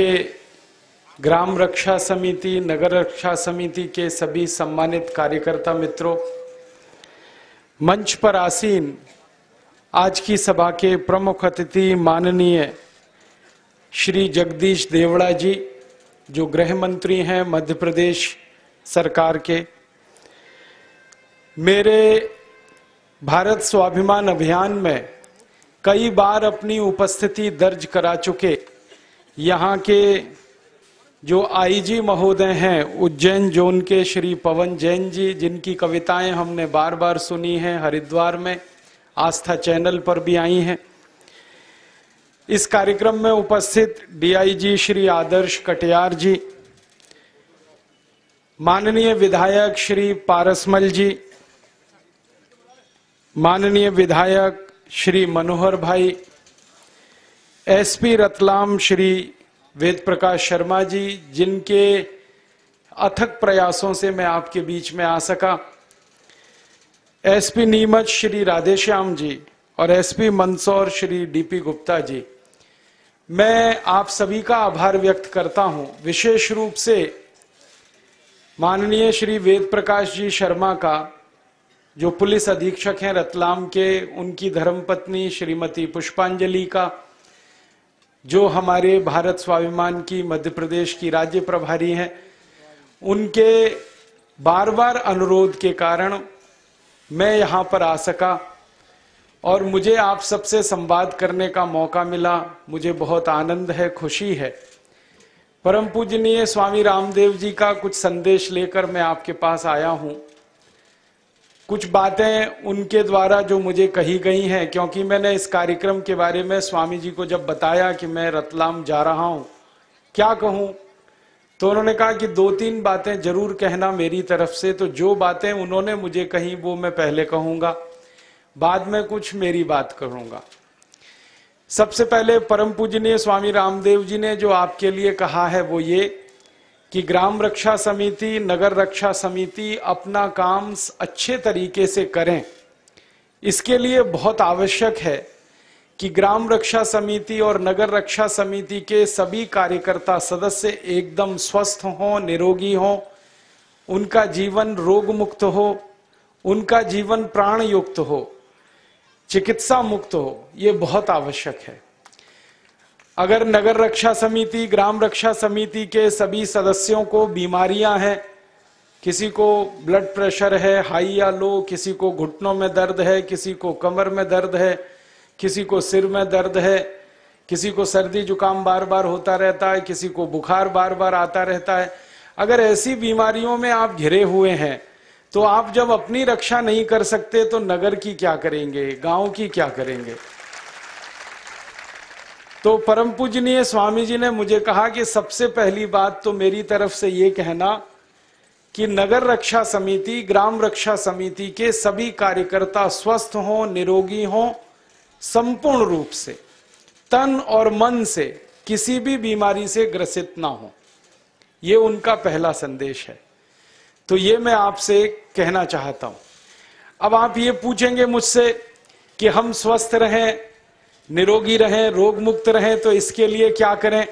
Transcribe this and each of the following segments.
ग्राम रक्षा समिति, नगर रक्षा समिति के सभी सम्मानित कार्यकर्ता मित्रों, मंच पर आसीन आज की सभा के प्रमुख अतिथि माननीय श्री जगदीश देवड़ा जी, जो गृह मंत्री हैं मध्य प्रदेश सरकार के। मेरे भारत स्वाभिमान अभियान में कई बार अपनी उपस्थिति दर्ज करा चुके यहाँ के जो आईजी महोदय हैं, उज्जैन जोन के श्री पवन जैन जी, जिनकी कविताएँ हमने बार बार सुनी हैं, हरिद्वार में, आस्था चैनल पर भी आई हैं। इस कार्यक्रम में उपस्थित डीआईजी श्री आदर्श कटियार जी, माननीय विधायक श्री पारसमल जी, माननीय विधायक श्री मनोहर भाई एसपी रतलाम श्री वेद प्रकाश शर्मा जी, जिनके अथक प्रयासों से मैं आपके बीच में आ सका। एसपी नीमच श्री राधेश्याम जी और एसपी मंदसौर श्री डीपी गुप्ता जी। मैं आप सभी का आभार व्यक्त करता हूँ। विशेष रूप से माननीय श्री वेद प्रकाश जी शर्मा का, जो पुलिस अधीक्षक हैं रतलाम के, उनकी धर्मपत्नी श्रीमती पुष्पांजलि का जो हमारे भारत स्वाभिमान की, मध्य प्रदेश की राज्य प्रभारी हैं, उनके बार बार अनुरोध के कारण मैं यहाँ पर आ सका और मुझे आप सबसे संवाद करने का मौका मिला। मुझे बहुत आनंद है, खुशी है। परम पूजनीय स्वामी रामदेव जी का कुछ संदेश लेकर मैं आपके पास आया हूँ। कुछ बातें उनके द्वारा जो मुझे कही गई हैं, क्योंकि मैंने इस कार्यक्रम के बारे में स्वामी जी को जब बताया कि मैं रतलाम जा रहा हूँ, क्या कहूँ? तो उन्होंने कहा कि दो तीन बातें ज़रूर कहना मेरी तरफ़ से तो जो बातें उन्होंने मुझे कही, वो मैं पहले कहूँगा, बाद में कुछ मेरी बात करूँगा। सबसे पहले परम पूजनीय स्वामी रामदेव जी ने जो आपके लिए कहा है, वो ये कि ग्राम रक्षा समिति, नगर रक्षा समिति अपना काम अच्छे तरीके से करें। इसके लिए बहुत आवश्यक है कि ग्राम रक्षा समिति और नगर रक्षा समिति के सभी कार्यकर्ता सदस्य एकदम स्वस्थ हों, निरोगी हों, उनका जीवन रोग मुक्त हो, उनका जीवन प्राण युक्त हो, चिकित्सा मुक्त हो, ये बहुत आवश्यक है। अगर नगर रक्षा समिति, ग्राम रक्षा समिति के सभी सदस्यों को बीमारियाँ हैं, किसी को ब्लड प्रेशर है, हाई या लो किसी को घुटनों में दर्द है, किसी को कमर में दर्द है, किसी को सिर में दर्द है, किसी को सर्दी जुकाम बार बार होता रहता है, किसी को बुखार बार बार आता रहता है, अगर ऐसी बीमारियों में आप घिरे हुए हैं तो आप जब अपनी रक्षा नहीं कर सकते तो नगर की क्या करेंगे, गाँव की क्या करेंगे? तो परम पूजनीय स्वामी जी ने मुझे कहा कि सबसे पहली बात तो मेरी तरफ़ से ये कहना कि नगर रक्षा समिति, ग्राम रक्षा समिति के सभी कार्यकर्ता स्वस्थ हों, निरोगी हों, संपूर्ण रूप से, तन और मन से किसी भी बीमारी से ग्रसित ना हो। ये उनका पहला संदेश है। तो ये मैं आपसे कहना चाहता हूँ। अब आप ये पूछेंगे मुझसे कि हम स्वस्थ रहें निरोगी रहें रोग मुक्त रहें तो इसके लिए क्या करें?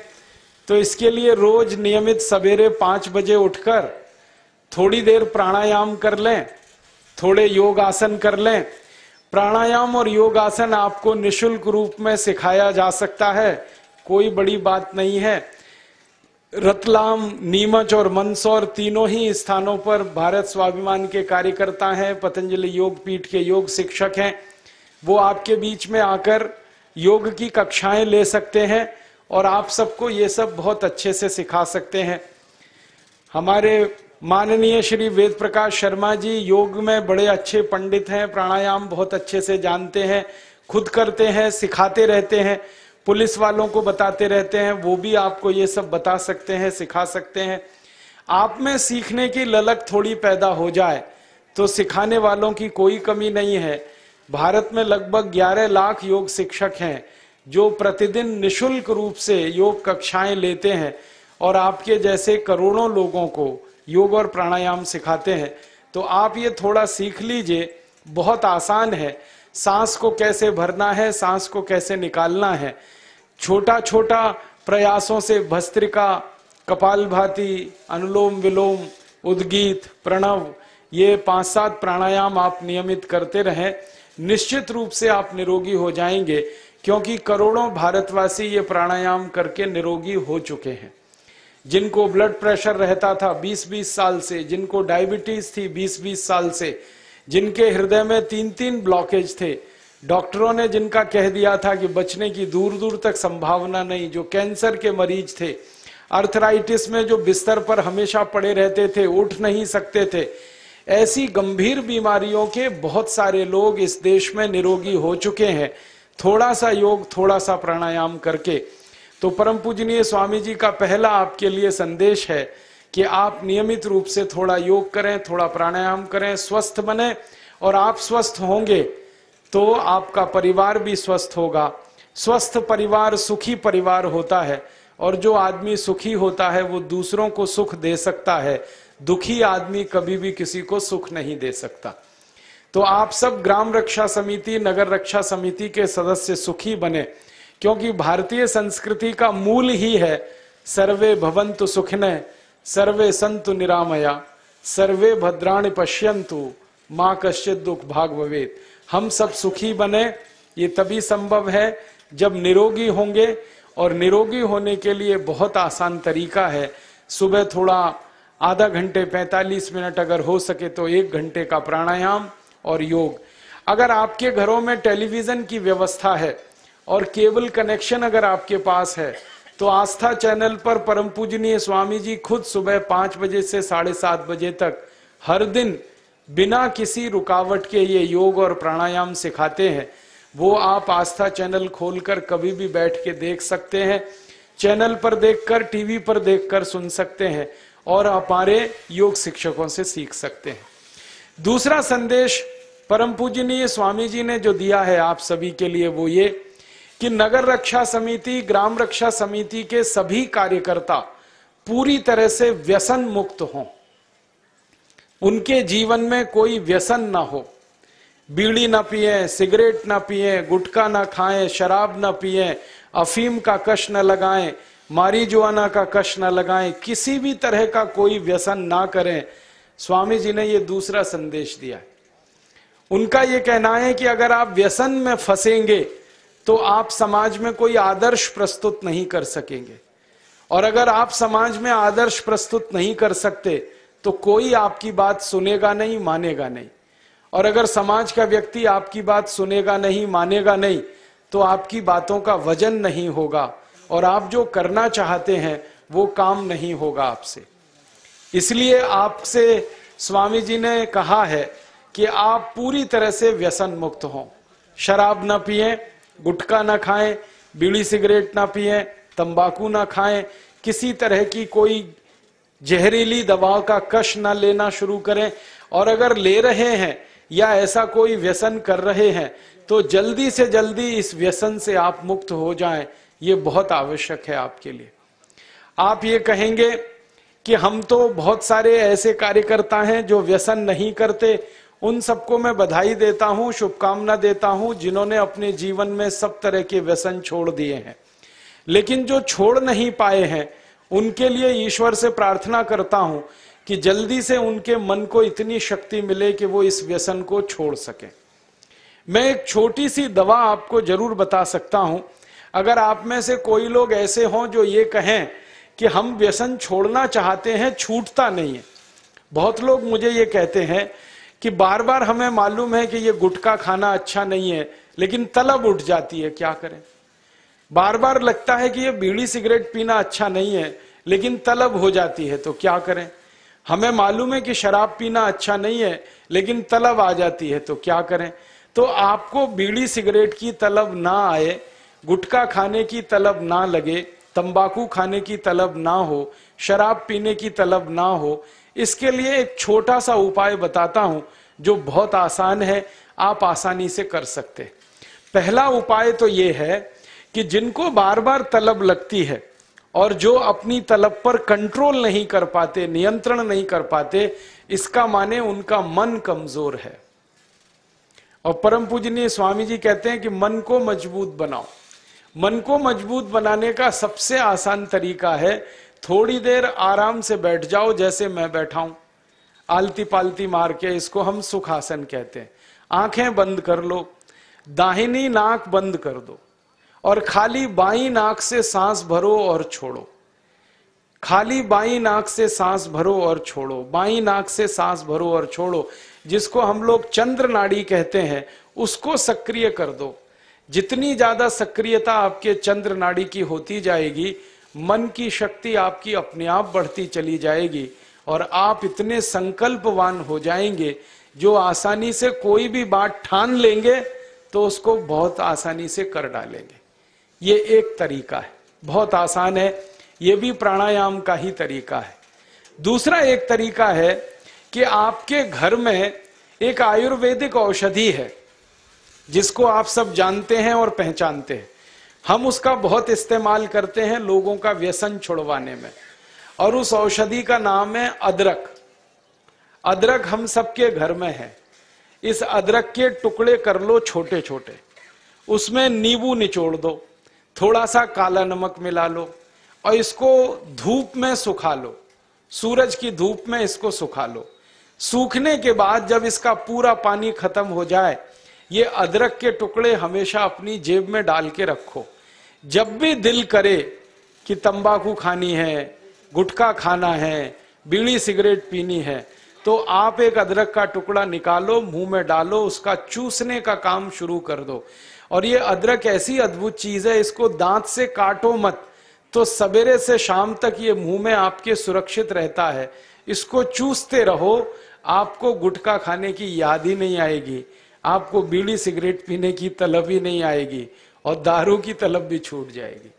तो इसके लिए रोज नियमित सवेरे पाँच बजे उठकर थोड़ी देर प्राणायाम कर लें, थोड़े योग आसन कर लें। प्राणायाम और योग आसन आपको निशुल्क रूप में सिखाया जा सकता है, कोई बड़ी बात नहीं है। रतलाम, नीमच और मंदसौर तीनों ही स्थानों पर भारत स्वाभिमान के कार्यकर्ता हैं, पतंजलि योग पीठ के योग शिक्षक हैं। वो आपके बीच में आकर योग की कक्षाएँ ले सकते हैं और आप सबको ये सब बहुत अच्छे से सिखा सकते हैं। हमारे माननीय श्री वेद प्रकाश शर्मा जी योग में बड़े अच्छे पंडित हैं, प्राणायाम बहुत अच्छे से जानते हैं, खुद करते हैं, सिखाते रहते हैं, पुलिस वालों को बताते रहते हैं, वो भी आपको ये सब बता सकते हैं, सिखा सकते हैं। आप में सीखने की ललक थोड़ी पैदा हो जाए तो सिखाने वालों की कोई कमी नहीं है। भारत में लगभग 11 लाख योग शिक्षक हैं, जो प्रतिदिन निशुल्क रूप से योग कक्षाएँ लेते हैं और आपके जैसे करोड़ों लोगों को योग और प्राणायाम सिखाते हैं। तो आप ये थोड़ा सीख लीजिए, बहुत आसान है। सांस को कैसे भरना है, सांस को कैसे निकालना है। छोटा छोटा प्रयासों से भस्त्रिका, कपाल भाती, अनुलोम विलोम, उद्गीत, प्रणव, ये पाँच सात प्राणायाम आप नियमित करते रहें। निश्चित रूप से आप निरोगी हो जाएँगे, क्योंकि करोड़ों भारतवासी ये प्राणायाम करके निरोगी हो चुके हैं। जिनको ब्लड प्रेशर रहता था 20-20 साल से, जिनको डायबिटीज़ थी 20-20 साल से, जिनके हृदय में तीन तीन ब्लॉकेज थे, डॉक्टरों ने जिनका कह दिया था कि बचने की दूर दूर तक संभावना नहीं, जो कैंसर के मरीज़ थे अर्थराइटिस में जो बिस्तर पर हमेशा पड़े रहते थे, उठ नहीं सकते थे ऐसी गंभीर बीमारियों के बहुत सारे लोग इस देश में निरोगी हो चुके हैं। थोड़ा सा योग, थोड़ा सा प्राणायाम करके। तो परम पूजनीय स्वामी जी का पहला आपके लिए संदेश है कि आप नियमित रूप से थोड़ा योग करें, थोड़ा प्राणायाम करें, स्वस्थ बने और आप स्वस्थ होंगे तो आपका परिवार भी स्वस्थ होगा। स्वस्थ परिवार, सुखी परिवार होता है और जो आदमी सुखी होता है वो दूसरों को सुख दे सकता है। दुखी आदमी कभी भी किसी को सुख नहीं दे सकता। तो आप सब ग्राम रक्षा समिति, नगर रक्षा समिति के सदस्य सुखी बने, क्योंकि भारतीय संस्कृति का मूल ही है, सर्वे भवंतु सुखने, सर्वे संतु निरामया, सर्वे भद्राणि पश्यंतु, माँ कश्चित दुख भाग भवेद हम सब सुखी बने, ये तभी संभव है जब निरोगी होंगे, और निरोगी होने के लिए बहुत आसान तरीका है। सुबह थोड़ा आधा घंटे 45 मिनट अगर हो सके तो एक घंटे का प्राणायाम और योग। अगर आपके घरों में टेलीविज़न की व्यवस्था है और केबल कनेक्शन अगर आपके पास है तो आस्था चैनल पर परम पूजनीय स्वामी जी खुद सुबह पाँच बजे से साढ़े सात बजे तक हर दिन बिना किसी रुकावट के ये योग और प्राणायाम सिखाते हैं। वो आप आस्था चैनल खोलकर कभी भी बैठ के देख सकते हैं। चैनल पर देखकर, टीवी पर देखकर सुन सकते हैं। और हमारे योग शिक्षकों से सीख सकते हैं। दूसरा संदेश परम पूजनीय स्वामी जी ने जो दिया है आप सभी के लिए, वो ये कि नगर रक्षा समिति, ग्राम रक्षा समिति के सभी कार्यकर्ता पूरी तरह से व्यसन मुक्त हों। उनके जीवन में कोई व्यसन ना हो। बीड़ी ना पिए, सिगरेट ना पिए, गुटखा ना खाएँ, शराब ना पिए, अफीम का कश न लगाएँ मारीजुआना का कश ना लगाएँ, किसी भी तरह का कोई व्यसन ना करें। स्वामी जी ने ये दूसरा संदेश दिया उनका ये कहना है कि अगर आप व्यसन में फंसेंगे तो आप समाज में कोई आदर्श प्रस्तुत नहीं कर सकेंगे। और अगर आप समाज में आदर्श प्रस्तुत नहीं कर सकते तो कोई आपकी बात सुनेगा नहीं, मानेगा नहीं। और अगर समाज का व्यक्ति आपकी बात सुनेगा नहीं, मानेगा नहीं तो आपकी बातों का वज़न नहीं होगा। और आप जो करना चाहते हैं, वो काम नहीं होगा आपसे। इसलिए आपसे स्वामी जी ने कहा है कि आप पूरी तरह से व्यसन मुक्त हो। शराब ना पिए, गुटखा ना खाएँ, बीड़ी सिगरेट ना पिए, तंबाकू ना खाएँ, किसी तरह की कोई जहरीली दवाओं का कश ना लेना शुरू करें। और अगर ले रहे हैं या ऐसा कोई व्यसन कर रहे हैं तो जल्दी से जल्दी इस व्यसन से आप मुक्त हो जाएँ। ये बहुत आवश्यक है आपके लिए। आप ये कहेंगे कि हम तो बहुत सारे ऐसे कार्यकर्ता हैं जो व्यसन नहीं करते। उन सबको मैं बधाई देता हूँ, शुभकामना देता हूँ, जिन्होंने अपने जीवन में सब तरह के व्यसन छोड़ दिए हैं। लेकिन जो छोड़ नहीं पाए हैं, उनके लिए ईश्वर से प्रार्थना करता हूँ कि जल्दी से उनके मन को इतनी शक्ति मिले कि वो इस व्यसन को छोड़ सके। मैं एक छोटी सी दवा आपको ज़रूर बता सकता हूँ। अगर आप में से कोई लोग ऐसे हों जो ये कहें कि हम व्यसन छोड़ना चाहते हैं, छूटता नहीं है। बहुत लोग मुझे ये कहते हैं कि बार बार हमें मालूम है कि ये गुटखा खाना अच्छा नहीं है, लेकिन तलब उठ जाती है, क्या करें? बार बार लगता है कि ये बीड़ी सिगरेट पीना अच्छा नहीं है, लेकिन तलब हो जाती है तो क्या करें? हमें मालूम है कि शराब पीना अच्छा नहीं है, लेकिन तलब आ जाती है तो क्या करें? तो आपको बीड़ी सिगरेट की तलब ना आए गुटखा खाने की तलब ना लगे, तंबाकू खाने की तलब ना हो, शराब पीने की तलब ना हो, इसके लिए एक छोटा सा उपाय बताता हूँ, जो बहुत आसान है, आप आसानी से कर सकते पहला उपाय तो ये है कि जिनको बार बार तलब लगती है, और जो अपनी तलब पर कंट्रोल नहीं कर पाते, नियंत्रण नहीं कर पाते, इसका माने उनका मन कमज़ोर है। और परम पूजनीय स्वामी जी कहते हैं कि मन को मज़बूत बनाओ। मन को मज़बूत बनाने का सबसे आसान तरीका है, थोड़ी देर आराम से बैठ जाओ जैसे मैं बैठा हूँ। आलती पालती मार के इसको हम सुखासन कहते हैं। आँखें बंद कर लो, दाहिनी नाक बंद कर दो और खाली बाई नाक से सांस भरो और छोड़ो। खाली बाई नाक से सांस भरो और छोड़ो, बाई नाक से सांस भरो और छोड़ो, जिसको हम लोग चंद्र नाड़ी कहते हैं, उसको सक्रिय कर दो। जितनी ज़्यादा सक्रियता आपके चंद्र नाड़ी की होती जाएगी, मन की शक्ति आपकी अपने आप बढ़ती चली जाएगी और आप इतने संकल्पवान हो जाएँगे, जो आसानी से कोई भी बात ठान लेंगे तो उसको बहुत आसानी से कर डालेंगे। ये एक तरीका है। बहुत आसान है। ये भी प्राणायाम का ही तरीका है। दूसरा एक तरीका है कि आपके घर में एक आयुर्वेदिक औषधि है। जिसको आप सब जानते हैं और पहचानते हैं। हम उसका बहुत इस्तेमाल करते हैं लोगों का व्यसन छुड़वाने में। और उस औषधि का नाम है अदरक। अदरक हम सबके घर में है। इस अदरक के टुकड़े कर लो छोटे छोटे उसमें नींबू निचोड़ दो। थोड़ा सा काला नमक मिला लो। और इसको धूप में सुखा लो। सूरज की धूप में इसको सुखा लो। सूखने के बाद जब इसका पूरा पानी खत्म हो जाए ये अदरक के टुकड़े हमेशा अपनी जेब में डाल के रखो। जब भी दिल करे कि तंबाकू खानी है, गुटखा खाना है, बीड़ी सिगरेट पीनी है तो आप एक अदरक का टुकड़ा निकालो, मुँह में डालो, उसका चूसने का काम शुरू कर दो। और ये अदरक ऐसी अद्भुत चीज़ है, इसको दांत से काटो मत। तो सवेरे से शाम तक ये मुँह में आपके सुरक्षित रहता है। इसको चूसते रहो, आपको गुटखा खाने की याद ही नहीं आएगी। आपको बीड़ी सिगरेट पीने की तलब ही नहीं आएगी और दारू की तलब भी छूट जाएगी।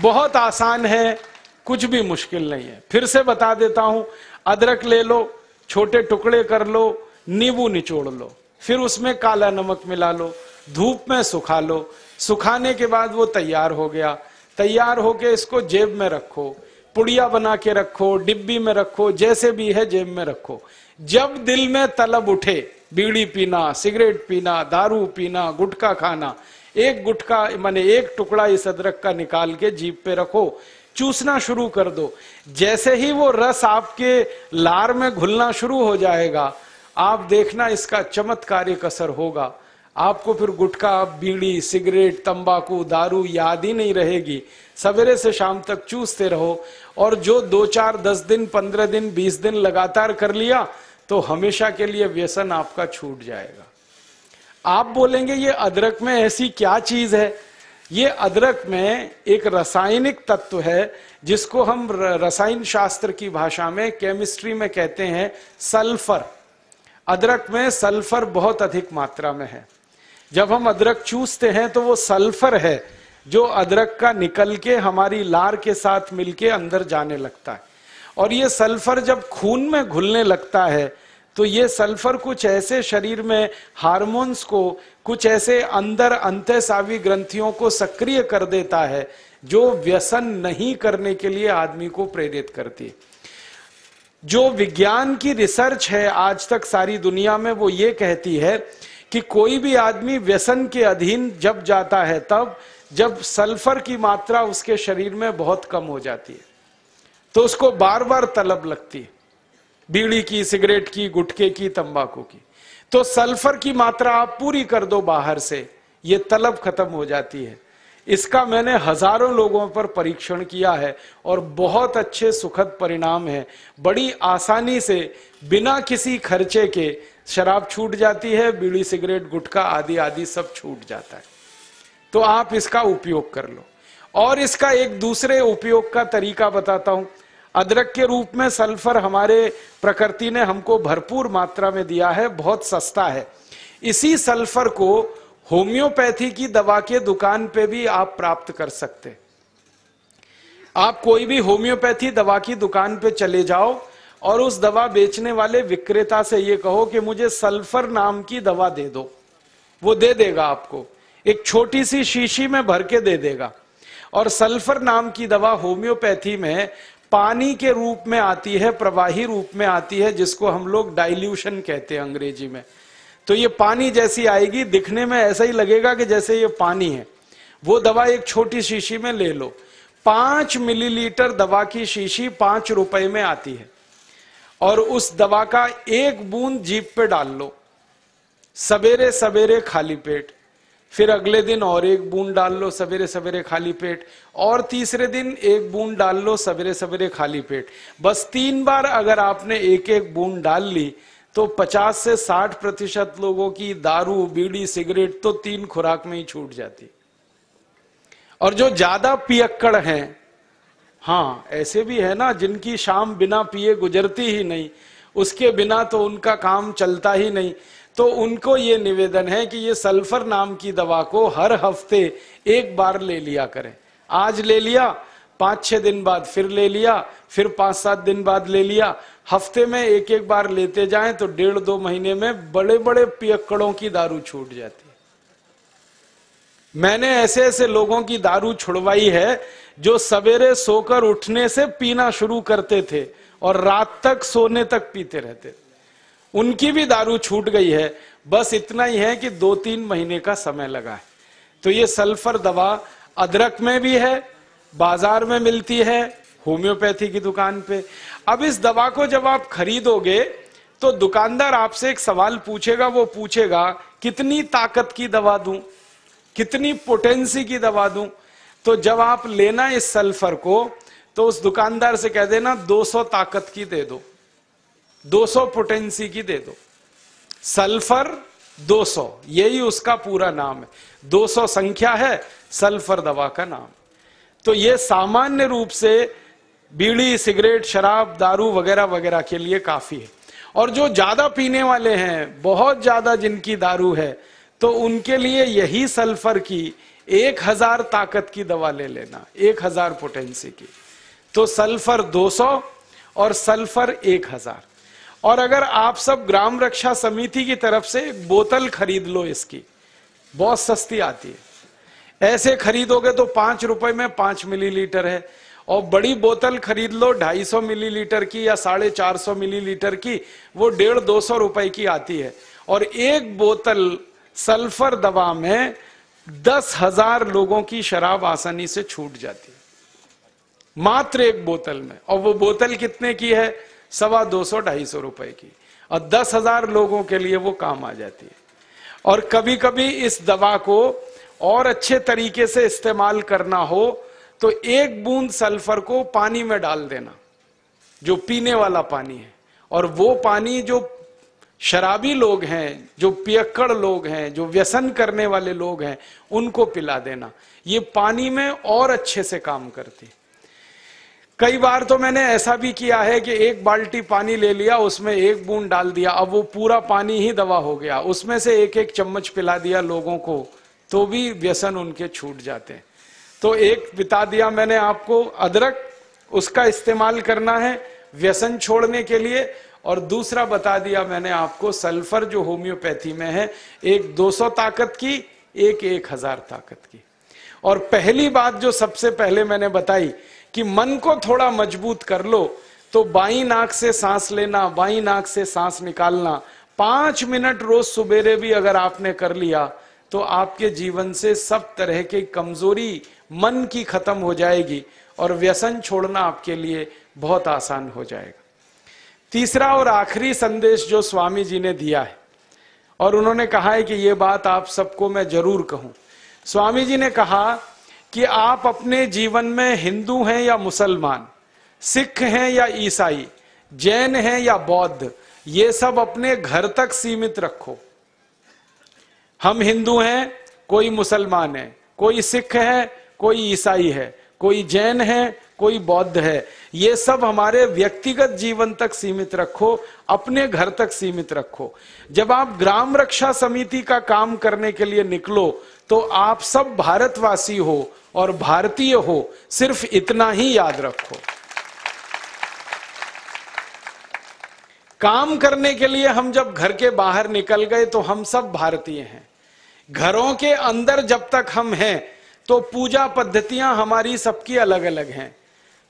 बहुत आसान है, कुछ भी मुश्किल नहीं है। फिर से बता देता हूँ, अदरक ले लो, छोटे टुकड़े कर लो, नींबू निचोड़ लो, फिर उसमें काला नमक मिला लो, धूप में सुखा लो। सुखाने के बाद वो तैयार हो गया। तैयार होके इसको जेब में रखो, पुड़िया बना के रखो, डिब्बी में रखो, जैसे भी है जेब में रखो। जब दिल में तलब उठे, बीड़ी पीना, सिगरेट पीना, दारू पीना, गुटखा खाना, एक गुटखा, माने एक टुकड़ा इस अदरक का निकाल के जीप पे रखो, चूसना शुरू कर दो। जैसे ही वो रस आपके लार में घुलना शुरू हो जाएगा, आप देखना इसका चमत्कारिक असर होगा। आपको फिर गुटखा, बीड़ी, सिगरेट, तंबाकू, दारू याद ही नहीं रहेगी। सवेरे से शाम तक चूसते रहो और जो दो चार, दस दिन, पंद्रह दिन, बीस दिन लगातार कर लिया तो हमेशा के लिए व्यसन आपका छूट जाएगा। आप बोलेंगे, ये अदरक में ऐसी क्या चीज़ है? ये अदरक में एक रासायनिक तत्व है, जिसको हम रसायन शास्त्र की भाषा में केमिस्ट्री में कहते हैं सल्फ़र अदरक में सल्फ़र बहुत अधिक मात्रा में है। जब हम अदरक चूसते हैं तो वो सल्फ़र है, जो अदरक का निकल के हमारी लार के साथ मिलके अंदर जाने लगता है। और ये सल्फ़र जब खून में घुलने लगता है तो ये सल्फ़र कुछ ऐसे शरीर में हार्मोन्स को कुछ ऐसे अंदर अंत्यसावी ग्रंथियों को सक्रिय कर देता है, जो व्यसन नहीं करने के लिए आदमी को प्रेरित करती है। जो विज्ञान की रिसर्च है आज तक सारी दुनिया में, वो ये कहती है कि कोई भी आदमी व्यसन के अधीन जब जाता है, तब जब सल्फ़र की मात्रा उसके शरीर में बहुत कम हो जाती है तो उसको बार बार तलब लगती है। बीड़ी की, सिगरेट की, गुटके की, तंबाकू की। तो सल्फ़र की मात्रा आप पूरी कर दो बाहर से, ये तलब खत्म हो जाती है। इसका मैंने हज़ारों लोगों पर परीक्षण किया है और बहुत अच्छे सुखद परिणाम है। बड़ी आसानी से बिना किसी खर्चे के शराब छूट जाती है, बीड़ी, सिगरेट, गुटखा आदि आदि सब छूट जाता है। तो आप इसका उपयोग कर लो। और इसका एक दूसरे उपयोग का तरीका बताता हूँ। अदरक के रूप में सल्फ़र हमारे प्रकृति ने हमको भरपूर मात्रा में दिया है, बहुत सस्ता है। इसी सल्फ़र को होम्योपैथी की दवा के दुकान पे भी आप प्राप्त कर सकते आप कोई भी होम्योपैथी दवा की दुकान पे चले जाओ और उस दवा बेचने वाले विक्रेता से ये कहो कि मुझे सल्फ़र नाम की दवा दे दो, वो दे देगा आपको। एक छोटी सी शीशी में भर के दे देगा। और सल्फ़र नाम की दवा होम्योपैथी में पानी के रूप में आती है, प्रवाही रूप में आती है, जिसको हम लोग डाइल्यूशन कहते हैं अंग्रेज़ी में। तो ये पानी जैसी आएगी, दिखने में ऐसा ही लगेगा कि जैसे ये पानी है। वो दवा एक छोटी शीशी में ले लो। पाँच मिलीलीटर दवा की शीशी पाँच रुपए में आती है। और उस दवा का एक बूंद जीप पे डाल लो। सवेरे सवेरे खाली पेट। फिर अगले दिन और एक बूंद डाल लो सवेरे सवेरे खाली पेट, और तीसरे दिन एक बूंद डाल लो सवेरे सवेरे खाली पेट। बस तीन बार अगर आपने एक एक बूंद डाल ली तो 50 से 60 प्रतिशत लोगों की दारू, बीड़ी, सिगरेट तो तीन खुराक में ही छूट जाती। और जो ज़्यादा पियक्कड़ हैं हाँ ऐसे भी है ना, जिनकी शाम बिना पिए गुजरती ही नहीं, उसके बिना तो उनका काम चलता ही नहीं। तो उनको ये निवेदन है कि ये सल्फ़र नाम की दवा को हर हफ़्ते एक बार ले लिया करें। आज ले लिया, पाँच छह दिन बाद फिर ले लिया, फिर पाँच सात दिन बाद ले लिया। हफ़्ते में एक एक बार लेते जाएँ तो डेढ़ दो महीने में बड़े बड़े पियक्कड़ों की दारू छूट जाती है। मैंने ऐसे ऐसे लोगों की दारू छुड़वाई है जो सवेरे सोकर उठने से पीना शुरू करते थे और रात तक सोने तक पीते रहते थे। उनकी भी दारू छूट गई है। बस इतना ही है कि दो तीन महीने का समय लगा है। तो ये सल्फ़र दवा अदरक में भी है, बाज़ार में मिलती है, होम्योपैथी की दुकान पे। अब इस दवा को जब आप खरीदोगे तो दुकानदार आपसे एक सवाल पूछेगा, वो पूछेगा, कितनी ताकत की दवा दूँ? कितनी पोटेंसी की दवा दूँ? तो जब आप लेना इस सल्फ़र को तो उस दुकानदार से कह देना 200 ताकत की दे दो। 200 पोटेंसी की दे दो। सल्फ़र 200 यही उसका पूरा नाम है। 200 संख्या है सल्फ़र दवा का नाम। तो ये सामान्य रूप से बीड़ी, सिगरेट, शराब, दारू वगैरह वगैरह के लिए काफ़ी है। और जो ज़्यादा पीने वाले हैं, बहुत ज़्यादा जिनकी दारू है तो उनके लिए यही सल्फ़र की एक हज़ार ताकत की दवा ले लेना, एक हज़ार पोटेंसी की। तो सल्फ़र 200 और सल्फ़र एक हज़ार। और अगर आप सब ग्राम रक्षा समिति की तरफ़ से एक बोतल खरीद लो इसकी, बहुत सस्ती आती है। ऐसे खरीदोगे तो पाँच रुपए में पाँच मिलीलीटर है और बड़ी बोतल खरीद लो ढाई सौ मिलीलीटर की या साढ़े चार सौ मिलीलीटर की, वो डेढ़ दो सौ रुपए की आती है। और एक बोतल सल्फ़र दवा में दस हज़ार लोगों की शराब आसानी से छूट जाती है। मात्र एक बोतल में। और वो बोतल कितने की है? सवा दो सौ, ढाई सौ रुपए की। और दस हज़ार लोगों के लिए वो काम आ जाती है। और कभी कभी इस दवा को और अच्छे तरीके से इस्तेमाल करना हो तो एक बूंद सल्फ़र को पानी में डाल देना, जो पीने वाला पानी है। और वो पानी जो शराबी लोग हैं, जो पियक्कड़ लोग हैं, जो व्यसन करने वाले लोग हैं, उनको पिला देना। ये पानी में और अच्छे से काम करती है। कई बार तो मैंने ऐसा भी किया है कि एक बाल्टी पानी ले लिया, उसमें एक बूंद डाल दिया, अब वो पूरा पानी ही दवा हो गया। उसमें से एक एक चम्मच पिला दिया लोगों को तो भी व्यसन उनके छूट जाते हैं। तो एक बिता दिया मैंने आपको, अदरक उसका इस्तेमाल करना है व्यसन छोड़ने के लिए, और दूसरा बता दिया मैंने आपको, सल्फ़र जो होम्योपैथी में है, एक 200 ताकत की, एक एक हज़ार ताकत की। और पहली बात जो सबसे पहले मैंने बताई कि मन को थोड़ा मज़बूत कर लो तो बाई नाक से सांस लेना, बाई नाक से सांस निकालना। पाँच मिनट रोज सुबेरे भी अगर आपने कर लिया तो आपके जीवन से सब तरह की कमज़ोरी मन की खत्म हो जाएगी और व्यसन छोड़ना आपके लिए बहुत आसान हो जाएगा। तीसरा और आखिरी संदेश जो स्वामी जी ने दिया है, और उन्होंने कहा है कि ये बात आप सबको मैं ज़रूर कहूँ। स्वामी जी ने कहा कि आप अपने जीवन में हिंदू हैं या मुसलमान, सिख हैं या ईसाई, जैन हैं या बौद्ध, ये सब अपने घर तक सीमित रखो। हम हिंदू हैं, कोई मुसलमान है, कोई सिख है, कोई ईसाई है, कोई जैन है, कोई बौद्ध है, ये सब हमारे व्यक्तिगत जीवन तक सीमित रखो, अपने घर तक सीमित रखो। जब आप ग्राम रक्षा समिति का काम करने के लिए निकलो तो आप सब भारतवासी हो और भारतीय हो, सिर्फ़ इतना ही याद रखो। काम करने के लिए हम जब घर के बाहर निकल गए तो हम सब भारतीय हैं। घरों के अंदर जब तक हम हैं तो पूजा पद्धतियाँ हमारी सबकी अलग अलग हैं।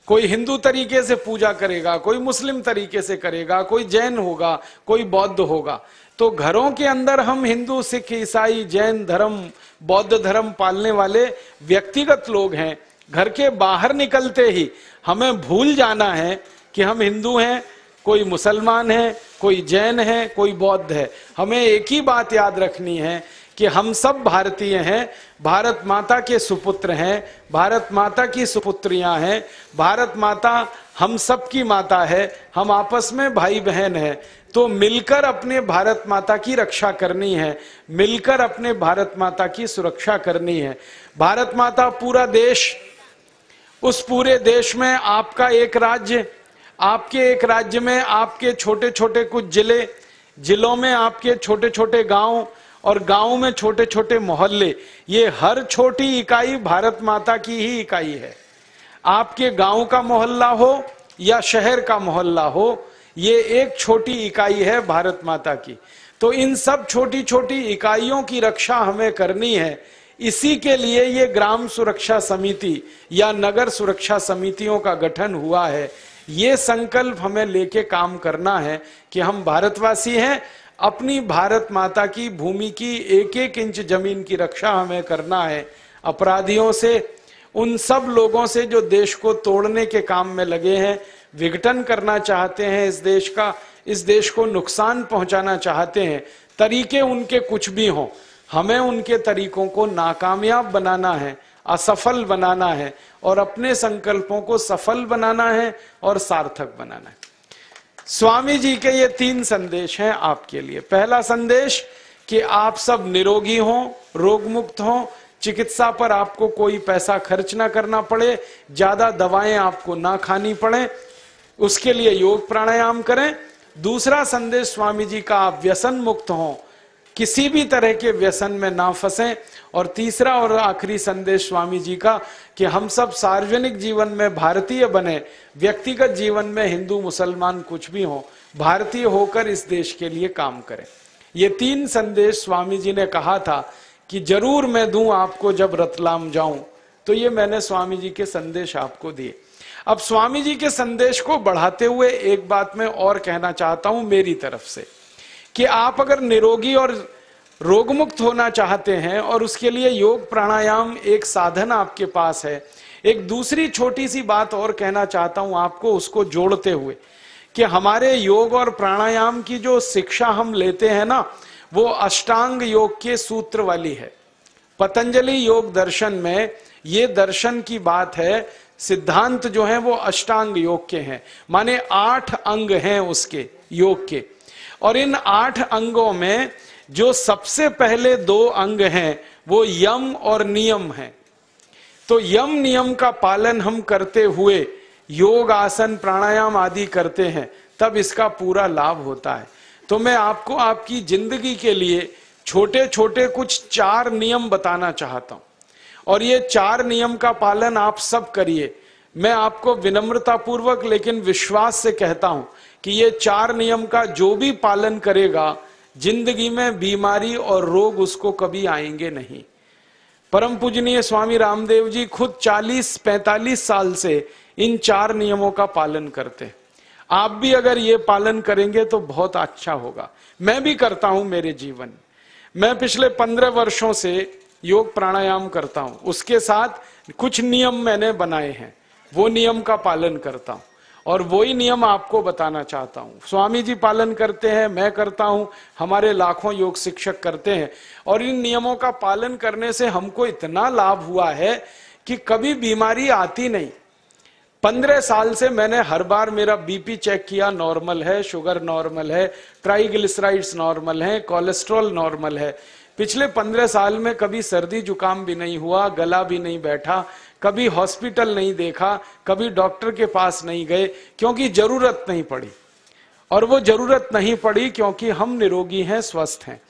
कोई हिंदू तरीके से पूजा करेगा, कोई मुस्लिम तरीके से करेगा, कोई जैन होगा, कोई बौद्ध होगा। तो घरों के अंदर हम हिंदू, सिख, ईसाई, जैन धर्म, बौद्ध धर्म पालने वाले व्यक्तिगत लोग हैं। घर के बाहर निकलते ही हमें भूल जाना है कि हम हिंदू हैं, कोई मुसलमान है, कोई जैन है, कोई बौद्ध है। हमें एक ही बात याद रखनी है कि हम सब भारतीय हैं, भारत माता के सुपुत्र हैं, भारत माता की सुपुत्रियाँ हैं, भारत माता हम सब की माता है, हम आपस में भाई बहन हैं। तो मिलकर अपने भारत माता की रक्षा करनी है, मिलकर अपने भारत माता की सुरक्षा करनी है। भारत माता पूरा देश, उस पूरे देश में आपका एक राज्य, आपके एक राज्य में आपके छोटे छोटे कुछ ज़िले, जिलों में आपके छोटे छोटे गाँव और गाँव में छोटे छोटे मोहल्ले, ये हर छोटी इकाई भारत माता की ही इकाई है। आपके गाँव का मोहल्ला हो या शहर का मोहल्ला हो ये एक छोटी इकाई है भारत माता की। तो इन सब छोटी छोटी इकाइयों की रक्षा हमें करनी है। इसी के लिए ये ग्राम सुरक्षा समिति या नगर सुरक्षा समितियों का गठन हुआ है। ये संकल्प हमें लेके काम करना है कि हम भारतवासी हैं, अपनी भारत माता की भूमि की एक एक इंच ज़मीन की रक्षा हमें करना है। अपराधियों से, उन सब लोगों से जो देश को तोड़ने के काम में लगे हैं विघटन करना चाहते हैं इस देश का, इस देश को नुकसान पहुंचाना चाहते हैं, तरीके उनके कुछ भी हों, हमें उनके तरीकों को नाकामयाब बनाना है, असफल बनाना है, और अपने संकल्पों को सफल बनाना है और सार्थक बनाना है। स्वामी जी के ये तीन संदेश हैं आपके लिए। पहला संदेश, कि आप सब निरोगी हो रोग मुक्त हो, चिकित्सा पर आपको कोई पैसा खर्च ना करना पड़े, ज़्यादा दवाएँ आपको ना खानी पड़े उसके लिए योग प्राणायाम करें। दूसरा संदेश स्वामी जी का, आप व्यसन मुक्त हो। किसी भी तरह के व्यसन में ना फंसे। और तीसरा और आखिरी संदेश स्वामी जी का कि हम सब सार्वजनिक जीवन में भारतीय बने। व्यक्तिगत जीवन में हिंदू, मुसलमान कुछ भी हो, भारतीय होकर इस देश के लिए काम करें। ये तीन संदेश स्वामी जी ने कहा था कि ज़रूर मैं दूँ आपको जब रतलाम जाऊँ। तो ये मैंने स्वामी जी के संदेश आपको दिए। अब स्वामी जी के संदेश को बढ़ाते हुए एक बात मैं और कहना चाहता हूँ मेरी तरफ़ से, कि आप अगर निरोगी और रोगमुक्त होना चाहते हैं और उसके लिए योग प्राणायाम एक साधन आपके पास है, एक दूसरी छोटी सी बात और कहना चाहता हूँ आपको उसको जोड़ते हुए, कि हमारे योग और प्राणायाम की जो शिक्षा हम लेते हैं ना, वो अष्टांग योग के सूत्र वाली है। पतंजलि योग दर्शन में ये दर्शन की बात है सिद्धांत जो है, वो अष्टांग योग के हैं। माने आठ अंग हैं उसके, योग के। और इन आठ अंगों में जो सबसे पहले दो अंग हैं, वो यम और नियम है। तो यम नियम का पालन हम करते हुए योग, आसन, प्राणायाम आदि करते हैं, तब इसका पूरा लाभ होता है। तो मैं आपको आपकी ज़िंदगी के लिए छोटे छोटे कुछ चार नियम बताना चाहता हूँ। और ये चार नियम का पालन आप सब करिए। मैं आपको विनम्रता पूर्वक लेकिन विश्वास से कहता हूँ कि ये चार नियम का जो भी पालन करेगा, ज़िंदगी में बीमारी और रोग उसको कभी आएँगे नहीं। परम पूजनीय स्वामी रामदेव जी खुद 40-45 साल से इन चार नियमों का पालन करते आप भी अगर ये पालन करेंगे तो बहुत अच्छा होगा। मैं भी करता हूँ मेरे जीवन। मैं पिछले पंद्रह वर्षों से योग प्राणायाम करता हूँ। उसके साथ कुछ नियम मैंने बनाए हैं। वो नियम का पालन करता हूँ। और वही नियम आपको बताना चाहता हूँ। स्वामी जी पालन करते हैं, मैं करता हूँ, हमारे लाखों योग शिक्षक करते हैं। और इन नियमों का पालन करने से हमको इतना लाभ हुआ है कि कभी बीमारी आती नहीं। पंद्रह साल से मैंने हर बार मेरा बीपी चेक किया नॉर्मल है शुगर नॉर्मल है ट्राइग्लिसराइड्स नॉर्मल है कोलेस्ट्रॉल नॉर्मल है। पिछले पंद्रह साल में कभी सर्दी जुकाम भी नहीं हुआ, गला भी नहीं बैठा, कभी हॉस्पिटल नहीं देखा, कभी डॉक्टर के पास नहीं गए, क्योंकि ज़रूरत नहीं पड़ी। और वो ज़रूरत नहीं पड़ी क्योंकि हम निरोगी हैं, स्वस्थ हैं।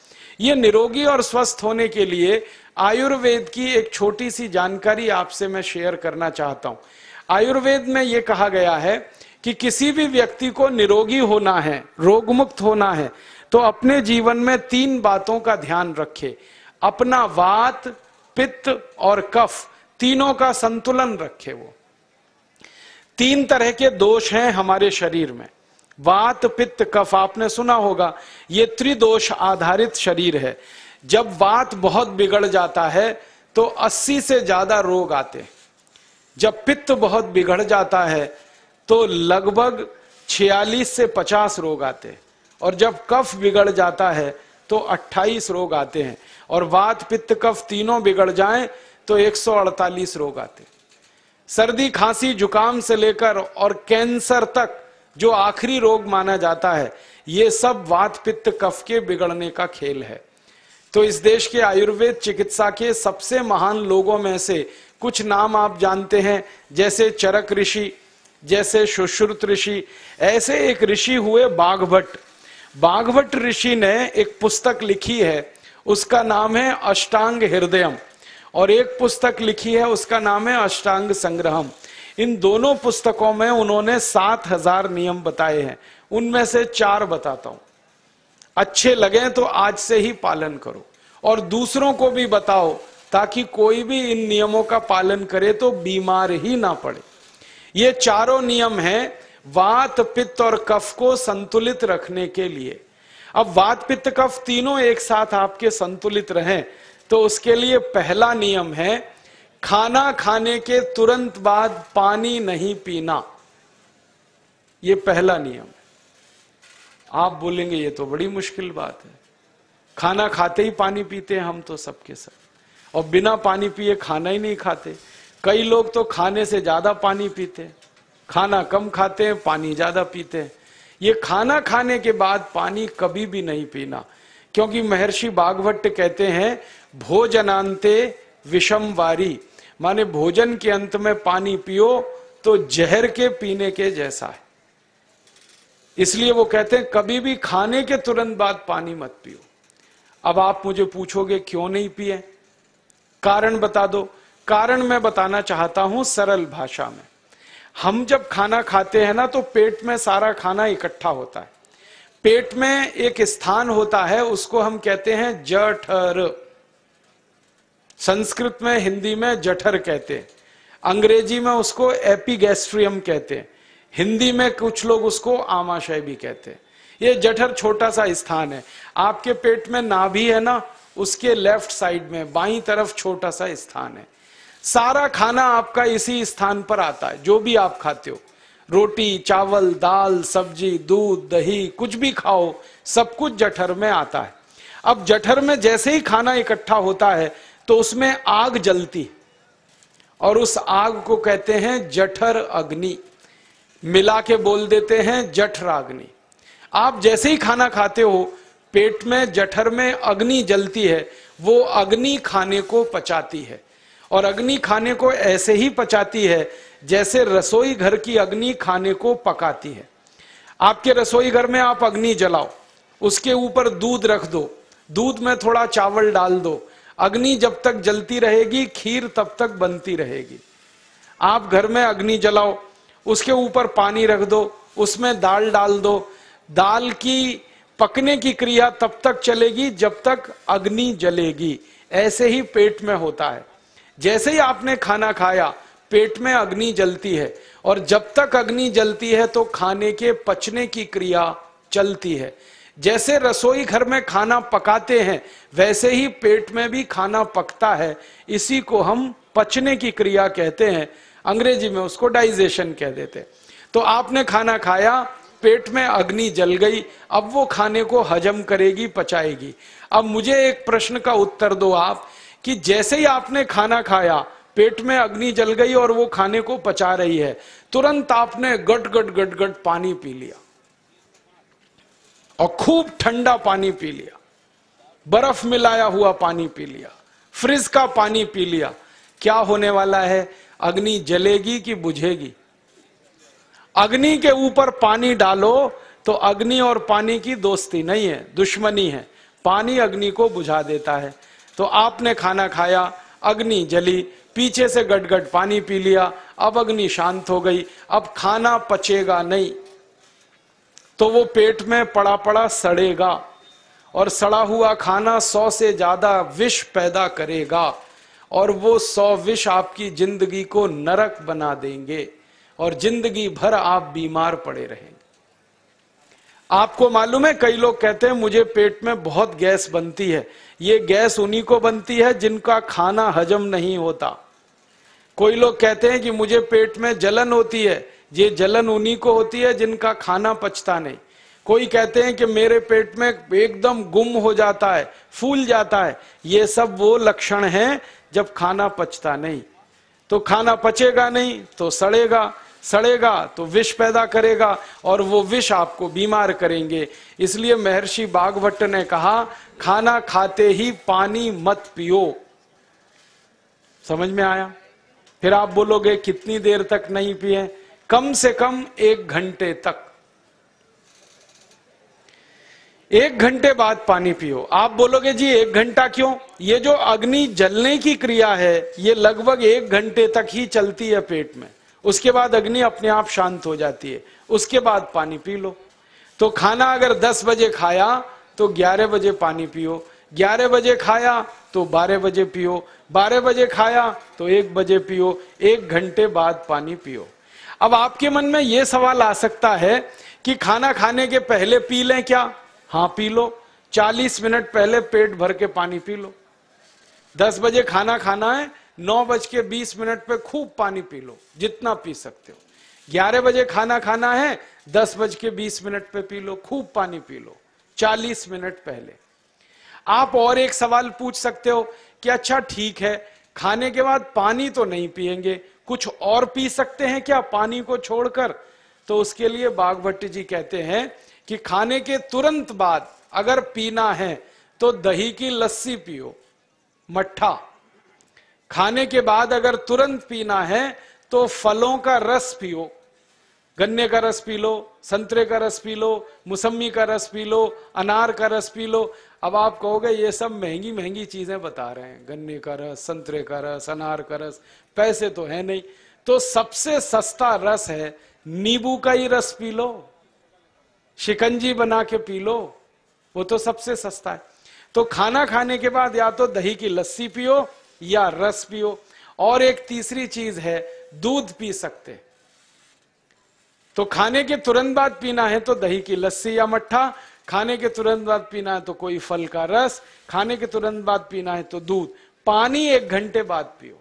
ये निरोगी और स्वस्थ होने के लिए आयुर्वेद की एक छोटी सी जानकारी आपसे मैं शेयर करना चाहता हूँ। आयुर्वेद में ये कहा गया है कि किसी भी व्यक्ति को निरोगी होना है, रोगमुक्त होना है तो अपने जीवन में तीन बातों का ध्यान रखे। अपना वात, पित्त और कफ, तीनों का संतुलन रखे वो। तीन तरह के दोष हैं हमारे शरीर में। वात, पित्त, कफ, आपने सुना होगा, ये त्रिदोष आधारित शरीर है। जब वात बहुत बिगड़ जाता है तो 80 से ज़्यादा रोग आते जब पित्त बहुत बिगड़ जाता है तो लगभग 46 से 50 रोग आते हैं। और जब कफ बिगड़ जाता है तो 28 रोग आते हैं। और वात, पित्त, कफ तीनों बिगड़ जाएँ तो 148 रोग आते हैं। सर्दी, खांसी, जुकाम से लेकर और कैंसर तक जो आखिरी रोग माना जाता है, ये सब वात, पित्त, कफ के बिगड़ने का खेल है। तो इस देश के आयुर्वेद चिकित्सा के सबसे महान लोगों में से कुछ नाम आप जानते हैं, जैसे चरक ऋषि, जैसे सुश्रुत ऋषि, ऐसे एक ऋषि हुए बाघभट्ट। बाघभट्ट ऋषि ने एक पुस्तक लिखी है, उसका नाम है अष्टांग हृदयम। और एक पुस्तक लिखी है, उसका नाम है अष्टांग संग्रहम। इन दोनों पुस्तकों में उन्होंने सात हज़ार नियम बताए हैं। उनमें से चार बताता हूँ। अच्छे लगे तो आज से ही पालन करो। और दूसरों को भी बताओ, ताकि कोई भी इन नियमों का पालन करे तो बीमार ही ना पड़े। ये चारों नियम हैं वात, पित्त और कफ को संतुलित रखने के लिए। अब वात, पित्त, कफ तीनों एक साथ आपके संतुलित रहें तो उसके लिए पहला नियम है, खाना खाने के तुरंत बाद पानी नहीं पीना। यह पहला नियम है। आप बोलेंगे, ये तो बड़ी मुश्किल बात है। खाना खाते ही पानी पीते हैं हम तो सबके सब। और बिना पानी पिए खाना ही नहीं खाते। कई लोग तो खाने से ज़्यादा पानी पीते हैं। खाना कम खाते हैं, पानी ज़्यादा पीते हैं। ये खाना खाने के बाद पानी कभी भी नहीं पीना। क्योंकि महर्षि बागभट्ट कहते हैं भोजनांते विषम वारी। माने भोजन के अंत में पानी पियो तो जहर के पीने के जैसा है। इसलिए वो कहते हैं, कभी भी खाने के तुरंत बाद पानी मत पियो। अब आप मुझे पूछोगे, क्यों नहीं पिए? कारण बता दो। कारण मैं बताना चाहता हूँ सरल भाषा में। हम जब खाना खाते हैं ना तो पेट में सारा खाना इकट्ठा होता है। पेट में एक स्थान होता है, उसको हम कहते हैं जठर। संस्कृत में, हिंदी में जठर कहते हैं। अंग्रेज़ी में उसको एपीगैस्ट्रियम कहते हैं। हिंदी में कुछ लोग उसको आमाशय भी कहते हैं। ये जठर छोटा सा स्थान है। आपके पेट में नाभि है ना, उसके लेफ़्ट साइड में, बाई तरफ़ छोटा सा स्थान है। सारा खाना आपका इसी स्थान पर आता है, जो भी आप खाते हो। रोटी, चावल, दाल, सब्ज़ी, दूध, दही, कुछ भी खाओ, सब कुछ जठर में आता है। अब जठर में जैसे ही खाना इकट्ठा होता है तो उसमें आग जलती और उस आग को कहते हैं जठर अग्नि। मिला के बोल देते हैं जठर अग्नि। आप जैसे ही खाना खाते हो, पेट में जठर में अग्नि जलती है, वो अग्नि खाने को पचाती है। और अग्नि खाने को ऐसे ही पचाती है जैसे रसोई घर की अग्नि खाने को पकाती है। आपके रसोई घर में आप अग्नि जलाओ, उसके ऊपर दूध रख दो, दूध में थोड़ा चावल डाल दो, अग्नि जब तक जलती रहेगी, खीर तब तक बनती रहेगी। आप घर में अग्नि जलाओ, उसके ऊपर पानी रख दो, उसमें दाल डाल दो, दाल की पकने की क्रिया तब तक चलेगी जब तक अग्नि जलेगी। ऐसे ही पेट में होता है। जैसे ही आपने खाना खाया, पेट में अग्नि जलती है और जब तक अग्नि जलती है तो खाने के पचने की क्रिया चलती है। जैसे रसोई घर में खाना पकाते हैं, वैसे ही पेट में भी खाना पकता है। इसी को हम पचने की क्रिया कहते हैं। अंग्रेज़ी में उसको डाइजेशन कह देते तो आपने खाना खाया, पेट में अग्नि जल गई, अब वो खाने को हजम करेगी, पचाएगी। अब मुझे एक प्रश्न का उत्तर दो आप। कि जैसे ही आपने खाना खाया, पेट में अग्नि जल गई और वो खाने को पचा रही है, तुरंत आपने गट गट गट गट पानी पी लिया और खूब ठंडा पानी पी लिया, बर्फ़ मिलाया हुआ पानी पी लिया, फ्रिज का पानी पी लिया। क्या होने वाला है? अग्नि जलेगी कि बुझेगी? अग्नि के ऊपर पानी डालो तो अग्नि और पानी की दोस्ती नहीं है, दुश्मनी है। पानी अग्नि को बुझा देता है। तो आपने खाना खाया, अग्नि जली, पीछे से गटगट पानी पी लिया, अब अग्नि शांत हो गई, अब खाना पचेगा नहीं। तो वो पेट में पड़ा पड़ा सड़ेगा और सड़ा हुआ खाना सौ से ज़्यादा विष पैदा करेगा और वो सौ विष आपकी ज़िंदगी को नरक बना देंगे और ज़िंदगी भर आप बीमार पड़े रहेंगे। आपको मालूम है, कई लोग कहते हैं, मुझे पेट में बहुत गैस बनती है। ये गैस उन्हीं को बनती है जिनका खाना हजम नहीं होता। कोई लोग कहते हैं कि, मुझे पेट में जलन होती है। ये जलन उन्हीं को होती है जिनका खाना पचता नहीं। कोई कहते हैं कि, मेरे पेट में एकदम गुम हो जाता है, फूल जाता है। ये सब वो लक्षण हैं जब खाना पचता नहीं। तो खाना पचेगा नहीं तो सड़ेगा। सड़ेगा तो विष पैदा करेगा और वो विष आपको बीमार करेंगे। इसलिए महर्षि बागवट ने कहा, खाना खाते ही पानी मत पियो। समझ में आया? फिर आप बोलोगे, कितनी देर तक नहीं पिए? कम से कम एक घंटे तक। एक घंटे बाद पानी पियो। आप बोलोगे, जी, एक घंटा क्यों? ये जो अग्नि जलने की क्रिया है, ये लगभग एक घंटे तक ही चलती है पेट में। उसके बाद अग्नि अपने आप शांत हो जाती है। उसके बाद पानी पी लो। तो खाना अगर 10 बजे खाया तो 11 बजे पानी पियो। 11 बजे खाया तो 12 बजे पियो। 12 बजे खाया तो 1 बजे पियो। एक घंटे बाद पानी पियो। अब आपके मन में यह सवाल आ सकता है कि खाना खाने के पहले पी लें क्या? हाँ पी लो। 40 मिनट पहले पेट भर के पानी पी लो। 10 बजे खाना खाना है नौ बज के बीस मिनट पे खूब पानी पी लो, जितना पी सकते हो। ग्यारह बजे खाना खाना है, दस बज के बीस मिनट पे पी लो, खूब पानी पी लो, चालीस मिनट पहले। आप और एक सवाल पूछ सकते हो कि अच्छा ठीक है, खाने के बाद पानी तो नहीं पिएँगे कुछ और पी सकते हैं क्या पानी को छोड़कर? तो उसके लिए बागभट्ट जी कहते हैं कि खाने के तुरंत बाद अगर पीना है तो दही की लस्सी पियो, मट्ठा। खाने के बाद अगर तुरंत पीना है तो फलों का रस पियो। गन्ने का रस पी लो, संतरे का रस पी लो, मुसम्मी का रस पी लो, अनार का रस पी लो। अब आप कहोगे, ये सब महँगी महँगी चीज़ें बता रहे हैं। गन्ने का रस, संतरे का रस, अनार का रस, पैसे तो है नहीं। तो सबसे सस्ता रस है, नींबू का ही रस पी लो। शिकंजी बना के पी लो। वो तो सबसे सस्ता है। तो खाना खाने के बाद या तो दही की लस्सी पियो या रस पियो। और एक तीसरी चीज़ है, दूध पी सकते। तो खाने के तुरंत बाद पीना है तो दही की लस्सी या मट्ठा, खाने के तुरंत बाद पीना है तो कोई फल का रस, खाने के तुरंत बाद पीना है तो दूध। पानी एक घंटे बाद पियो।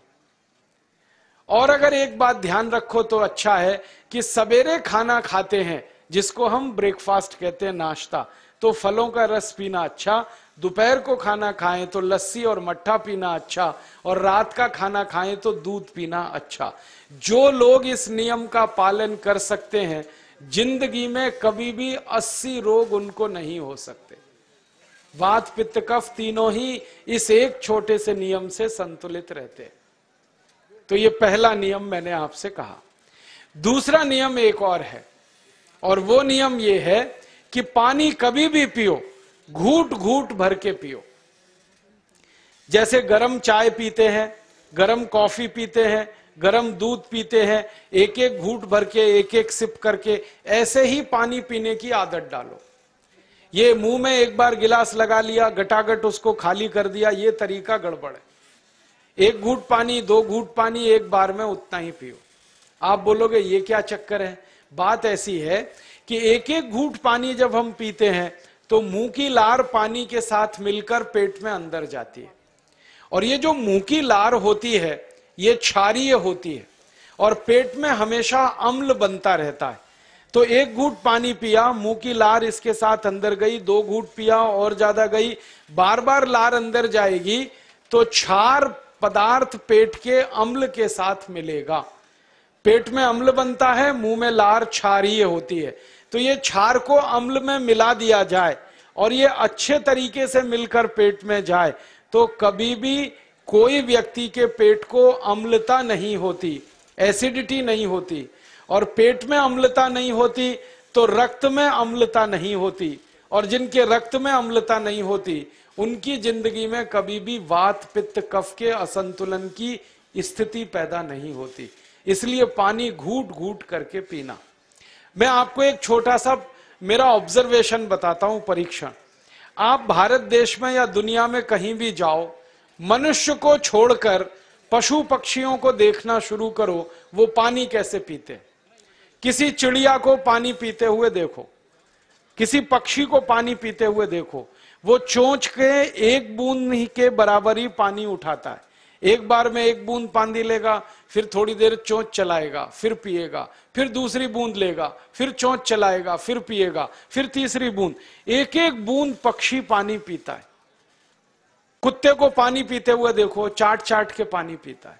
और अगर एक बात ध्यान रखो तो अच्छा है कि सवेरे खाना खाते हैं, जिसको हम ब्रेकफास्ट कहते हैं नाश्ता। तो फलों का रस पीना अच्छा दोपहर को खाना खाएँ तो लस्सी और मट्ठा पीना अच्छा और रात का खाना खाएँ तो दूध पीना अच्छा। जो लोग इस नियम का पालन कर सकते हैं, ज़िंदगी में कभी भी 80 रोग उनको नहीं हो सकते। वात पित्त कफ तीनों ही इस एक छोटे से नियम से संतुलित रहते तो ये पहला नियम मैंने आपसे कहा। दूसरा नियम एक और है, और वो नियम ये है कि पानी कभी भी पियो घूट घूट भर के पियो। जैसे गरम चाय पीते हैं, गरम कॉफ़ी पीते हैं, गरम दूध पीते हैं एक एक घूट भर के एक एक सिप करके ऐसे ही पानी पीने की आदत डालो। ये मुँह में एक बार गिलास लगा लिया, गटागट उसको खाली कर दिया, ये तरीका गड़बड़ है। एक घूट पानी, दो घूट पानी, एक बार में उतना ही पियो। आप बोलोगे, ये क्या चक्कर है? बात ऐसी है कि एक एक घूट पानी जब हम पीते हैं तो मुँह की लार पानी के साथ मिलकर पेट में अंदर जाती है। और ये जो मुँह की लार होती है, ये क्षारीय होती है और पेट में हमेशा अम्ल बनता रहता है। तो एक घूट पानी पिया, मुँह की लार इसके साथ अंदर गई, दो घूट पिया, और ज़्यादा गई बार बार लार अंदर जाएगी तो क्षार पदार्थ पेट के अम्ल के साथ मिलेगा। पेट में अम्ल बनता है, मुँह में लार क्षारीय होती है। तो ये क्षार को अम्ल में मिला दिया जाए और ये अच्छे तरीके से मिलकर पेट में जाए तो कभी भी कोई व्यक्ति के पेट को अम्लता नहीं होती, एसिडिटी नहीं होती और पेट में अम्लता नहीं होती तो रक्त में अम्लता नहीं होती और जिनके रक्त में अम्लता नहीं होती, उनकी ज़िंदगी में कभी भी वात, पित्त, कफ के असंतुलन की स्थिति पैदा नहीं होती। इसलिए पानी घूट घूट करके पीना। मैं आपको एक छोटा सा मेरा ऑब्जर्वेशन बताता हूँ परीक्षण आप भारत देश में या दुनिया में कहीं भी जाओ, मनुष्य को छोड़कर पशु पक्षियों को देखना शुरू करो, वो पानी कैसे पीते? किसी चिड़िया को पानी पीते हुए देखो, किसी पक्षी को पानी पीते हुए देखो, वो चोंच के एक बूंद के बराबर ही पानी उठाता है। एक बार में एक बूंद पानी लेगा, फिर थोड़ी देर चोंच चलाएगा, फिर पिएगा, फिर दूसरी बूंद लेगा, फिर चोंच चलाएगा, फिर पिएगा, फिर तीसरी बूंद। एक एक बूंद पक्षी पानी पीता है। कुत्ते को पानी पीते हुए देखो चाट चाट के पानी पीता है।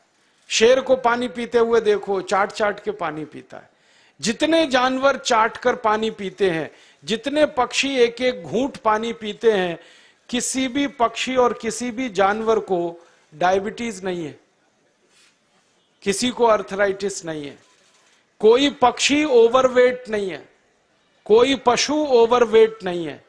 शेर को पानी पीते हुए देखो चाट चाट के पानी पीता है। जितने जानवर चाट कर पानी पीते हैं, जितने पक्षी एक एक घूट पानी पीते हैं, किसी भी पक्षी और किसी भी जानवर को डायबिटीज़ नहीं है। किसी को अर्थराइटिस नहीं है। कोई पक्षी ओवरवेट नहीं है। कोई पशु ओवरवेट नहीं है।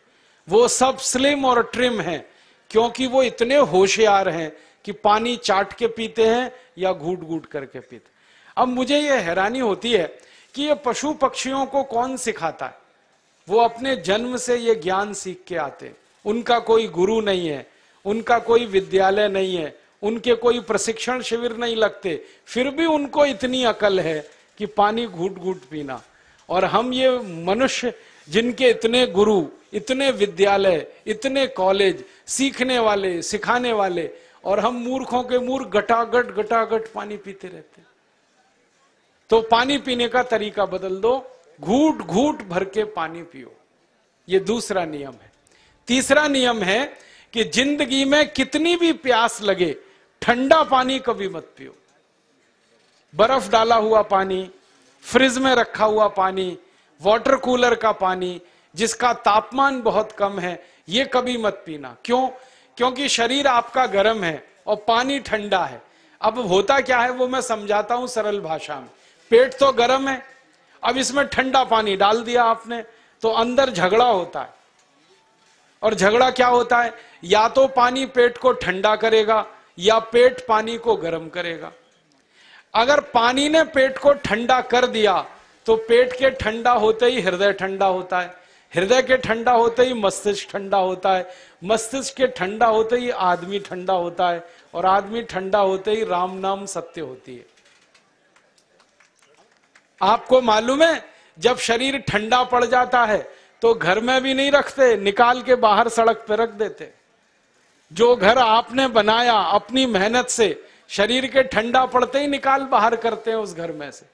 वो सब स्लिम और ट्रिम है, क्योंकि वो इतने होशियार हैं कि पानी चाट के पीते हैं या घूट घूट करके पीते अब मुझे ये हैरानी होती है कि ये पशु पक्षियों को कौन सिखाता है? वो अपने जन्म से ये ज्ञान सीख के आते उनका कोई गुरु नहीं है। उनका कोई विद्यालय नहीं है। उनके कोई प्रशिक्षण शिविर नहीं लगते। फिर भी उनको इतनी अकल है कि पानी घूट घूट पीना। और हम ये मनुष्य जिनके इतने गुरु, इतने विद्यालय, इतने कॉलेज, सीखने वाले, सिखाने वाले, और हम मूर्खों के मूर्ख गटागट गटागट पानी पीते रहते तो पानी पीने का तरीका बदल दो। घूट घूट भर के पानी पियो। ये दूसरा नियम है। तीसरा नियम है कि ज़िंदगी में कितनी भी प्यास लगे ठंडा पानी कभी मत पियो। बर्फ़ डाला हुआ पानी, फ्रिज में रखा हुआ पानी, वाटर कूलर का पानी, जिसका तापमान बहुत कम है, ये कभी मत पीना। क्यों? क्योंकि शरीर आपका गर्म है और पानी ठंडा है। अब होता क्या है, वो मैं समझाता हूँ सरल भाषा में। पेट तो गर्म है, अब इसमें ठंडा पानी डाल दिया आपने तो अंदर झगड़ा होता है। और झगड़ा क्या होता है? या तो पानी पेट को ठंडा करेगा या पेट पानी को गर्म करेगा। अगर पानी ने पेट को ठंडा कर दिया तो पेट के ठंडा होते ही हृदय ठंडा होता है। हृदय के ठंडा होते ही मस्तिष्क ठंडा होता है। मस्तिष्क के ठंडा होते ही आदमी ठंडा होता है और आदमी ठंडा होते ही राम नाम सत्य होती है। आपको मालूम है, जब शरीर ठंडा पड़ जाता है तो घर में भी नहीं रखते, निकाल के बाहर सड़क पर रख देते। जो घर आपने बनाया अपनी मेहनत से, शरीर के ठंडा पड़ते ही निकाल बाहर करते हैं उस घर में से।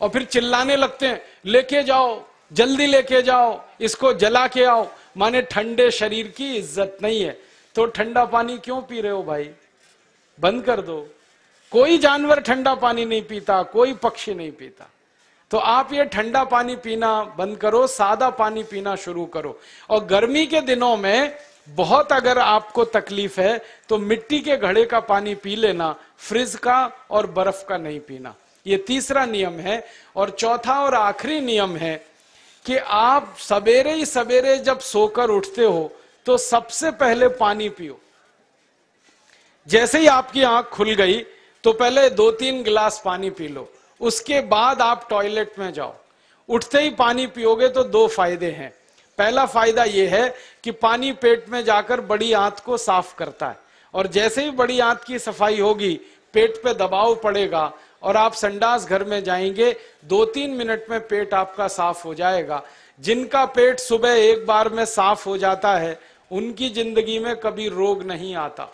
और फिर चिल्लाने लगते हैं, लेके जाओ, जल्दी लेके जाओ, इसको जला के आओ। माने ठंडे शरीर की इज़्ज़त नहीं है। तो ठंडा पानी क्यों पी रहे हो भाई? बंद कर दो। कोई जानवर ठंडा पानी नहीं पीता, कोई पक्षी नहीं पीता। तो आप ये ठंडा पानी पीना बंद करो, सादा पानी पीना शुरू करो। और गर्मी के दिनों में बहुत अगर आपको तकलीफ़ है तो मिट्टी के घड़े का पानी पी लेना, फ्रिज का और बर्फ़ का नहीं पीना। ये तीसरा नियम है। और चौथा और आखिरी नियम है कि आप सवेरे ही सवेरे जब सोकर उठते हो तो सबसे पहले पानी पियो। जैसे ही आपकी आँख खुल गई तो पहले दो तीन गिलास पानी पी लो। उसके बाद आप टॉयलेट में जाओ। उठते ही पानी पियोगे तो दो फ़ायदे हैं। पहला फ़ायदा यह है कि पानी पेट में जाकर बड़ी आंत को साफ़ करता है। और जैसे ही बड़ी आंत की सफ़ाई होगी, पेट पे दबाव पड़ेगा और आप संडास घर में जाएँगे दो तीन मिनट में पेट आपका साफ़ हो जाएगा। जिनका पेट सुबह एक बार में साफ़ हो जाता है, उनकी ज़िंदगी में कभी रोग नहीं आता।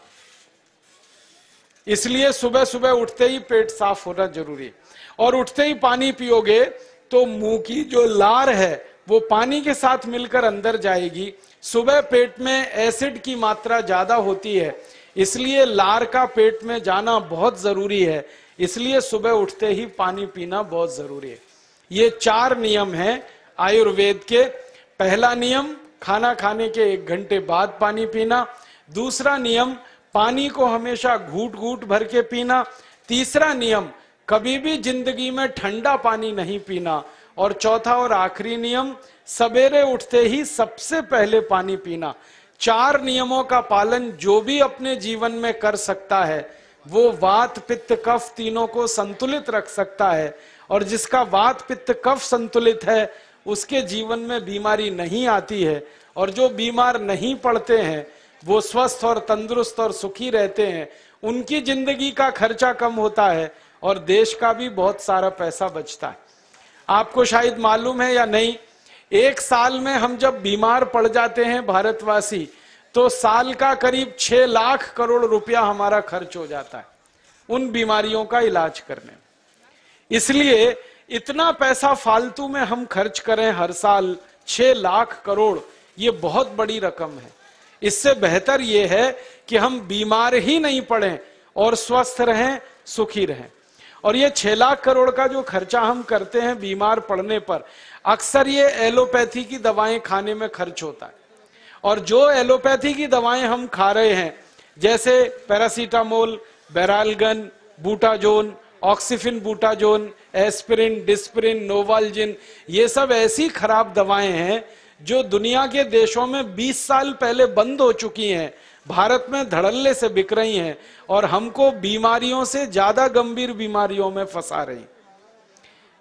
इसलिए सुबह सुबह उठते ही पेट साफ़ होना ज़रूरी और उठते ही पानी पियोगे तो मुँह की जो लार है वो पानी के साथ मिलकर अंदर जाएगी। सुबह पेट में एसिड की मात्रा ज़्यादा होती है, इसलिए लार का पेट में जाना बहुत ज़रूरी है। इसलिए सुबह उठते ही पानी पीना बहुत ज़रूरी है। ये चार नियम हैं आयुर्वेद के। पहला नियम, खाना खाने के एक घंटे बाद पानी पीना। दूसरा नियम, पानी को हमेशा घूट घूट भर के पीना। तीसरा नियम, कभी भी ज़िंदगी में ठंडा पानी नहीं पीना। और चौथा और आखिरी नियम, सवेरे उठते ही सबसे पहले पानी पीना। चार नियमों का पालन जो भी अपने जीवन में कर सकता है, वो वात, पित्त, कफ तीनों को संतुलित रख सकता है। और जिसका वात, पित्त, कफ संतुलित है, उसके जीवन में बीमारी नहीं आती है। और जो बीमार नहीं पड़ते हैं, वो स्वस्थ और तंदुरुस्त और सुखी रहते हैं। उनकी ज़िंदगी का खर्चा कम होता है और देश का भी बहुत सारा पैसा बचता है। आपको शायद मालूम है या नहीं, एक साल में हम जब बीमार पड़ जाते हैं भारतवासी तो साल का करीब छह लाख करोड़ रुपया हमारा खर्च हो जाता है उन बीमारियों का इलाज करने इसलिए इतना पैसा फालतू में हम खर्च करें हर साल छह लाख करोड़, ये बहुत बड़ी रकम है। इससे बेहतर ये है कि हम बीमार ही नहीं पड़े और स्वस्थ रहें, सुखी रहें। और ये छह लाख करोड़ का जो खर्चा हम करते हैं बीमार पड़ने पर, अक्सर ये एलोपैथी की दवाएँ खाने में खर्च होता है। और जो एलोपैथी की दवाएँ हम खा रहे हैं, जैसे paracetamol, baralgan, butazone, oxyphen butazone, aspirin, disprin, novalgin, ये सब ऐसी खराब दवाएँ हैं जो दुनिया के देशों में 20 साल पहले बंद हो चुकी हैं। भारत में धड़ल्ले से बिक रही हैं और हमको बीमारियों से ज़्यादा गंभीर बीमारियों में फंसा रही।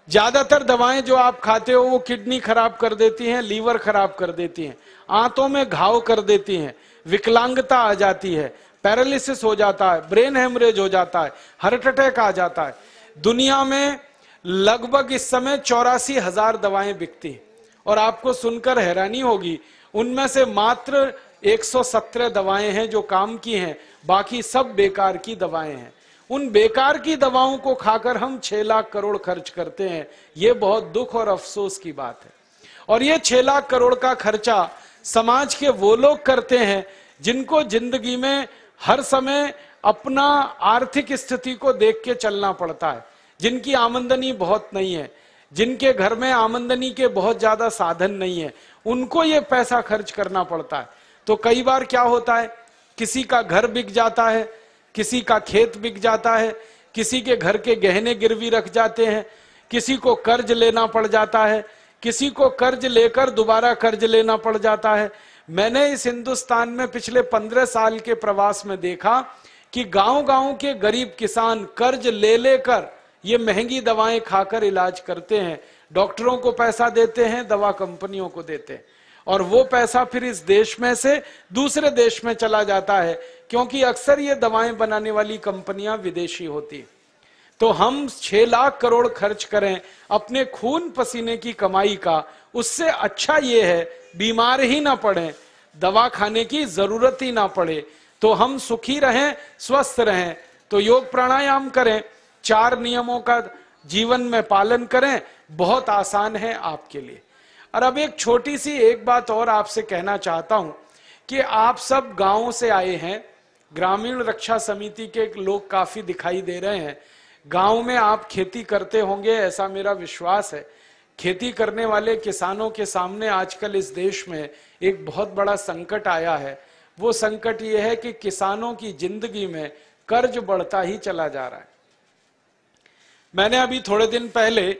ज़्यादातर दवाएँ जो आप खाते हो वो किडनी खराब कर देती हैं, लीवर खराब कर देती हैं, आंतों में घाव कर देती हैं, विकलांगता आ जाती है, पैरालिसिस हो जाता है, ब्रेन हेमरेज हो जाता है, हार्ट अटैक आ जाता है। दुनिया में लगभग इस समय चौरासी हज़ार दवाएँ बिकती हैं और आपको सुनकर हैरानी होगी, उनमें से मात्र 117 दवाएँ हैं जो काम की हैं, बाकी सब बेकार की दवाएँ हैं। उन बेकार की दवाओं को खाकर हम छह लाख करोड़ खर्च करते हैं, ये बहुत दुख और अफसोस की बात है। और ये छह लाख करोड़ का खर्चा समाज के वो लोग करते हैं, जिनको ज़िंदगी में हर समय अपना आर्थिक स्थिति को देख के चलना पड़ता है, जिनकी आमदनी बहुत नहीं है, जिनके घर में आमदनी के बहुत ज़्यादा साधन नहीं है, उनको ये पैसा खर्च करना पड़ता है। तो कई बार क्या होता है? किसी का घर बिक जाता है, किसी का खेत बिक जाता है, किसी के घर के गहने गिरवी रख जाते हैं, किसी को कर्ज लेना पड़ जाता है, किसी को कर्ज लेकर दोबारा कर्ज लेना पड़ जाता है। मैंने इस हिंदुस्तान में पिछले पंद्रह साल के प्रवास में देखा कि गाँव गाँव के गरीब किसान कर्ज ले लेकर ये महँगी दवाएँ खाकर इलाज करते हैं। डॉक्टरों को पैसा देते हैं, दवा कंपनियों को देते हैं। और वो पैसा फिर इस देश में से दूसरे देश में चला जाता है, क्योंकि अक्सर ये दवाएँ बनाने वाली कंपनियाँ विदेशी होती। तो हम छह लाख करोड़ खर्च करें अपने खून पसीने की कमाई का, उससे अच्छा ये है, बीमार ही ना पड़े, दवा खाने की ज़रूरत ही ना पड़े तो हम सुखी रहें, स्वस्थ रहें तो योग प्राणायाम करें, चार नियमों का जीवन में पालन करें, बहुत आसान है आपके लिए। और अब एक छोटी सी एक बात और आपसे कहना चाहता हूँ कि आप सब गाँवों से आए हैं, ग्रामीण रक्षा समिति के लोग काफ़ी दिखाई दे रहे हैं। गाँव में आप खेती करते होंगे, ऐसा मेरा विश्वास है। खेती करने वाले किसानों के सामने आजकल इस देश में एक बहुत बड़ा संकट आया है। वो संकट ये है कि किसानों की ज़िंदगी में कर्ज बढ़ता ही चला जा रहा है। मैंने अभी थोड़े दिन पहले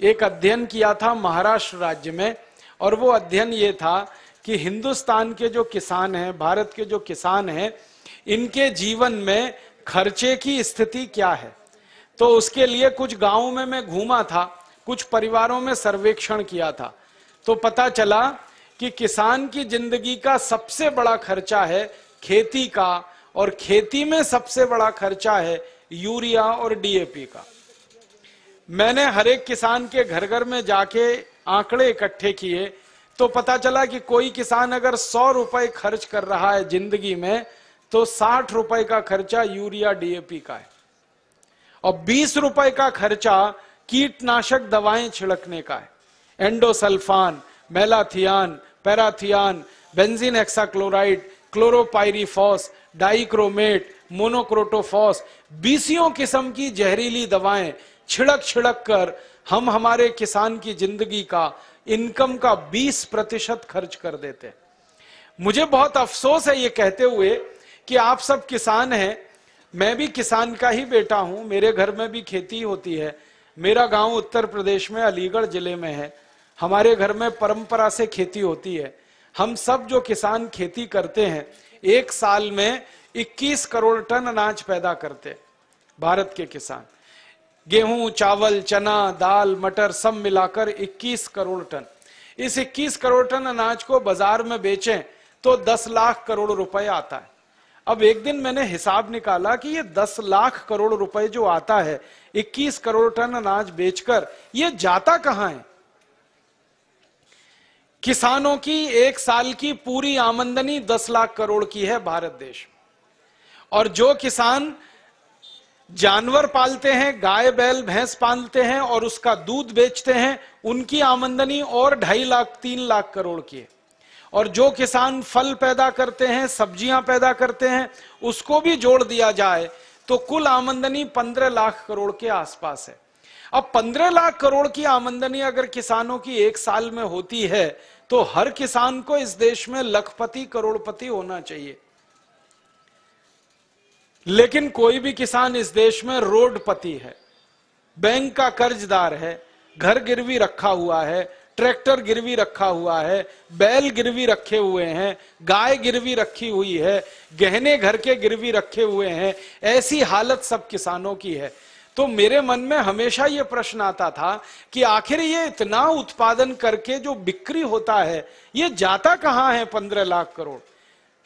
एक अध्ययन किया था महाराष्ट्र राज्य में, और वो अध्ययन ये था कि हिंदुस्तान के जो किसान हैं, भारत के जो किसान हैं, इनके जीवन में खर्चे की स्थिति क्या है? तो उसके लिए कुछ गाँवों में मैं घूमा था, कुछ परिवारों में सर्वेक्षण किया था। तो पता चला कि किसान की ज़िंदगी का सबसे बड़ा खर्चा है खेती का, और खेती में सबसे बड़ा खर्चा है यूरिया और डीएपी का। मैंने हर एक किसान के घर घर में जाके आंकड़े इकट्ठे किए तो पता चला कि कोई किसान अगर सौ रुपए खर्च कर रहा है ज़िंदगी में तो साठ रुपए का खर्चा यूरिया डीएपी का है। और बीस रुपए का खर्चा कीटनाशक दवाएँ छिड़कने का है। Endosulfan, malathion, parathion, benzene hexachloride chlorpyrifos dichromate monocrotophos बीसियों किस्म की जहरीली दवाएँ छिड़क छिड़क कर हम हमारे किसान की ज़िंदगी का इनकम का 20 प्रतिशत खर्च कर देते मुझे बहुत अफसोस है ये कहते हुए कि आप सब किसान हैं। मैं भी किसान का ही बेटा हूँ। मेरे घर में भी खेती होती है। मेरा गाँव उत्तर प्रदेश में अलीगढ़ ज़िले में है। हमारे घर में परंपरा से खेती होती है। हम सब जो किसान खेती करते हैं, एक साल में 21 करोड़ टन अनाज पैदा करते भारत के किसान। गेहूँ, चावल, चना, दाल, मटर सब मिलाकर 21 करोड़ टन। इस 21 करोड़ टन अनाज को बाज़ार में बेचें तो 10 लाख करोड़ रुपए आता है। अब एक दिन मैंने हिसाब निकाला कि ये 10 लाख करोड़ रुपए जो आता है 21 करोड़ टन अनाज बेचकर, ये जाता कहाँ है? किसानों की एक साल की पूरी आमंदनी दस लाख करोड़ की है भारत देश। और जो किसान जानवर पालते हैं, गाय, बैल, भैंस पालते हैं और उसका दूध बेचते हैं, उनकी आमदनी और ढाई लाख, तीन लाख करोड़ की है। और जो किसान फल पैदा करते हैं, सब्ज़ियाँ पैदा करते हैं, उसको भी जोड़ दिया जाए तो कुल आमदनी पंद्रह लाख करोड़ के आसपास है। अब पंद्रह लाख करोड़ की आमदनी अगर किसानों की एक साल में होती है तो हर किसान को इस देश में लखपति, करोड़पति होना चाहिए। लेकिन कोई भी किसान इस देश में रोडपति है, बैंक का कर्जदार है, घर गिरवी रखा हुआ है, ट्रैक्टर गिरवी रखा हुआ है, बैल गिरवी रखे हुए हैं, गाय गिरवी रखी हुई है, गहने घर के गिरवी रखे हुए हैं, ऐसी हालत सब किसानों की है। तो मेरे मन में हमेशा ये प्रश्न आता था कि आखिर ये इतना उत्पादन करके जो बिक्री होता है, ये जाता कहाँ है पंद्रह लाख करोड़?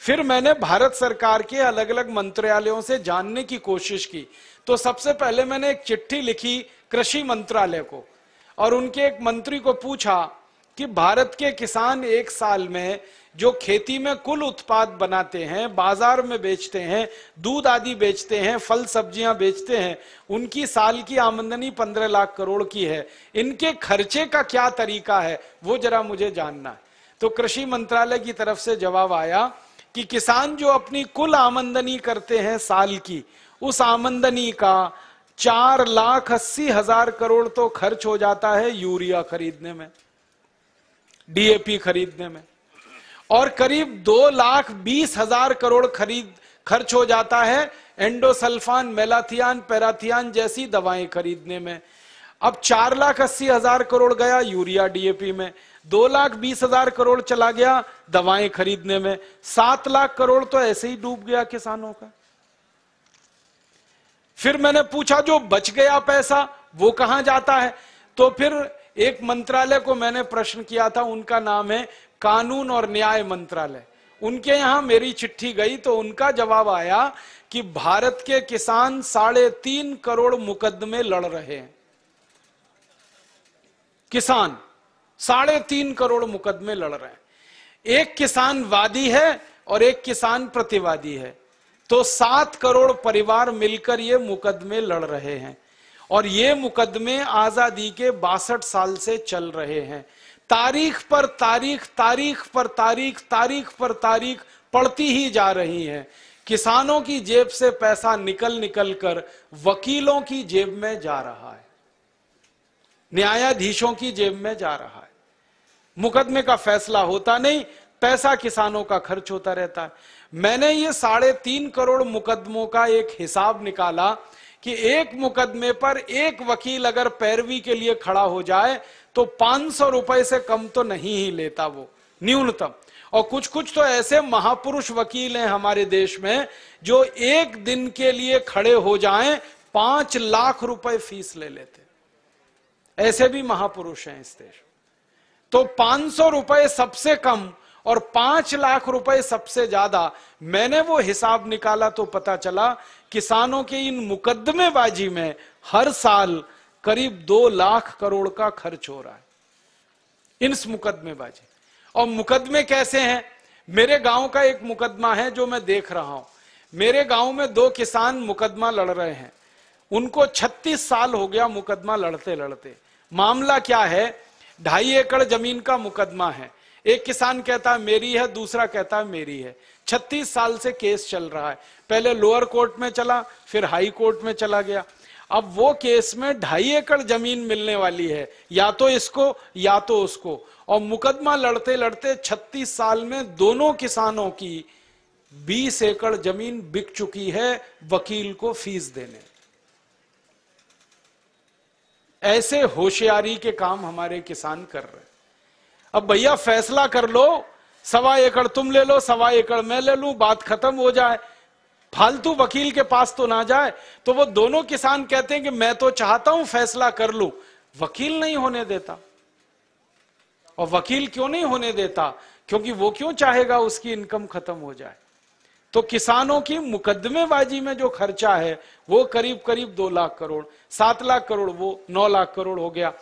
फिर मैंने भारत सरकार के अलग अलग मंत्रालयों से जानने की कोशिश की। तो सबसे पहले मैंने एक चिट्ठी लिखी कृषि मंत्रालय को और उनके एक मंत्री को पूछा कि भारत के किसान एक साल में जो खेती में कुल उत्पाद बनाते हैं, बाज़ार में बेचते हैं, दूध आदि बेचते हैं, फल सब्ज़ियाँ बेचते हैं, उनकी साल की आमदनी पंद्रह लाख करोड़ की है। इनके खर्चे का क्या तरीका है, वो जरा मुझे जानना है। तो कृषि मंत्रालय की तरफ़ से जवाब आया कि किसान जो अपनी कुल आमंदनी करते हैं साल की, उस आमंदनी का चार लाख अस्सी हज़ार करोड़ तो खर्च हो जाता है यूरिया खरीदने में डीएपी खरीदने में। और करीब दो लाख बीस हज़ार करोड़ खरीद, खर्च हो जाता है एंडोसल्फान, मेलाथियान, पैराथियान जैसी दवाएँ खरीदने में। अब चार लाख अस्सी हज़ार करोड़ गया यूरिया डीएपी में। दो लाख बीस हज़ार करोड़ चला गया दवाएँ खरीदने में। सात लाख करोड़ तो ऐसे ही डूब गया किसानों का। फिर मैंने पूछा, जो बच गया पैसा, वो कहाँ जाता है? तो फिर एक मंत्रालय को मैंने प्रश्न किया था, उनका नाम है कानून और न्याय मंत्रालय। उनके यहाँ मेरी चिट्ठी गई तो उनका जवाब आया कि भारत के किसान साढ़े तीन करोड़ मुकदमे लड़ रहे हैं। किसान साढ़े तीन करोड़ मुकदमे लड़ रहे हैं। एक किसान वादी है और एक किसान प्रतिवादी है। तो सात करोड़ परिवार मिलकर ये मुकदमे लड़ रहे हैं और ये मुकदमे आज़ादी के बासठ साल से चल रहे हैं। तारीख पर तारीख तारीख पर तारीख तारीख पर तारीख पड़ती ही जा रही है। किसानों की जेब से पैसा निकल निकल कर वकीलों की जेब में जा रहा है। न्यायाधीशों की जेब में जा रहा है। मुकदमे का फैसला होता नहीं, पैसा किसानों का खर्च होता रहता है। मैंने ये साढ़े तीन करोड़ मुकदमों का एक हिसाब निकाला कि एक मुकदमे पर एक वकील अगर पैरवी के लिए खड़ा हो जाए तो पाँच सौ रुपए से कम तो नहीं ही लेता वो, न्यूनतम। और कुछ कुछ तो ऐसे महापुरुष वकील हैं हमारे देश में, जो एक दिन के लिए खड़े हो जाएँ, पाँच लाख रुपए फ़ीस ले लेते। ऐसे भी महापुरुष हैं इस देश तो पाँच सौ रुपए सबसे कम और पाँच लाख रुपए सबसे ज़्यादा। मैंने वो हिसाब निकाला तो पता चला, किसानों के इन मुकदमेबाजी में हर साल करीब दो लाख करोड़ का खर्च हो रहा है। इन मुकदमेबाजी और मुकदमे कैसे हैं? मेरे गाँव का एक मुकदमा है जो मैं देख रहा हूँ। मेरे गाँव में दो किसान मुकदमा लड़ रहे हैं। उनको 36 साल हो गया मुकदमा लड़ते लड़ते मामला क्या है? ढाई एकड़ ज़मीन का मुकदमा है। एक किसान कहता है, मेरी है, दूसरा कहता है, मेरी है। 36 साल से केस चल रहा है। पहले लोअर कोर्ट में चला, फिर हाई कोर्ट में चला गया। अब वो केस में ढाई एकड़ ज़मीन मिलने वाली है। या तो इसको, या तो उसको। और मुकदमा लड़ते लड़ते 36 साल में दोनों किसानों की 20 एकड़ ज़मीन बिक चुकी है वकील को फ़ीस देने। ऐसे होशियारी के काम हमारे किसान कर रहे अब भैया फैसला कर लो, सवा एकड़ तुम ले लो, सवा एकड़ मैं ले लू, बात खत्म हो जाए। फालतू वकील के पास तो ना जाए। तो वो दोनों किसान कहते हैं कि मैं तो चाहता हूँ फैसला कर लू। वकील नहीं होने देता। और वकील क्यों नहीं होने देता? क्योंकि वो क्यों चाहेगा उसकी इनकम खत्म हो जाए? तो किसानों की मुकदमेबाजी में जो खर्चा है, वो करीब करीब दो लाख करोड़, सात लाख करोड़, वो नौ लाख करोड़ हो गया।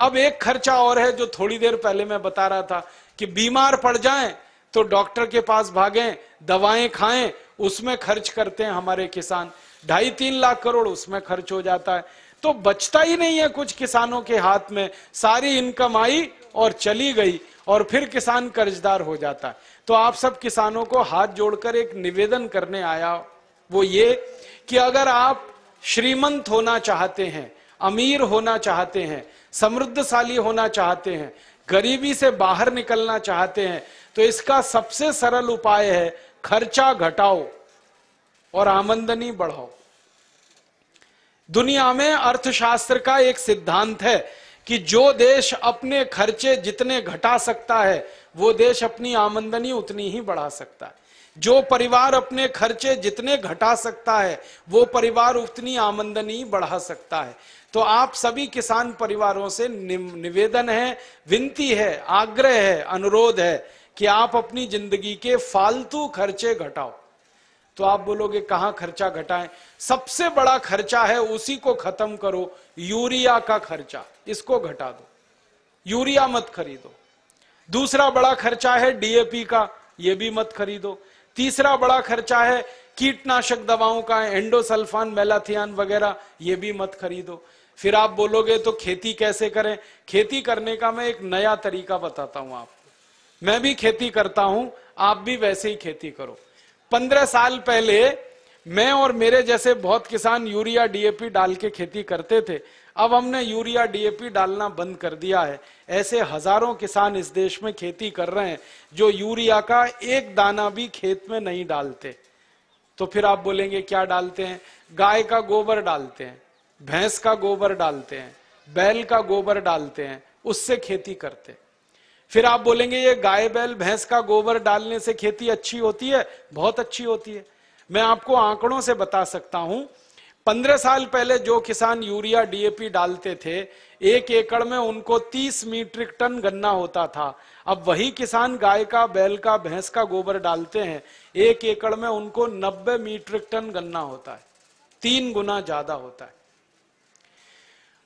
अब एक खर्चा और है जो थोड़ी देर पहले मैं बता रहा था कि बीमार पड़ जाएँ तो डॉक्टर के पास भागें, दवाएँ खाएँ, उसमें खर्च करते हैं हमारे किसान। ढाई तीन लाख करोड़ उसमें खर्च हो जाता है। तो बचता ही नहीं है कुछ किसानों के हाथ में। सारी इनकम आई और चली गई और फिर किसान कर्जदार हो जाता है। तो आप सब किसानों को हाथ जोड़कर एक निवेदन करने आया वो ये कि अगर आप श्रीमंत होना चाहते हैं, अमीर होना चाहते हैं, समृद्धशाली होना चाहते हैं, गरीबी से बाहर निकलना चाहते हैं तो इसका सबसे सरल उपाय है, खर्चा घटाओ और आमंदनी बढ़ाओ। दुनिया में अर्थशास्त्र का एक सिद्धांत है कि जो देश अपने खर्चे जितने घटा सकता है वो देश अपनी आमंदनी उतनी ही बढ़ा सकता है। जो परिवार अपने खर्चे जितने घटा सकता है, वो परिवार उतनी आमंदनी बढ़ा सकता है। तो आप सभी किसान परिवारों से निवेदन है, विनती है, आग्रह है, अनुरोध है कि आप अपनी ज़िंदगी के फालतू खर्चे घटाओ। तो आप बोलोगे, कहाँ खर्चा घटाएँ? सबसे बड़ा खर्चा है, उसी को खत्म करो। यूरिया का खर्चा, इसको घटा दो। यूरिया मत खरीदो। दूसरा बड़ा खर्चा है डीएपी का, ये भी मत खरीदो। तीसरा बड़ा खर्चा है कीटनाशक दवाओं का, एंडोसल्फान, मेलाथियान वगैरह, ये भी मत खरीदो। फिर आप बोलोगे तो खेती कैसे करें? खेती करने का मैं एक नया तरीका बताता हूँ आपको। मैं भी खेती करता हूँ, आप भी वैसे ही खेती करो। पंद्रह साल पहले मैं और मेरे जैसे बहुत किसान यूरिया डीएपी डाल के खेती करते थे। अब हमने यूरिया डीएपी डालना बंद कर दिया है। ऐसे हज़ारों किसान इस देश में खेती कर रहे हैं, जो यूरिया का एक दाना भी खेत में नहीं डालते। तो फिर आप बोलेंगे, क्या डालते हैं? गाय का गोबर डालते हैं, भैंस का गोबर डालते हैं, बैल का गोबर डालते हैं, उससे खेती करते फिर आप बोलेंगे, ये गाय, बैल, भैंस का गोबर डालने से खेती अच्छी होती है? बहुत अच्छी होती है। मैं आपको आंकड़ों से बता सकता हूँ। पंद्रह साल पहले जो किसान यूरिया डीएपी डालते थे, एक एकड़ में उनको तीस मीट्रिक टन गन्ना होता था। अब वही किसान गाय का, बैल का, भैंस का गोबर डालते हैं, एक एकड़ में उनको नब्बे मीट्रिक टन गन्ना होता है। तीन गुना ज़्यादा होता है।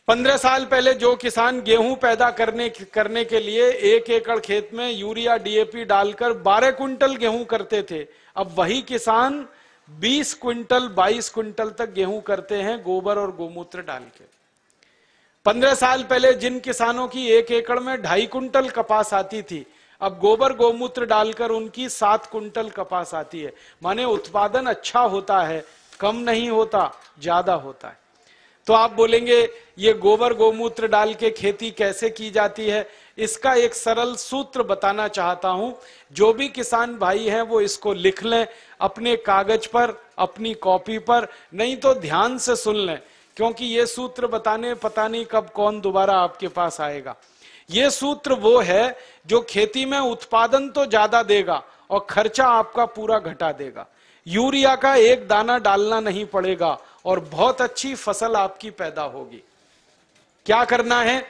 पंद्रह साल पहले जो किसान गेहूँ पैदा करने करने के लिए एक एकड़ खेत में यूरिया डीएपी डालकर बारह क्विंटल गेहूँ करते थे, अब वही किसान बीस क्विंटल, बाईस क्विंटल तक गेहूँ करते हैं, गोबर और गोमूत्र डाल के। पंद्रह साल पहले जिन किसानों की एक एकड़ में ढाई कुंटल कपास आती थी, अब गोबर, गोमूत्र डालकर उनकी सात कुंटल कपास आती है। माने उत्पादन अच्छा होता है, कम नहीं होता, ज़्यादा होता है। तो आप बोलेंगे, ये गोबर, गोमूत्र डाल के खेती कैसे की जाती है? इसका एक सरल सूत्र बताना चाहता हूँ। जो भी किसान भाई हैं, वो इसको लिख लें अपने कागज़ पर, अपनी कॉपी पर, नहीं तो ध्यान से सुन लें, क्योंकि ये सूत्र बताने, पता नहीं कब कौन दोबारा आपके पास आएगा। ये सूत्र वो है जो खेती में उत्पादन तो ज़्यादा देगा और खर्चा आपका पूरा घटा देगा। यूरिया का एक दाना डालना नहीं पड़ेगा और बहुत अच्छी फ़सल आपकी पैदा होगी। क्या करना है?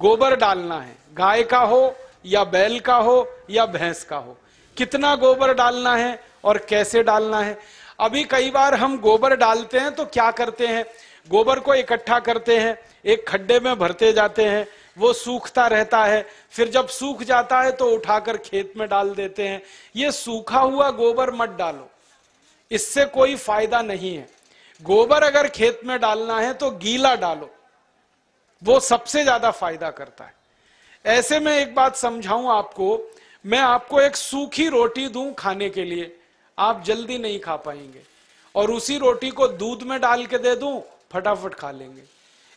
गोबर डालना है, गाय का हो या बैल का हो या भैंस का हो। कितना गोबर डालना है और कैसे डालना है? अभी कई बार हम गोबर डालते हैं तो क्या करते हैं? गोबर को इकट्ठा करते हैं, एक खड्डे में भरते जाते हैं, वो सूखता रहता है, फिर जब सूख जाता है तो उठाकर खेत में डाल देते हैं। ये सूखा हुआ गोबर मत डालो, इससे कोई फ़ायदा नहीं है। गोबर अगर खेत में डालना है तो गीला डालो वो सबसे ज़्यादा फ़ायदा करता है। ऐसे में एक बात समझाऊं आपको, मैं आपको एक सूखी रोटी दूँ खाने के लिए, आप जल्दी नहीं खा पाएँगे। और उसी रोटी को दूध में डाल के दे दूँ, फटाफट खा लेंगे।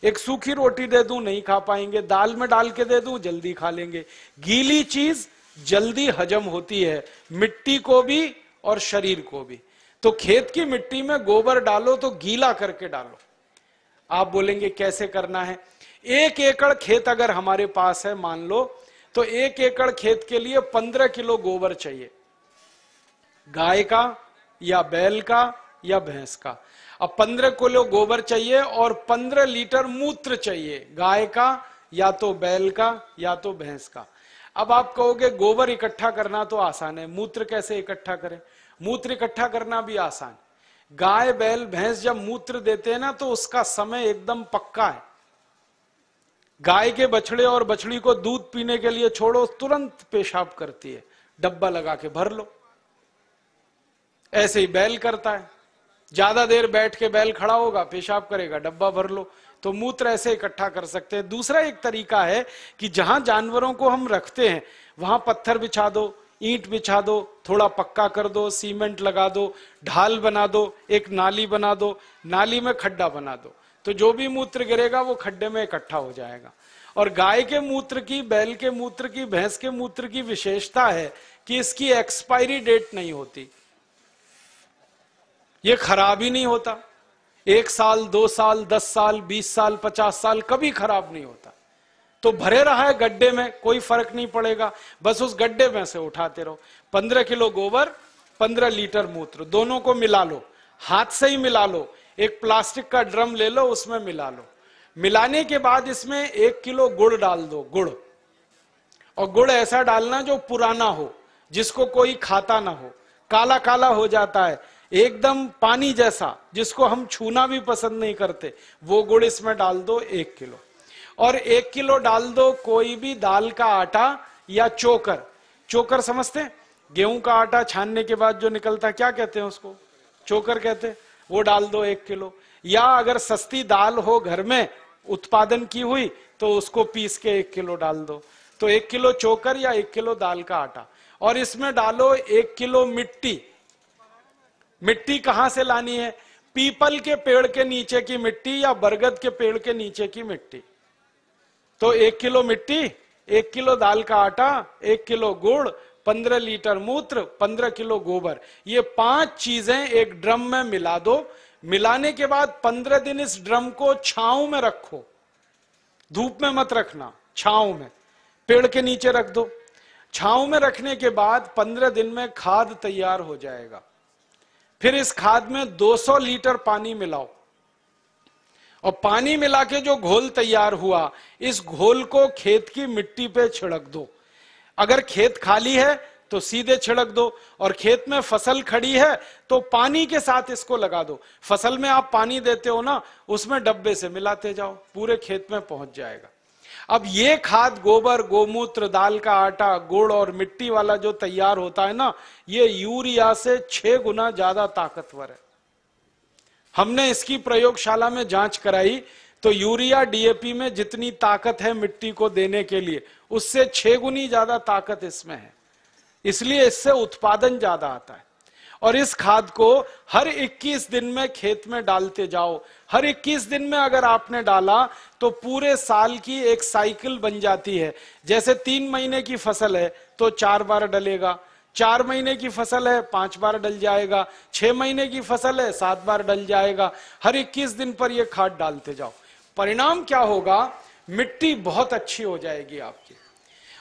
एक सूखी रोटी दे दूँ, नहीं खा पाएँगे। दाल में डाल के दे दूँ, जल्दी खा लेंगे। गीली चीज़ जल्दी हजम होती है, मिट्टी को भी और शरीर को भी। तो खेत की मिट्टी में गोबर डालो तो गीला करके डालो। आप बोलेंगे, कैसे करना है? एक एकड़ खेत अगर हमारे पास है, मान लो तो एक एकड़ खेत के लिए पंद्रह किलो गोबर चाहिए। गाय का या बैल का या भैंस का। अब पंद्रह किलो गोबर चाहिए और पंद्रह लीटर मूत्र चाहिए, गाय का या तो बैल का या तो भैंस का। अब आप कहोगे गोबर इकट्ठा करना तो आसान है, मूत्र कैसे इकट्ठा करें? मूत्र इकट्ठा करना भी आसान। गाय, बैल, भैंस जब मूत्र देते हैं ना तो उसका समय एकदम पक्का है। गाय के बछड़े और बछड़ी को दूध पीने के लिए छोड़ो, तुरंत पेशाब करती है। डब्बा लगा के भर लो। ऐसे ही बैल करता है। ज़्यादा देर बैठ के बैल खड़ा होगा, पेशाब करेगा, डब्बा भर लो। तो मूत्र ऐसे इकट्ठा कर सकते हैं। दूसरा एक तरीका है कि जहाँ जानवरों को हम रखते हैं, वहाँ पत्थर बिछा दो, ईंट बिछा दो, थोड़ा पक्का कर दो, सीमेंट लगा दो, ढाल बना दो, एक नाली बना दो, नाली में खड्डा बना दो। तो जो भी मूत्र गिरेगा वो खड्डे में इकट्ठा हो जाएगा। और गाय के मूत्र की, बैल के मूत्र की, भैंस के मूत्र की विशेषता है कि इसकी एक्सपायरी डेट नहीं होती। ये खराब ही नहीं होता। एक साल, दो साल, दस साल, बीस साल, पचास साल कभी खराब नहीं होता। तो भरे रहा है गड्ढे में, कोई फ़र्क नहीं पड़ेगा। बस उस गड्ढे में से उठाते रहो। पंद्रह किलो गोबर, पंद्रह लीटर मूत्र, दोनों को मिला लो। हाथ से ही मिला लो। एक प्लास्टिक का ड्रम ले लो, उसमें मिला लो। मिलाने के बाद इसमें एक किलो गुड़ डाल दो, गुड़। और गुड़ ऐसा डालना जो पुराना हो, जिसको कोई खाता ना हो। काला काला हो जाता है, एकदम पानी जैसा, जिसको हम छूना भी पसंद नहीं करते, वो गुड़ इसमें डाल दो एक किलो। और एक किलो डाल दो कोई भी दाल का आटा या चोकर। चोकर समझते गेहूँ का आटा छानने के बाद जो निकलता क्या कहते हैं उसको? चोकर कहते हैं? वो डाल दो एक किलो। या अगर सस्ती दाल हो घर में, उत्पादन की हुई तो उसको पीस के एक किलो डाल दो। तो एक किलो चोकर या एक किलो दाल का आटा। और इसमें डालो एक किलो मिट्टी। मिट्टी कहाँ से लानी है? पीपल के पेड़ के नीचे की मिट्टी या बरगद के पेड़ के नीचे की मिट्टी? तो एक किलो मिट्टी, एक किलो दाल का आटा, एक किलो गुड़ पंद्रह लीटर मूत्र, पंद्रह किलो गोबर। ये पाँच चीज़ें एक ड्रम में मिला दो। मिलाने के बाद पंद्रह दिन इस ड्रम को छाव में रखो। धूप में मत रखना, छाव में। पेड़ के नीचे रख दो। छाव में रखने के बाद पंद्रह दिन में खाद तैयार हो जाएगा। फिर इस खाद में 200 लीटर पानी मिलाओ। और पानी मिला के जो घोल तैयार हुआ, इस घोल को खेत की मिट्टी पे छिड़क दो। अगर खेत खाली है तो सीधे छिड़क दो। और खेत में फ़सल खड़ी है तो पानी के साथ इसको लगा दो। फ़सल में आप पानी देते हो ना, उसमें डब्बे से मिलाते जाओ, पूरे खेत में पहुँच जाएगा। अब ये खाद गोबर, गोमूत्र, दाल का आटा, गुड़ और मिट्टी वाला जो तैयार होता है ना, ये यूरिया से छह गुना ज़्यादा ताकतवर है। हमने इसकी प्रयोगशाला में जाँच कराई तो यूरिया डीएपी में जितनी ताकत है मिट्टी को देने के लिए उससे छह गुनी ज़्यादा ताकत इसमें है। इसलिए इससे उत्पादन ज़्यादा आता है। और इस खाद को हर 21 दिन में खेत में डालते जाओ। हर 21 दिन में अगर आपने डाला तो पूरे साल की एक साइकिल बन जाती है। जैसे तीन महीने की फ़सल है तो चार बार डलेगा। चार महीने की फ़सल है, पाँच बार डल जाएगा। छह महीने की फ़सल है, सात बार डल जाएगा। हर 21 दिन पर यह खाद डालते जाओ। परिणाम क्या होगा? मिट्टी बहुत अच्छी हो जाएगी आपकी।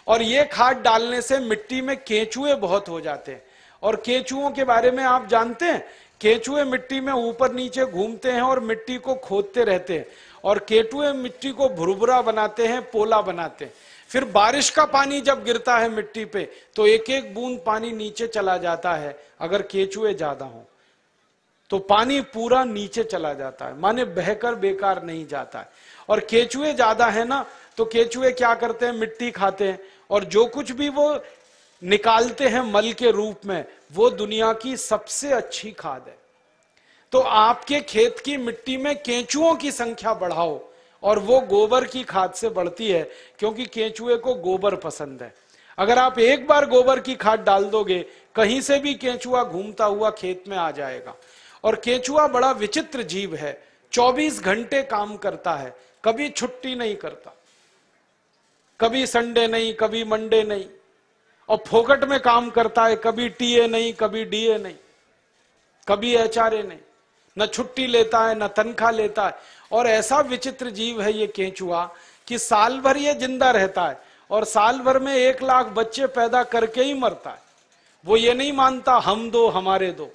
और ये खाद डालने से मिट्टी में केंचुए बहुत हो जाते हैं। और केचुओं के बारे में आप जानते हैं, केचुए मिट्टी में ऊपर नीचे घूमते हैं और मिट्टी को खोदते रहते हैं। और केटुए मिट्टी को भुरभुरा बनाते हैं, पोला बनाते हैं। फिर बारिश का पानी जब गिरता है मिट्टी पे तो एक एक बूंद पानी नीचे चला जाता है, अगर केचुए ज़्यादा हो। तो पानी पूरा नीचे चला जाता है, माने बहकर बेकार नहीं जाता है। और केचुए ज़्यादा है ना तो केचुए क्या करते हैं, मिट्टी खाते हैं। और जो कुछ भी वो निकालते हैं मल के रूप में, वो दुनिया की सबसे अच्छी खाद है। तो आपके खेत की मिट्टी में केंचुओं की संख्या बढ़ाओ और वो गोबर की खाद से बढ़ती है, क्योंकि केंचुए को गोबर पसंद है। अगर आप एक बार गोबर की खाद डाल दोगे, कहीं से भी केंचुआ घूमता हुआ खेत में आ जाएगा। और केंचुआ बड़ा विचित्र जीव है 24 घंटे काम करता है, कभी छुट्टी नहीं करता। कभी संडे नहीं, कभी मंडे नहीं। और फोकट में काम करता है, कभी टीए नहीं, कभी डीए नहीं, कभी एचआरए नहीं। न छुट्टी लेता है, न तनख्वाह लेता है। और ऐसा विचित्र जीव है ये केंचुआ कि साल भर ये ज़िंदा रहता है और साल भर में एक लाख बच्चे पैदा करके ही मरता है। वो ये नहीं मानता, हम दो, हमारे दो।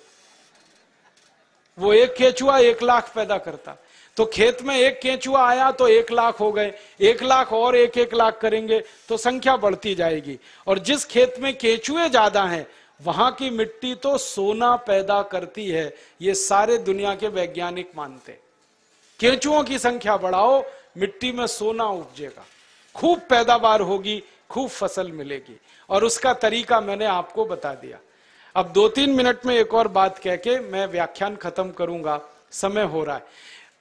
वो एक केचुआ एक लाख पैदा करता। है तो खेत में एक केंचुआ आया तो एक लाख हो गए, एक लाख और एक एक लाख करेंगे तो संख्या बढ़ती जाएगी। और जिस खेत में केंचुए ज़्यादा हैं, वहाँ की मिट्टी तो सोना पैदा करती है, ये सारे दुनिया के वैज्ञानिक मानते केंचुओं की संख्या बढ़ाओ, मिट्टी में सोना उपजेगा। खूब पैदावार होगी, खूब फ़सल मिलेगी। और उसका तरीका मैंने आपको बता दिया। अब दो तीन मिनट में एक और बात कह के मैं व्याख्यान खत्म करूँगा। समय हो रहा है।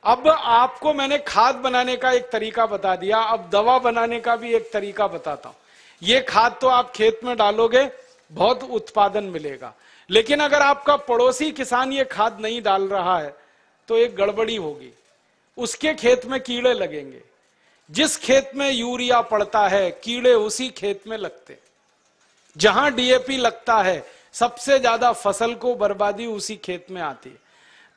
अब आपको मैंने खाद बनाने का एक तरीका बता दिया, अब दवा बनाने का भी एक तरीका बताता हूँ। ये खाद तो आप खेत में डालोगे, बहुत उत्पादन मिलेगा। लेकिन अगर आपका पड़ोसी किसान ये खाद नहीं डाल रहा है तो एक गड़बड़ी होगी। उसके खेत में कीड़े लगेंगे। जिस खेत में यूरिया पड़ता है, कीड़े उसी खेत में लगते जहाँ डीएपी लगता है, सबसे ज़्यादा फ़सल को बर्बादी उसी खेत में आती है।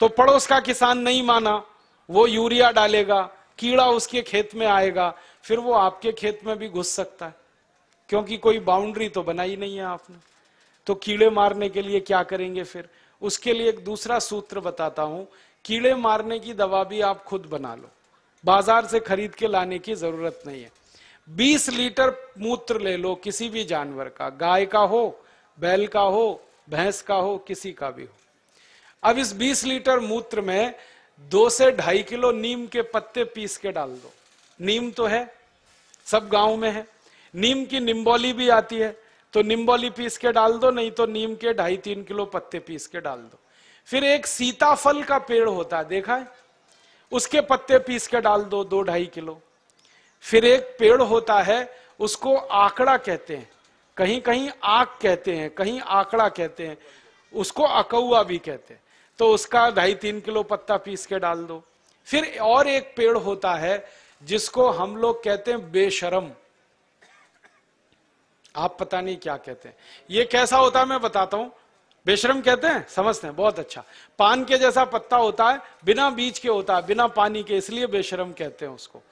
तो पड़ोस का किसान नहीं माना वो यूरिया डालेगा, कीड़ा उसके खेत में आएगा, फिर वो आपके खेत में भी घुस सकता है। क्योंकि कोई बाउंड्री तो बनाई नहीं है आपने। तो कीड़े मारने के लिए क्या करेंगे फिर? उसके लिए एक दूसरा सूत्र बताता हूँ। कीड़े मारने की दवा भी आप खुद बना लो। बाज़ार से खरीद के लाने की ज़रूरत नहीं है। 20 लीटर मूत्र ले लो किसी भी जानवर का, गाय का हो, बैल का हो, भैंस का हो, किसी का भी हो। अब इस 20 लीटर मूत्र में दो से ढाई किलो नीम के पत्ते पीस के डाल दो। नीम तो है, सब गाँव में है। नीम की निम्बोली भी आती है तो निम्बोली पीस के डाल दो, नहीं तो नीम के ढाई तीन किलो पत्ते पीस के डाल दो। फिर एक सीताफल का पेड़ होता है, देखा है? उसके पत्ते पीस के डाल दो दो ढाई किलो। फिर एक पेड़ होता है, उसको आंकड़ा कहते हैं। कहीं कहीं आक कहते हैं, कहीं आंकड़ा कहते हैं। उसको अकौआ भी कहते हैं। तो उसका ढाई तीन किलो पत्ता पीस के डाल दो। फिर और एक पेड़ होता है, जिसको हम लोग कहते हैं बेशरम। आप पता नहीं क्या कहते हैं। ये कैसा होता है मैं बताता हूँ। बेशरम कहते हैं? समझते हैं? बहुत अच्छा। पान के जैसा पत्ता होता है, बिना बीज के होता है, बिना पानी के, इसलिए बेशरम कहते हैं उसको।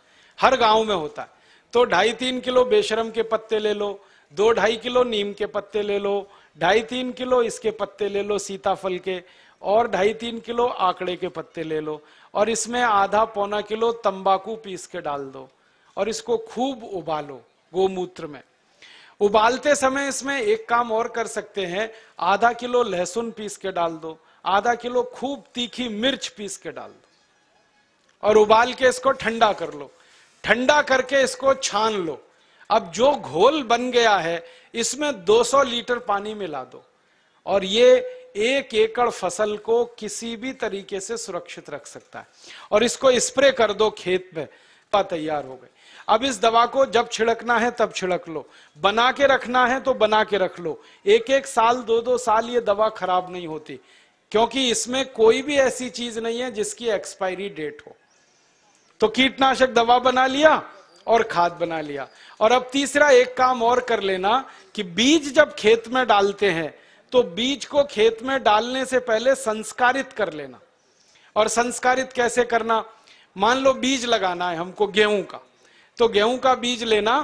हर गाँव में होता है। तो ढाई तीन किलो बेशरम के पत्ते ले लो, दो ढाई किलो नीम के पत्ते ले लो, ढाई तीन किलो इसके पत्ते ले लो सीताफल के और ढाई तीन किलो आंकड़े के पत्ते ले लो, और इसमें आधा पौना किलो तंबाकू पीस के डाल दो, और इसको खूब उबालो गोमूत्र में। उबालते समय इसमें एक काम और कर सकते हैं, आधा किलो लहसुन पीस के डाल दो, आधा किलो खूब तीखी मिर्च पीस के डाल दो, और उबाल के इसको ठंडा कर लो। ठंडा करके इसको छान लो। अब जो घोल बन गया है, इसमें 200 लीटर पानी मिला दो, और ये एक एकड़ फ़सल को किसी भी तरीके से सुरक्षित रख सकता है। और इसको स्प्रे कर दो खेत में तैयार हो गई अब इस दवा को जब छिड़कना है तब छिड़क लो। बना के रखना है तो बना के रख लो। एक एक साल दो दो साल ये दवा खराब नहीं होती, क्योंकि इसमें कोई भी ऐसी चीज़ नहीं है जिसकी एक्सपायरी डेट हो। तो कीटनाशक दवा बना लिया और खाद बना लिया। और अब तीसरा एक काम और कर लेना कि बीज जब खेत में डालते हैं तो बीज को खेत में डालने से पहले संस्कारित कर लेना। और संस्कारित कैसे करना? मान लो बीज लगाना है हमको गेहूँ का। तो गेहूँ का बीज लेना,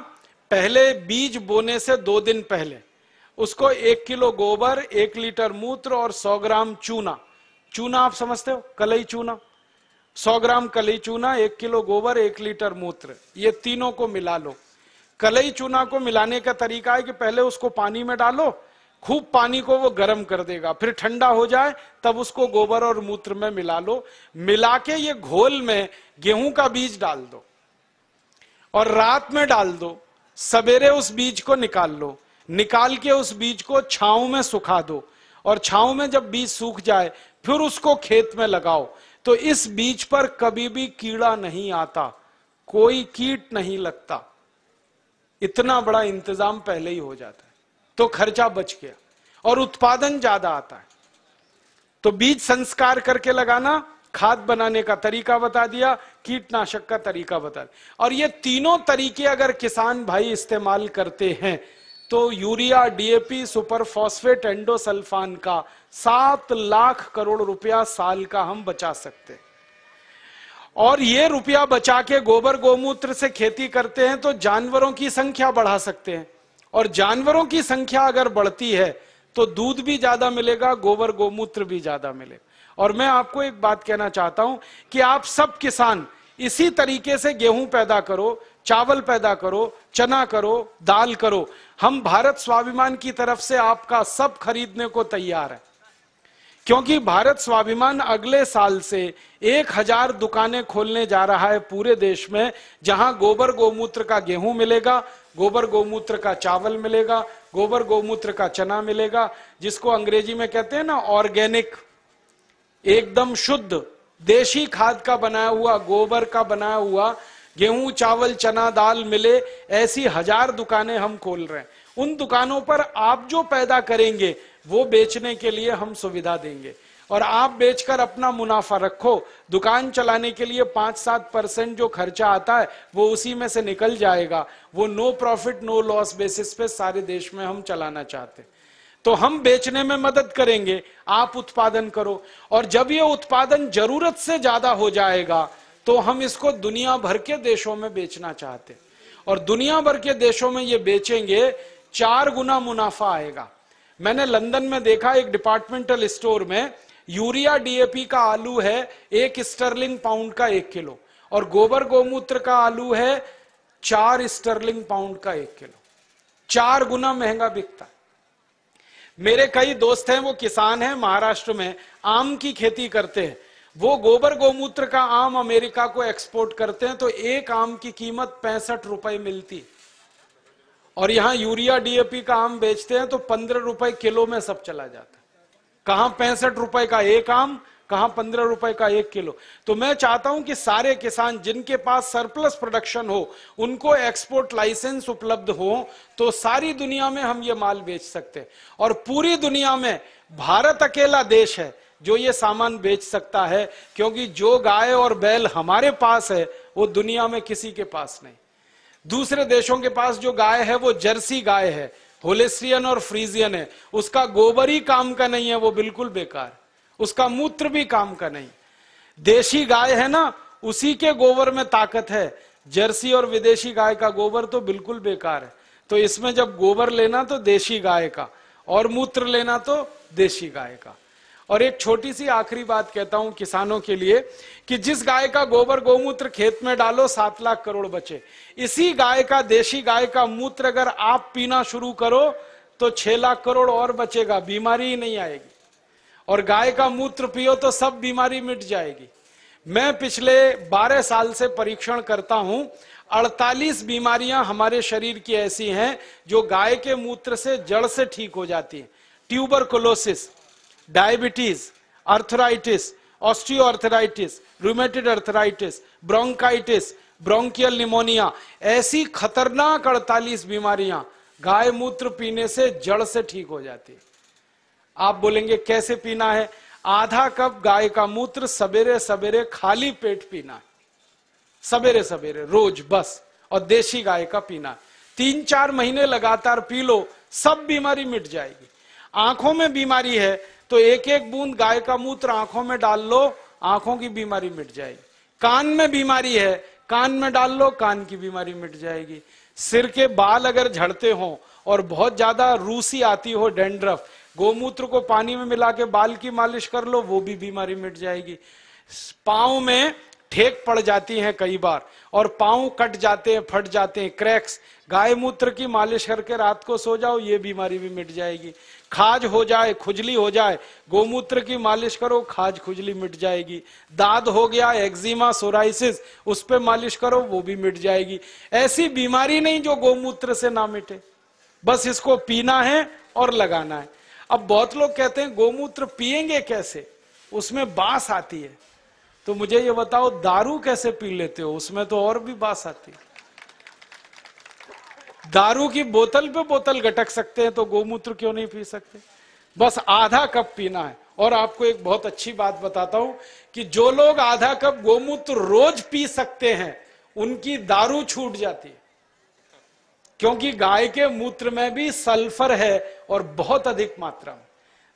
पहले बीज बोने से दो दिन पहले। उसको एक किलो गोबर, एक लीटर मूत्र और सौ ग्राम चूना। चूना आप समझते हो? कलई चूना। सौ ग्राम कलई चूना, एक किलो गोबर, एक लीटर मूत्र। ये तीनों को मिला लो। कलई चूना को मिलाने का तरीका है कि पहले उसको पानी में डालो खूब पानी को वो गर्म कर देगा। फिर ठंडा हो जाए, तब उसको गोबर और मूत्र में मिला लो। मिला के ये घोल में गेहूँ का बीज डाल दो और रात में डाल दो। सवेरे उस बीज को निकाल लो। निकाल के उस बीज को छाव में सुखा दो और छाव में जब बीज सूख जाए, फिर उसको खेत में लगाओ। तो इस बीज पर कभी भी कीड़ा नहीं आता। कोई कीट नहीं लगता। इतना बड़ा इंतज़ाम पहले ही हो जाता। तो खर्चा बच गया और उत्पादन ज़्यादा आता है। तो बीज संस्कार करके लगाना, खाद बनाने का तरीका बता दिया, कीटनाशक का तरीका बता दिया। और ये तीनों तरीके अगर किसान भाई इस्तेमाल करते हैं तो urea DAP super phosphate, endosulfan का सात लाख करोड़ रुपया साल का हम बचा सकते और ये रुपया बचा के गोबर गोमूत्र से खेती करते हैं तो जानवरों की संख्या बढ़ा सकते हैं। और जानवरों की संख्या अगर बढ़ती है तो दूध भी ज़्यादा मिलेगा, गोबर, गोमूत्र भी ज़्यादा मिलेगा। और मैं आपको एक बात कहना चाहता हूँ कि आप सब किसान इसी तरीके से गेहूँ पैदा करो, चावल पैदा करो, चना करो, दाल करो। हम भारत स्वाभिमान की तरफ़ से आपका सब खरीदने को तैयार है। क्योंकि भारत स्वाभिमान अगले साल से एक हज़ार दुकानें खोलने जा रहा है पूरे देश में, जहाँ गोबर, गोमूत्र का गेहूँ मिलेगा गोबर गोमूत्र का चावल मिलेगा, गोबर गोमूत्र का चना मिलेगा, जिसको अंग्रेज़ी में कहते हैं ना, ऑर्गेनिक। एकदम शुद्ध, देशी खाद का बनाया हुआ, गोबर का बनाया हुआ, गेहूँ, चावल, चना, दाल मिले, ऐसी हज़ार दुकानें हम खोल रहे हैं। उन दुकानों पर आप जो पैदा करेंगे, वो बेचने के लिए हम सुविधा देंगे। और आप बेचकर अपना मुनाफा रखो दुकान चलाने के लिए पाँच सात परसेंट जो खर्चा आता है, वो उसी में से निकल जाएगा। वो no profit no loss basis पे सारे देश में हम चलाना चाहते तो हम बेचने में मदद करेंगे, आप उत्पादन करो। और जब ये उत्पादन ज़रूरत से ज़्यादा हो जाएगा तो हम इसको दुनिया भर के देशों में बेचना चाहते और दुनिया भर के देशों में ये बेचेंगे, चार गुना मुनाफा आएगा। मैंने लंदन में देखा एक डिपार्टमेंटल स्टोर में यूरिया डीएपी का आलू है एक स्टर्लिंग पाउंड का एक किलो और गोबर गोमूत्र का आलू है चार स्टर्लिंग पाउंड का एक किलो। चार गुना महँगा बिकता मेरे कई दोस्त हैं, वो किसान हैं, महाराष्ट्र में आम की खेती करते हैं। वो गोबर गोमूत्र का आम अमेरिका को एक्सपोर्ट करते हैं तो एक आम की कीमत पैंसठ रुपए मिलती और यहाँ यूरिया डीएपी का आम बेचते हैं तो पंद्रह रुपए किलो में सब चला जाता है। कहाँ पैंसठ रुपए का एक आम, कहाँ पंद्रह रुपए का एक किलो। तो मैं चाहता हूँ कि सारे किसान जिनके पास सरप्लस प्रोडक्शन हो, उनको एक्सपोर्ट लाइसेंस उपलब्ध हो तो सारी दुनिया में हम ये माल बेच सकते हैं। और पूरी दुनिया में भारत अकेला देश है जो ये सामान बेच सकता है, क्योंकि जो गाय और बैल हमारे पास है, वो दुनिया में किसी के पास नहीं। दूसरे देशों के पास जो गाय है, वो जर्सी गाय है। होलेस्ट्रियन और फ्रीजियन है। उसका गोबर ही काम का नहीं है, वो बिल्कुल बेकार। उसका मूत्र भी काम का नहीं। देशी गाय है ना, उसी के गोबर में ताकत है। जर्सी और विदेशी गाय का गोबर तो बिल्कुल बेकार है। तो इसमें जब गोबर लेना तो देशी गाय का, और मूत्र लेना तो देशी गाय का। और एक छोटी सी आखिरी बात कहता हूँ किसानों के लिए कि जिस गाय का गोबर गोमूत्र खेत में डालो, सात लाख करोड़ बचे। इसी गाय का, देशी गाय का मूत्र अगर आप पीना शुरू करो तो छह लाख करोड़ और बचेगा, बीमारी ही नहीं आएगी। और गाय का मूत्र पियो तो सब बीमारी मिट जाएगी। मैं पिछले 12 साल से परीक्षण करता हूँ 48 बीमारियाँ हमारे शरीर की ऐसी हैं जो गाय के मूत्र से जड़ से ठीक हो जाती हैं। Tuberculosis diabetes arthritis osteoarthritis rheumatoid arthritis bronchitis bronchial pneumonia ऐसी खतरनाक अड़तालीस बीमारियाँ गाय मूत्र पीने से जड़ से ठीक हो जाती आप बोलेंगे, कैसे पीना है? आधा कप गाय का मूत्र सवेरे सवेरे खाली पेट पीना है। सवेरे सवेरे रोज, बस, और देशी गाय का पीना तीन चार महीने लगातार पी लो, सब बीमारी मिट जाएगी। आँखों में बीमारी है तो एक एक बूंद गाय का मूत्र आँखों में डाल लो, आँखों की बीमारी मिट जाएगी। कान में बीमारी है, कान में डाल लो, कान की बीमारी मिट जाएगी। सिर के बाल अगर झड़ते हो और बहुत ज़्यादा रूसी आती हो डेंड्रफ, गोमूत्र को पानी में मिला के बाल की मालिश कर लो, वो भी बीमारी मिट जाएगी। पाओ में ठेक पड़ जाती है कई बार और पाँव कट जाते हैं, फट जाते हैं, क्रैक्स। गाय मूत्र की मालिश करके रात को सो जाओ, ये बीमारी भी मिट जाएगी। खाज हो जाए, खुजली हो जाए, गोमूत्र की मालिश करो, खाज खुजली मिट जाएगी। दाद हो गया एक्जिमा सोराइसिस उस पर मालिश करो, वो भी मिट जाएगी। ऐसी बीमारी नहीं जो गोमूत्र से ना मिटे। बस इसको पीना है और लगाना है। अब बहुत लोग कहते हैं, गोमूत्र पिएँगे कैसे? उसमें बास आती है। तो मुझे ये बताओ, दारू कैसे पी लेते हो? उसमें तो और भी बास आती है। दारू की बोतल पे बोतल गटक सकते हैं तो गोमूत्र क्यों नहीं पी सकते? बस आधा कप पीना है। और आपको एक बहुत अच्छी बात बताता हूँ कि जो लोग आधा कप गोमूत्र रोज पी सकते हैं, उनकी दारू छूट जाती है। क्योंकि गाय के मूत्र में भी सल्फ़र है और बहुत अधिक मात्रा में।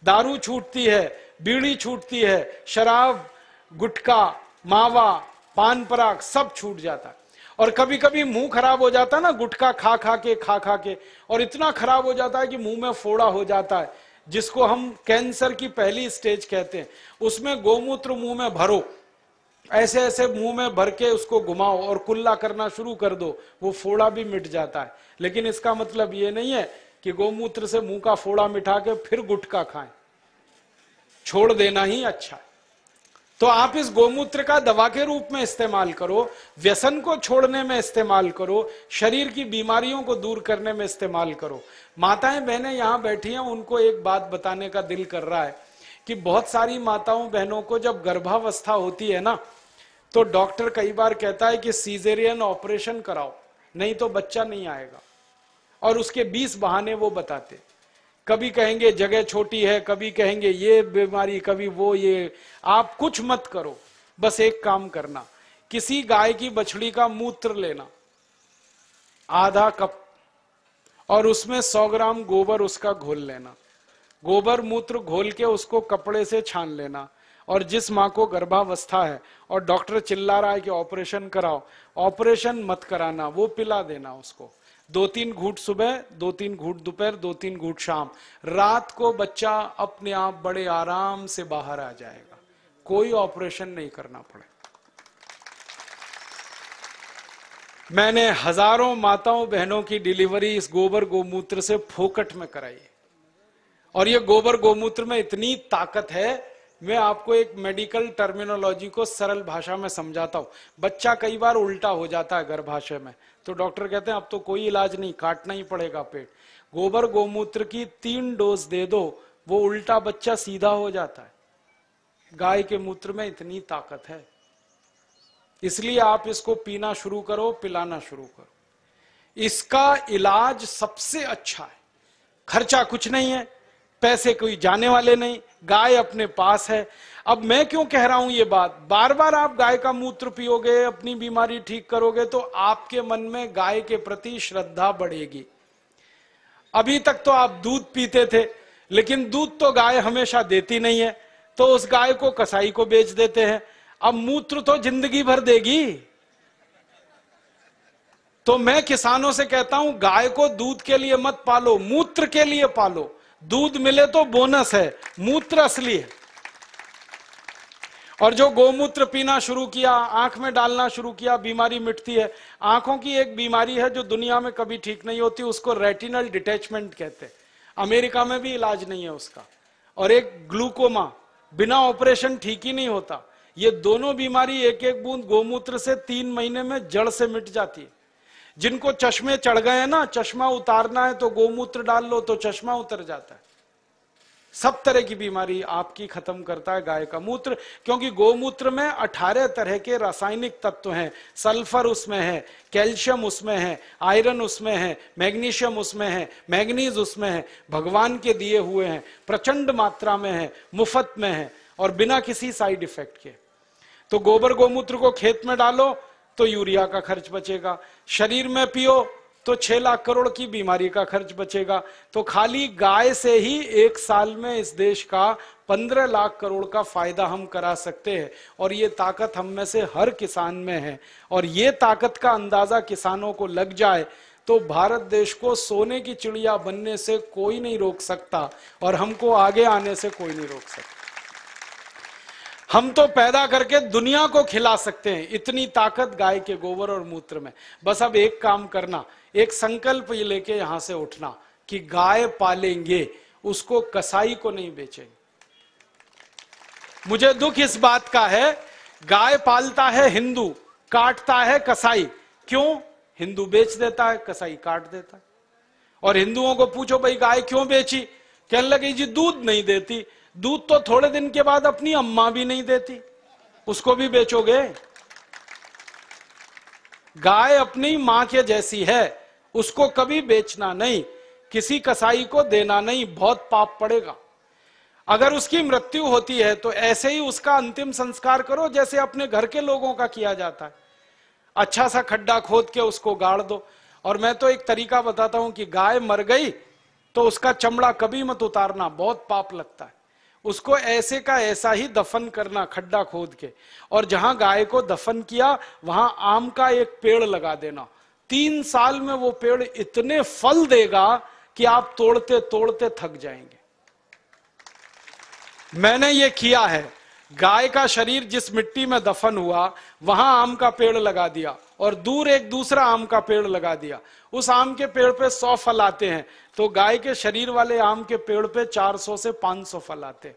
दारू छूटती है, बीड़ी छूटती है, शराब, गुटखा, मावा, पान पराग सब छूट जाता है। और कभी कभी मुँह खराब हो जाता है ना, गुटखा खा खा के, खा खा के, और इतना खराब हो जाता है कि मुँह में फोड़ा हो जाता है, जिसको हम कैंसर की पहली स्टेज कहते हैं। उसमें गोमूत्र मुँह में भरो ऐसे ऐसे मुँह में भर के उसको घुमाओ और कुल्ला करना शुरू कर दो, वो फोड़ा भी मिट जाता है। लेकिन इसका मतलब ये नहीं है कि गोमूत्र से मुँह का फोड़ा मिटा के फिर गुटखा खाएँ। छोड़ देना ही अच्छा है। तो आप इस गोमूत्र का दवा के रूप में इस्तेमाल करो, व्यसन को छोड़ने में इस्तेमाल करो, शरीर की बीमारियों को दूर करने में इस्तेमाल करो। माताएँ, बहनें यहाँ बैठी हैं, उनको एक बात बताने का दिल कर रहा है कि बहुत सारी माताओं, बहनों को जब गर्भावस्था होती है ना तो डॉक्टर कई बार कहता है कि सीजेरियन ऑपरेशन कराओ, नहीं तो बच्चा नहीं आएगा। और उसके बीस बहाने वो बताते। कभी कहेंगे जगह छोटी है, कभी कहेंगे ये बीमारी, कभी वो, ये। आप कुछ मत करो, बस एक काम करना, किसी गाय की बछड़ी का मूत्र लेना, आधा कप, और उसमें 100 ग्राम गोबर उसका घोल लेना। गोबर मूत्र घोल के उसको कपड़े से छान लेना, और जिस माँ को गर्भावस्था है, और डॉक्टर चिल्ला रहा है कि ऑपरेशन कराओ, ऑपरेशन मत कराना, वो पिला देना उसको। दो तीन घूट सुबह, दो तीन घूट दोपहर, दो तीन घूट शाम। रात को बच्चा अपने आप बड़े आराम से बाहर आ जाएगा। कोई ऑपरेशन नहीं करना पड़े। मैंने हज़ारों माताओं बहनों की डिलीवरी इस गोबर गोमूत्र से फोकट में कराई और ये गोबर गोमूत्र में इतनी ताकत है, मैं आपको एक मेडिकल टर्मिनोलॉजी को सरल भाषा में समझाता हूँ। बच्चा कई बार उल्टा हो जाता है गर्भाशय में। तो डॉक्टर कहते हैं, अब तो कोई इलाज नहीं, काटना ही पड़ेगा पेट। गोबर गोमूत्र की तीन डोज दे दो, वो उल्टा बच्चा सीधा हो जाता है। गाय के मूत्र में इतनी ताकत है। इसलिए आप इसको पीना शुरू करो, पिलाना शुरू करो। इसका इलाज सबसे अच्छा है। खर्चा कुछ नहीं है, पैसे कोई जाने वाले नहीं, गाय अपने पास है। अब मैं क्यों कह रहा हूँ ये बात? बार बार आप गाय का मूत्र पियोगे, अपनी बीमारी ठीक करोगे तो आपके मन में गाय के प्रति श्रद्धा बढ़ेगी। अभी तक तो आप दूध पीते थे, लेकिन दूध तो गाय हमेशा देती नहीं है तो उस गाय को कसाई को बेच देते हैं। अब मूत्र तो ज़िंदगी भर देगी। तो मैं किसानों से कहता हूँ, गाय को दूध के लिए मत पालो, मूत्र के लिए पालो। दूध मिले तो बोनस है, मूत्र असली है। और जो गोमूत्र पीना शुरू किया, आँख में डालना शुरू किया, बीमारी मिटती है। आँखों की एक बीमारी है जो दुनिया में कभी ठीक नहीं होती, उसको रेटिनल डिटेचमेंट कहते हैं। अमेरिका में भी इलाज नहीं है उसका। और एक ग्लूकोमा बिना ऑपरेशन ठीक ही नहीं होता। ये दोनों बीमारी एक एक बूंद गोमूत्र से तीन महीने में जड़ से मिट जाती है। जिनको चश्मे चढ़ गए हैं ना, चश्मा उतारना है तो गोमूत्र डाल लो तो चश्मा उतर जाता है। सब तरह की बीमारी आपकी खत्म करता है गाय का मूत्र, क्योंकि गोमूत्र में 18 तरह के रासायनिक तत्व हैं। सल्फ़र उसमें है, कैल्शियम उसमें है, आयरन उसमें है, मैग्नीशियम उसमें है, मैग्नीज उसमें है, भगवान के दिए हुए हैं, प्रचंड मात्रा में है, मुफ़्त में है, और बिना किसी साइड इफ़ेक्ट के। तो गोबर गोमूत्र को खेत में डालो तो यूरिया का खर्च बचेगा। शरीर में पियो तो छह लाख करोड़ की बीमारी का खर्च बचेगा। तो खाली गाय से ही एक साल में इस देश का पंद्रह लाख करोड़ का फ़ायदा हम करा सकते हैं। और ये ताकत हम में से हर किसान में है। और ये ताकत का अंदाज़ा किसानों को लग जाए तो भारत देश को सोने की चिड़िया बनने से कोई नहीं रोक सकता और हमको आगे आने से कोई नहीं रोक सकता। हम तो पैदा करके दुनिया को खिला सकते हैं इतनी ताकत गाय के गोबर और मूत्र में। बस अब एक काम करना एक संकल्प ये लेके यहाँ से उठना कि गाय पालेंगे, उसको कसाई को नहीं बेचेंगे। मुझे दुख इस बात का है, गाय पालता है हिंदू, काटता है कसाई। क्यों? हिंदू बेच देता है, कसाई काट देता है। और हिंदुओं को पूछो, भाई, गाय क्यों बेची? कहने लगे, जी, दूध नहीं देती। दूध तो थोड़े दिन के बाद अपनी अम्मा भी नहीं देती। उसको भी बेचोगे? गाय अपनी माँ के जैसी है, उसको कभी बेचना नहीं, किसी कसाई को देना नहीं, बहुत पाप पड़ेगा। अगर उसकी मृत्यु होती है तो ऐसे ही उसका अंतिम संस्कार करो, जैसे अपने घर के लोगों का किया जाता है। अच्छा सा खड्डा खोद के उसको गाड़ दो। और मैं तो एक तरीका बताता हूँ कि गाय मर गई तो उसका चमड़ा कभी मत उतारना, बहुत पाप लगता है। उसको ऐसे का ऐसा ही दफन करना, खड्डा खोद के। और जहाँ गाय को दफन किया, वहाँ आम का एक पेड़ लगा देना। तीन साल में वो पेड़ इतने फल देगा कि आप तोड़ते तोड़ते थक जाएँगे। मैंने ये किया है। गाय का शरीर जिस मिट्टी में दफन हुआ, वहाँ आम का पेड़ लगा दिया। और दूर एक दूसरा आम का पेड़ लगा दिया। उस आम के पेड़ पे सौ फल आते हैं तो गाय के शरीर वाले आम के पेड़ पे 400 से 500 फल आते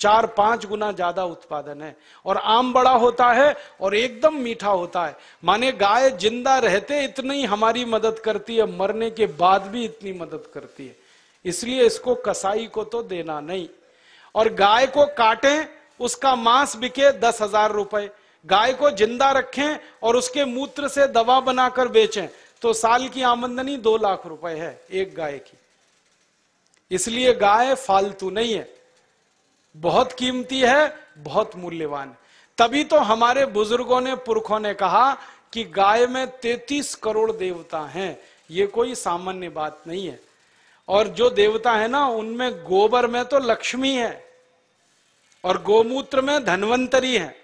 चार पाँच गुना ज़्यादा उत्पादन है। और आम बड़ा होता है और एकदम मीठा होता है। माने गाय ज़िंदा रहते इतनी हमारी मदद करती है, मरने के बाद भी इतनी मदद करती है। इसलिए इसको कसाई को तो देना नहीं। और गाय को काटें, उसका मांस बिके दस हज़ार रुपए। गाय को ज़िंदा रखें और उसके मूत्र से दवा बनाकर बेचें। तो साल की आमदनी दो लाख रुपए है एक गाय की। इसलिए गाय फालतू नहीं है। बहुत कीमती है, बहुत मूल्यवान। तभी तो हमारे बुज़ुर्गों ने, पुरखों ने कहा कि गाय में तैतीस करोड़ देवता हैं। ये कोई सामान्य बात नहीं है। और जो देवता है ना, उनमें गोबर में तो लक्ष्मी है और गोमूत्र में धनवंतरी है।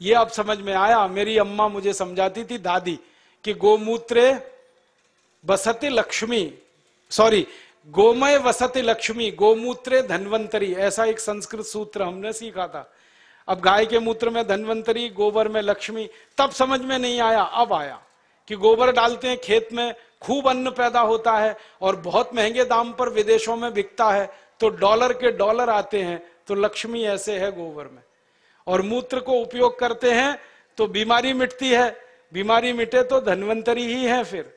ये अब समझ में आया? मेरी अम्मा मुझे समझाती थी, दादी, कि गोमूत्र बसते लक्ष्मी सॉरी गोमय वसते लक्ष्मी, गोमूत्रे धनवंतरी, ऐसा एक संस्कृत सूत्र हमने सीखा था। अब गाय के मूत्र में धनवंतरी, गोबर में लक्ष्मी, तब समझ में नहीं आया, अब आया कि गोबर डालते हैं, खेत में खूब अन्न पैदा होता है और बहुत महँगे दाम पर विदेशों में बिकता है तो डॉलर के डॉलर आते हैं तो लक्ष्मी ऐसे है गोबर में। और मूत्र को उपयोग करते हैं तो बीमारी मिटती है। बीमारी मिटे तो धनवंतरी ही है फिर।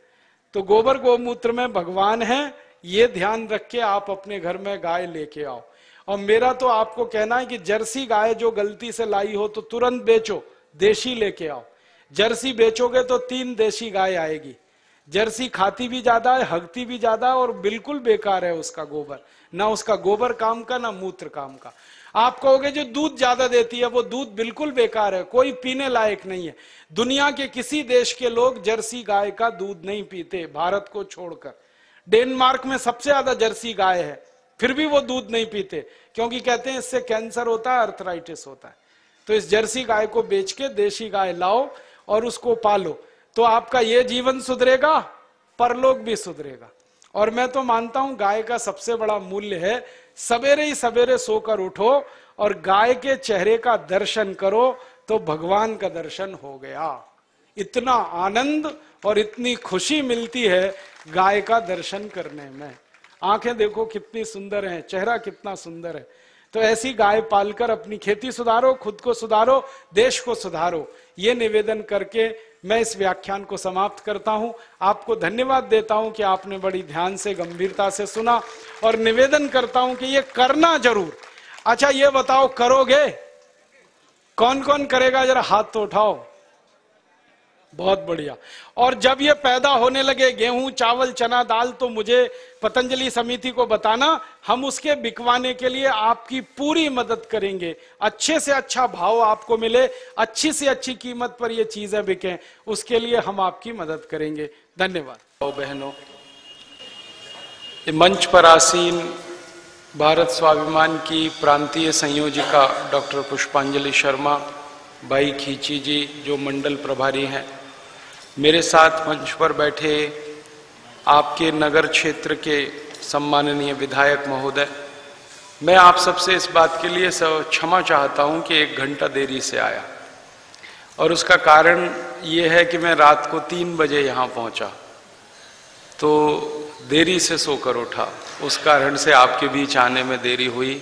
तो गोबर गोमूत्र में भगवान है, ये ध्यान रख के आप अपने घर में गाय लेके आओ। और मेरा तो आपको कहना है कि जर्सी गाय जो गलती से लाई हो तो तुरंत बेचो, देशी लेके आओ। जर्सी बेचोगे तो तीन देशी गाय आएगी। जर्सी खाती भी ज़्यादा है, हगती भी ज़्यादा और बिल्कुल बेकार है उसका गोबर। ना उसका गोबर काम का, ना मूत्र काम का। आप कहोगे जो दूध ज़्यादा देती है, वो दूध बिल्कुल बेकार है, कोई पीने लायक नहीं है। दुनिया के किसी देश के लोग जर्सी गाय का दूध नहीं पीते, भारत को छोड़कर। डेनमार्क में सबसे ज़्यादा जर्सी गाय है, फिर भी वो दूध नहीं पीते, क्योंकि कहते हैं इससे कैंसर होता है, अर्थराइटिस होता है। तो इस जर्सी गाय को बेच के देशी गाय लाओ और उसको पालो तो आपका ये जीवन सुधरेगा, परलोक भी सुधरेगा। और मैं तो मानता हूँ गाय का सबसे बड़ा मूल्य है सवेरे ही सवेरे सोकर उठो और गाय के चेहरे का दर्शन करो तो भगवान का दर्शन हो गया। इतना आनंद और इतनी खुशी मिलती है गाय का दर्शन करने में। आँखें देखो कितनी सुंदर हैं, चेहरा कितना सुंदर है। तो ऐसी गाय पालकर अपनी खेती सुधारो, खुद को सुधारो, देश को सुधारो, ये निवेदन करके मैं इस व्याख्यान को समाप्त करता हूँ। आपको धन्यवाद देता हूँ कि आपने बड़ी ध्यान से, गंभीरता से सुना और निवेदन करता हूँ कि ये करना ज़रूर। अच्छा ये बताओ, करोगे? कौन कौन करेगा? जरा हाथ तो उठाओ। बहुत बढ़िया। और जब ये पैदा होने लगे, गेहूँ, चावल, चना, दाल तो मुझे पतंजलि समिति को बताना, हम उसके बिकवाने के लिए आपकी पूरी मदद करेंगे। अच्छे से अच्छा भाव आपको मिले, अच्छी से अच्छी कीमत पर ये चीज़ें बिके, उसके लिए हम आपकी मदद करेंगे। धन्यवाद। बहनों मंच पर आसीन भारत स्वाभिमान की प्रांतीय संयोजिका डॉक्टर पुष्पांजलि शर्मा, भाई खींची जी, जो मंडल प्रभारी हैं। मेरे साथ मंच पर बैठे आपके नगर क्षेत्र के सम्माननीय विधायक महोदय, मैं आप सबसे इस बात के लिए क्षमा चाहता हूँ कि एक घंटा देरी से आया। और उसका कारण ये है कि मैं रात को तीन बजे यहाँ पहुँचा। तो देरी से सोकर उठा। उस कारण से आपके बीच आने में देरी हुई,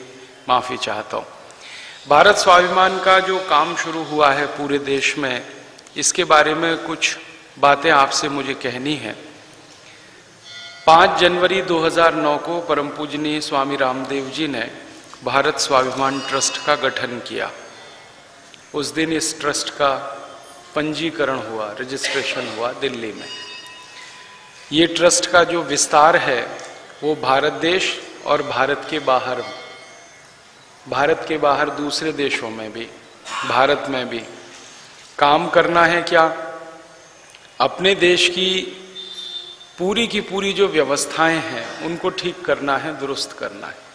माफ़ी चाहता हूँ। भारत स्वाभिमान का जो काम शुरू हुआ है पूरे देश में, इसके बारे में कुछ बातें आपसे मुझे कहनी है। पाँच जनवरी 2009 को परम पूजनीय स्वामी रामदेव जी ने भारत स्वाभिमान ट्रस्ट का गठन किया। उस दिन इस ट्रस्ट का पंजीकरण हुआ, रजिस्ट्रेशन हुआ दिल्ली में। ये ट्रस्ट का जो विस्तार है, वो भारत देश और भारत के बाहर, भारत के बाहर दूसरे देशों में भी, भारत में भी। काम करना है क्या? अपने देश की पूरी की पूरी जो व्यवस्थाएँ हैं, उनको ठीक करना है, दुरुस्त करना है।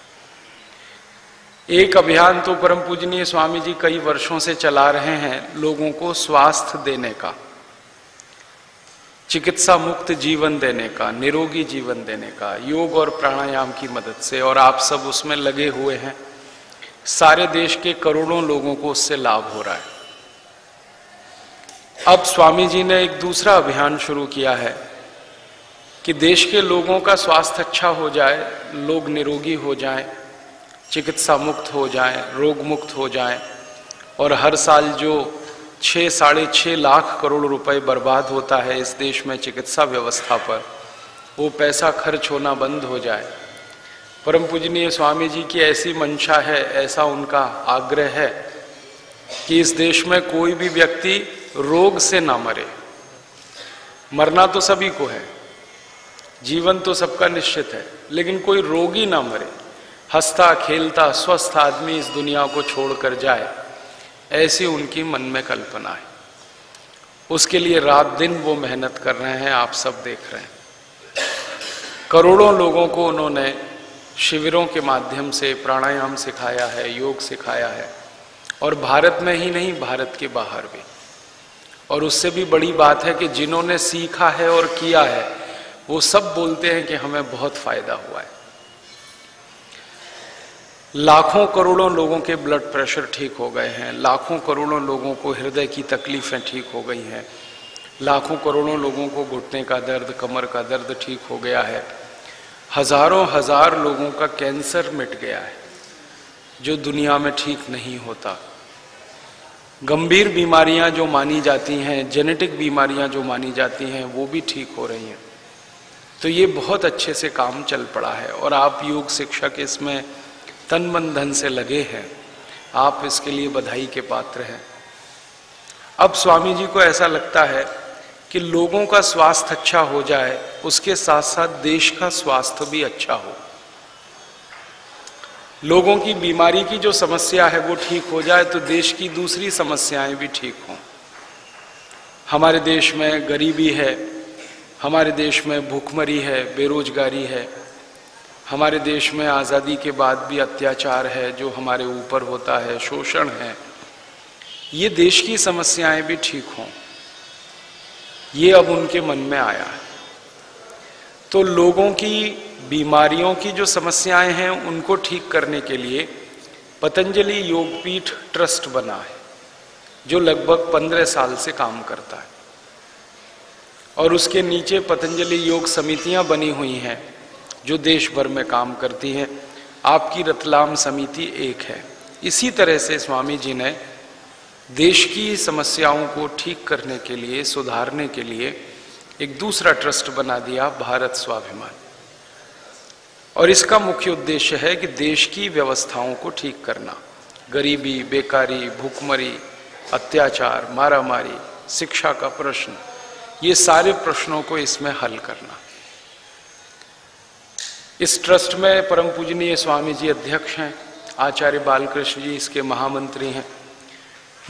एक अभियान तो परम पूजनीय स्वामी जी कई वर्षों से चला रहे हैं लोगों को स्वास्थ्य देने का, चिकित्सा मुक्त जीवन देने का, निरोगी जीवन देने का, योग और प्राणायाम की मदद से, और आप सब उसमें लगे हुए हैं। सारे देश के करोड़ों लोगों को उससे लाभ हो रहा है। अब स्वामी जी ने एक दूसरा अभियान शुरू किया है कि देश के लोगों का स्वास्थ्य अच्छा हो जाए लोग निरोगी हो जाएँ चिकित्सा मुक्त हो जाएँ, रोग मुक्त हो जाएँ और हर साल जो छः साढ़े छः लाख करोड़ रुपए बर्बाद होता है इस देश में चिकित्सा व्यवस्था पर वो पैसा खर्च होना बंद हो जाए। परम पूजनीय स्वामी जी की ऐसी मंशा है ऐसा उनका आग्रह है कि इस देश में कोई भी व्यक्ति रोग से ना मरे। मरना तो सभी को है, जीवन तो सबका निश्चित है, लेकिन कोई रोगी ना मरे। हंसता, खेलता, स्वस्थ आदमी इस दुनिया को छोड़कर जाए, ऐसी उनकी मन में कल्पना है। उसके लिए रात दिन वो मेहनत कर रहे हैं, आप सब देख रहे हैं। करोड़ों लोगों को उन्होंने शिविरों के माध्यम से प्राणायाम सिखाया है, योग सिखाया है, और भारत में ही नहीं, भारत के बाहर भी। और उससे भी बड़ी बात है कि जिन्होंने सीखा है और किया है, वो सब बोलते हैं कि हमें बहुत फ़ायदा हुआ है। लाखों करोड़ों लोगों के ब्लड प्रेशर ठीक हो गए हैं, लाखों करोड़ों लोगों को हृदय की तकलीफें ठीक हो गई हैं, लाखों करोड़ों लोगों को घुटने का दर्द, कमर का दर्द ठीक हो गया है, हज़ारों हज़ार लोगों का कैंसर मिट गया है, जो दुनिया में ठीक नहीं होता। गंभीर बीमारियाँ जो मानी जाती हैं जेनेटिक बीमारियाँ जो मानी जाती हैं, वो भी ठीक हो रही हैं। तो ये बहुत अच्छे से काम चल पड़ा है और आप योग शिक्षक इसमें तन मन धन से लगे हैं। आप इसके लिए बधाई के पात्र हैं। अब स्वामी जी को ऐसा लगता है कि लोगों का स्वास्थ्य अच्छा हो जाए, उसके साथ साथ देश का स्वास्थ्य भी अच्छा हो। लोगों की बीमारी की जो समस्या है वो ठीक हो जाए तो देश की दूसरी समस्याएँ भी ठीक हों। हमारे देश में गरीबी है, हमारे देश में भूखमरी है, बेरोजगारी है, हमारे देश में आज़ादी के बाद भी अत्याचार है जो हमारे ऊपर होता है, शोषण है, ये देश की समस्याएँ भी ठीक हों। ये अब उनके मन में आया है। तो लोगों की बीमारियों की जो समस्याएँ हैं उनको ठीक करने के लिए पतंजलि योगपीठ ट्रस्ट बना है, जो लगभग पंद्रह साल से काम करता है। और उसके नीचे पतंजलि योग समितियाँ बनी हुई हैं, जो देश भर में काम करती हैं। आपकी रतलाम समिति एक है। इसी तरह से स्वामी जी ने देश की समस्याओं को ठीक करने के लिए, सुधारने के लिए एक दूसरा ट्रस्ट बना दिया, भारत स्वाभिमान। और इसका मुख्य उद्देश्य है कि देश की व्यवस्थाओं को ठीक करना। गरीबी, बेकारी, भूखमरी, अत्याचार, मारामारी, शिक्षा का प्रश्न, ये सारे प्रश्नों को इसमें हल करना। इस ट्रस्ट में परम पूजनीय स्वामी जी अध्यक्ष हैं, आचार्य बालकृष्ण जी इसके महामंत्री हैं।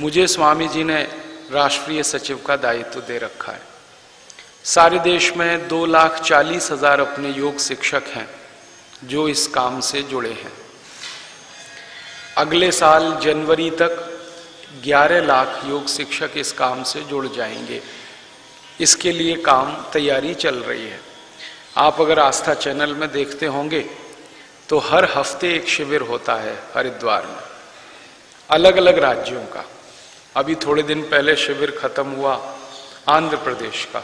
मुझे स्वामी जी ने राष्ट्रीय सचिव का दायित्व दे रखा है। सारे देश में दो लाख चालीस हज़ार अपने योग शिक्षक हैं। जो इस काम से जुड़े हैं। अगले साल जनवरी तक 11 लाख योग शिक्षक इस काम से जुड़ जाएँगे। इसके लिए काम तैयारी चल रही है। आप अगर आस्था चैनल में देखते होंगे तो हर हफ़्ते एक शिविर होता है हरिद्वार में अलग अलग राज्यों का। अभी थोड़े दिन पहले शिविर खत्म हुआ आंध्र प्रदेश का,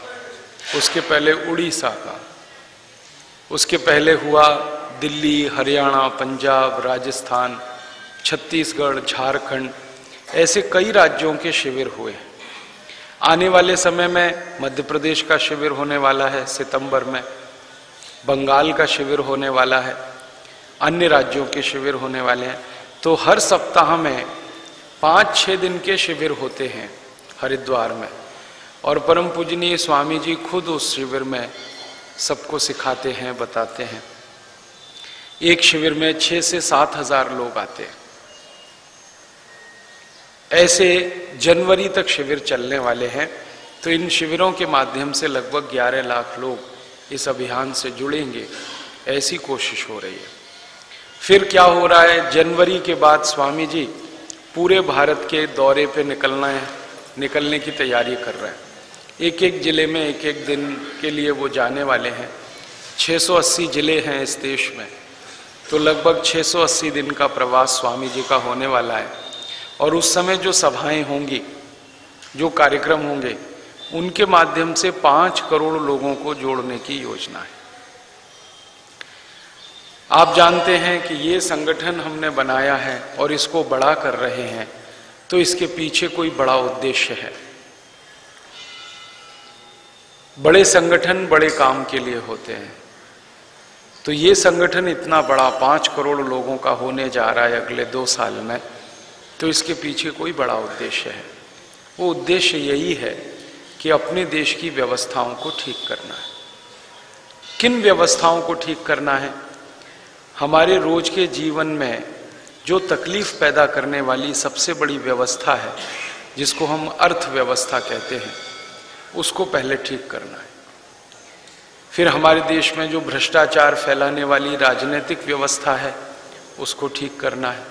उसके पहले उड़ीसा का, उसके पहले हुआ दिल्ली, हरियाणा, पंजाब, राजस्थान, छत्तीसगढ़, झारखंड ऐसे कई राज्यों के शिविर हुए। आने वाले समय में मध्य प्रदेश का शिविर होने वाला है, सितंबर में। बंगाल का शिविर होने वाला है, अन्य राज्यों के शिविर होने वाले हैं। तो हर सप्ताह में पाँच छः दिन के शिविर होते हैं हरिद्वार में। और परम पूजनीय स्वामी जी खुद उस शिविर में सबको सिखाते हैं, बताते हैं। एक शिविर में छह से सात हज़ार लोग आते हैं। ऐसे जनवरी तक शिविर चलने वाले हैं तो इन शिविरों के माध्यम से लगभग 11 लाख लोग इस अभियान से जुड़ेंगे। ऐसी कोशिश हो रही है। फिर क्या हो रहा है? जनवरी के बाद स्वामी जी पूरे भारत के दौरे पे निकलना है, निकलने की तैयारी कर रहे हैं। एक एक ज़िले में एक एक दिन के लिए वो जाने वाले हैं। 680 ज़िले हैं इस देश में। तो लगभग 680 दिन का प्रवास स्वामी जी का होने वाला है। और उस समय जो सभाएँ होंगी, जो कार्यक्रम होंगे, उनके माध्यम से पाँच करोड़ लोगों को जोड़ने की योजना है। आप जानते हैं कि ये संगठन हमने बनाया है और इसको बड़ा कर रहे हैं तो इसके पीछे कोई बड़ा उद्देश्य है। बड़े संगठन बड़े काम के लिए होते हैं। तो ये संगठन इतना बड़ा, पाँच करोड़ लोगों का होने जा रहा है अगले दो साल में तो इसके पीछे कोई बड़ा उद्देश्य है। वो उद्देश्य यही है कि अपने देश की व्यवस्थाओं को ठीक करना है। किन व्यवस्थाओं को ठीक करना है? हमारे रोज के जीवन में जो तकलीफ़ पैदा करने वाली सबसे बड़ी व्यवस्था है, जिसको हम अर्थव्यवस्था कहते हैं, उसको पहले ठीक करना है। फिर हमारे देश में जो भ्रष्टाचार फैलाने वाली राजनीतिक व्यवस्था है, उसको ठीक करना है।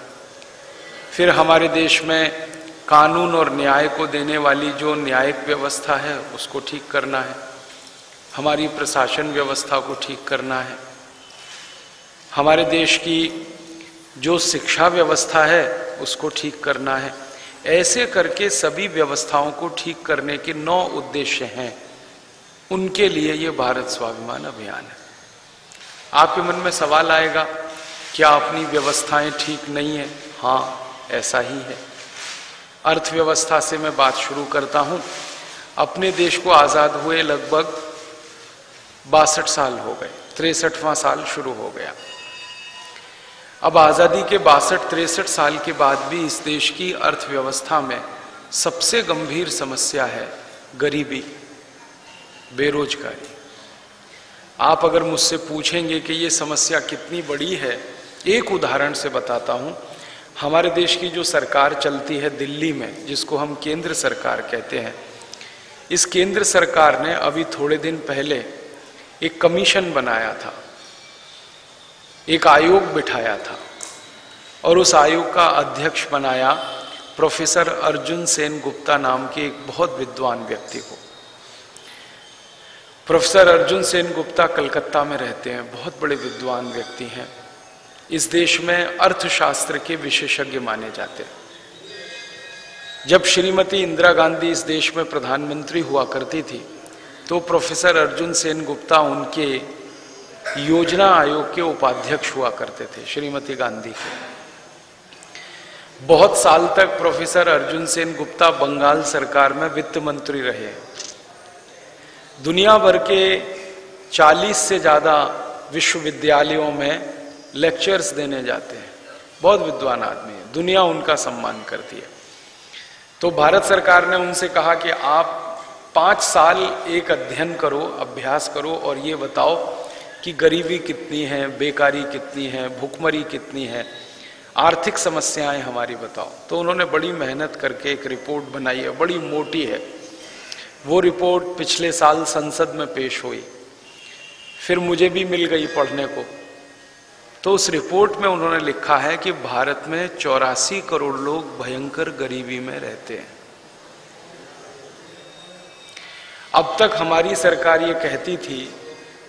फिर हमारे देश में कानून और न्याय को देने वाली जो न्यायिक व्यवस्था है, उसको ठीक करना है। हमारी प्रशासन व्यवस्था को ठीक करना है। हमारे देश की जो शिक्षा व्यवस्था है, उसको ठीक करना है। ऐसे करके सभी व्यवस्थाओं को ठीक करने के नौ उद्देश्य हैं। उनके लिए ये भारत स्वाभिमान अभियान है। आपके मन में सवाल आएगा, क्या अपनी व्यवस्थाएँ ठीक नहीं है? हाँ ऐसा ही है। अर्थव्यवस्था से मैं बात शुरू करता हूँ। अपने देश को आज़ाद हुए लगभग बासठ साल हो गए, तिरसठवां साल शुरू हो गया। अब आज़ादी के बासठ, तिरसठ साल के बाद भी इस देश की अर्थव्यवस्था में सबसे गंभीर समस्या है गरीबी। बेरोजगारी। आप अगर मुझसे पूछेंगे कि ये समस्या कितनी बड़ी है, एक उदाहरण से बताता हूँ। हमारे देश की जो सरकार चलती है दिल्ली में, जिसको हम केंद्र सरकार कहते हैं, इस केंद्र सरकार ने अभी थोड़े दिन पहले एक कमीशन बनाया था, एक आयोग बिठाया था, और उस आयोग का अध्यक्ष बनाया प्रोफेसर अर्जुन सेन गुप्ता नाम के एक बहुत विद्वान व्यक्ति को। प्रोफेसर अर्जुन सेन गुप्ता कलकत्ता में रहते हैं, बहुत बड़े विद्वान व्यक्ति हैं। इस देश में अर्थशास्त्र के विशेषज्ञ माने जाते हैं। जब श्रीमती इंदिरा गांधी इस देश में प्रधानमंत्री हुआ करती थी तो प्रोफेसर अर्जुन सेन गुप्ता उनके योजना आयोग के उपाध्यक्ष हुआ करते थे, श्रीमती गांधी के। बहुत साल तक प्रोफेसर अर्जुन सेन गुप्ता बंगाल सरकार में वित्त मंत्री रहे। दुनिया भर के 40 से ज़्यादा विश्वविद्यालयों में लेक्चर्स देने जाते हैं। बहुत विद्वान आदमी है। दुनिया उनका सम्मान करती है। तो भारत सरकार ने उनसे कहा कि आप पाँच साल एक अध्ययन करो, अभ्यास करो और ये बताओ कि गरीबी कितनी है, बेकारी कितनी है, भुखमरी कितनी है। आर्थिक समस्याएँ हमारी बताओ। तो उन्होंने बड़ी मेहनत करके एक रिपोर्ट बनाई है, बड़ी मोटी है। वो रिपोर्ट पिछले साल संसद में पेश हुई। फिर मुझे भी मिल गई पढ़ने को। तो उस रिपोर्ट में उन्होंने लिखा है कि भारत में चौरासी करोड़ लोग भयंकर गरीबी में रहते हैं। अब तक हमारी सरकार ये कहती थी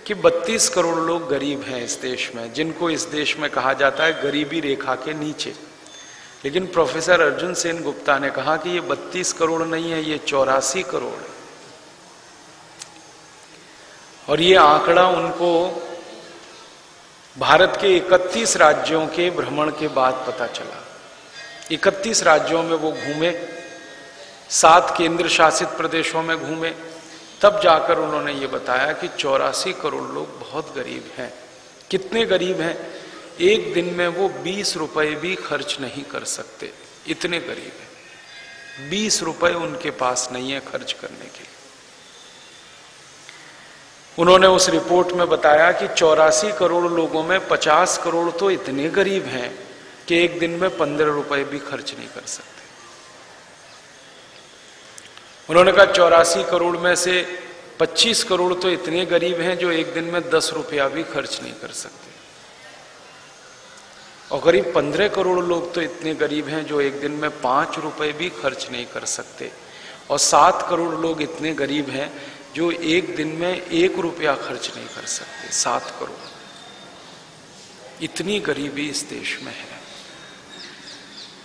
कि 32 करोड़ लोग गरीब हैं इस देश में, जिनको इस देश में कहा जाता है गरीबी रेखा के नीचे। लेकिन प्रोफेसर अर्जुन सेन गुप्ता ने कहा कि ये 32 करोड़ नहीं है, ये चौरासी करोड़ है। और ये आंकड़ा उनको भारत के 31 राज्यों के भ्रमण के बाद पता चला। 31 राज्यों में वो घूमे, सात केंद्र शासित प्रदेशों में घूमे। तब जाकर उन्होंने ये बताया कि चौरासी करोड़ लोग बहुत गरीब हैं। कितने गरीब हैं? एक दिन में वो बीस रुपए भी खर्च नहीं कर सकते। इतने गरीब हैं। बीस रुपए उनके पास नहीं है खर्च करने के। उन्होंने उस रिपोर्ट में बताया कि चौरासी करोड़ लोगों में पचास करोड़ तो इतने गरीब हैं कि एक दिन में पंद्रह रुपए भी खर्च नहीं कर सकते। उन्होंने कहा, चौरासी करोड़ में से 25 करोड़ तो इतने गरीब हैं जो एक दिन में 10 रुपया भी खर्च नहीं कर सकते। और करीब 15 करोड़ लोग तो इतने गरीब हैं जो एक दिन में पाँच रुपए भी खर्च नहीं कर सकते। और सात करोड़ लोग इतने गरीब हैं जो एक दिन में एक रुपया खर्च नहीं कर सकते, सात करोड़। इतनी गरीबी इस देश में है।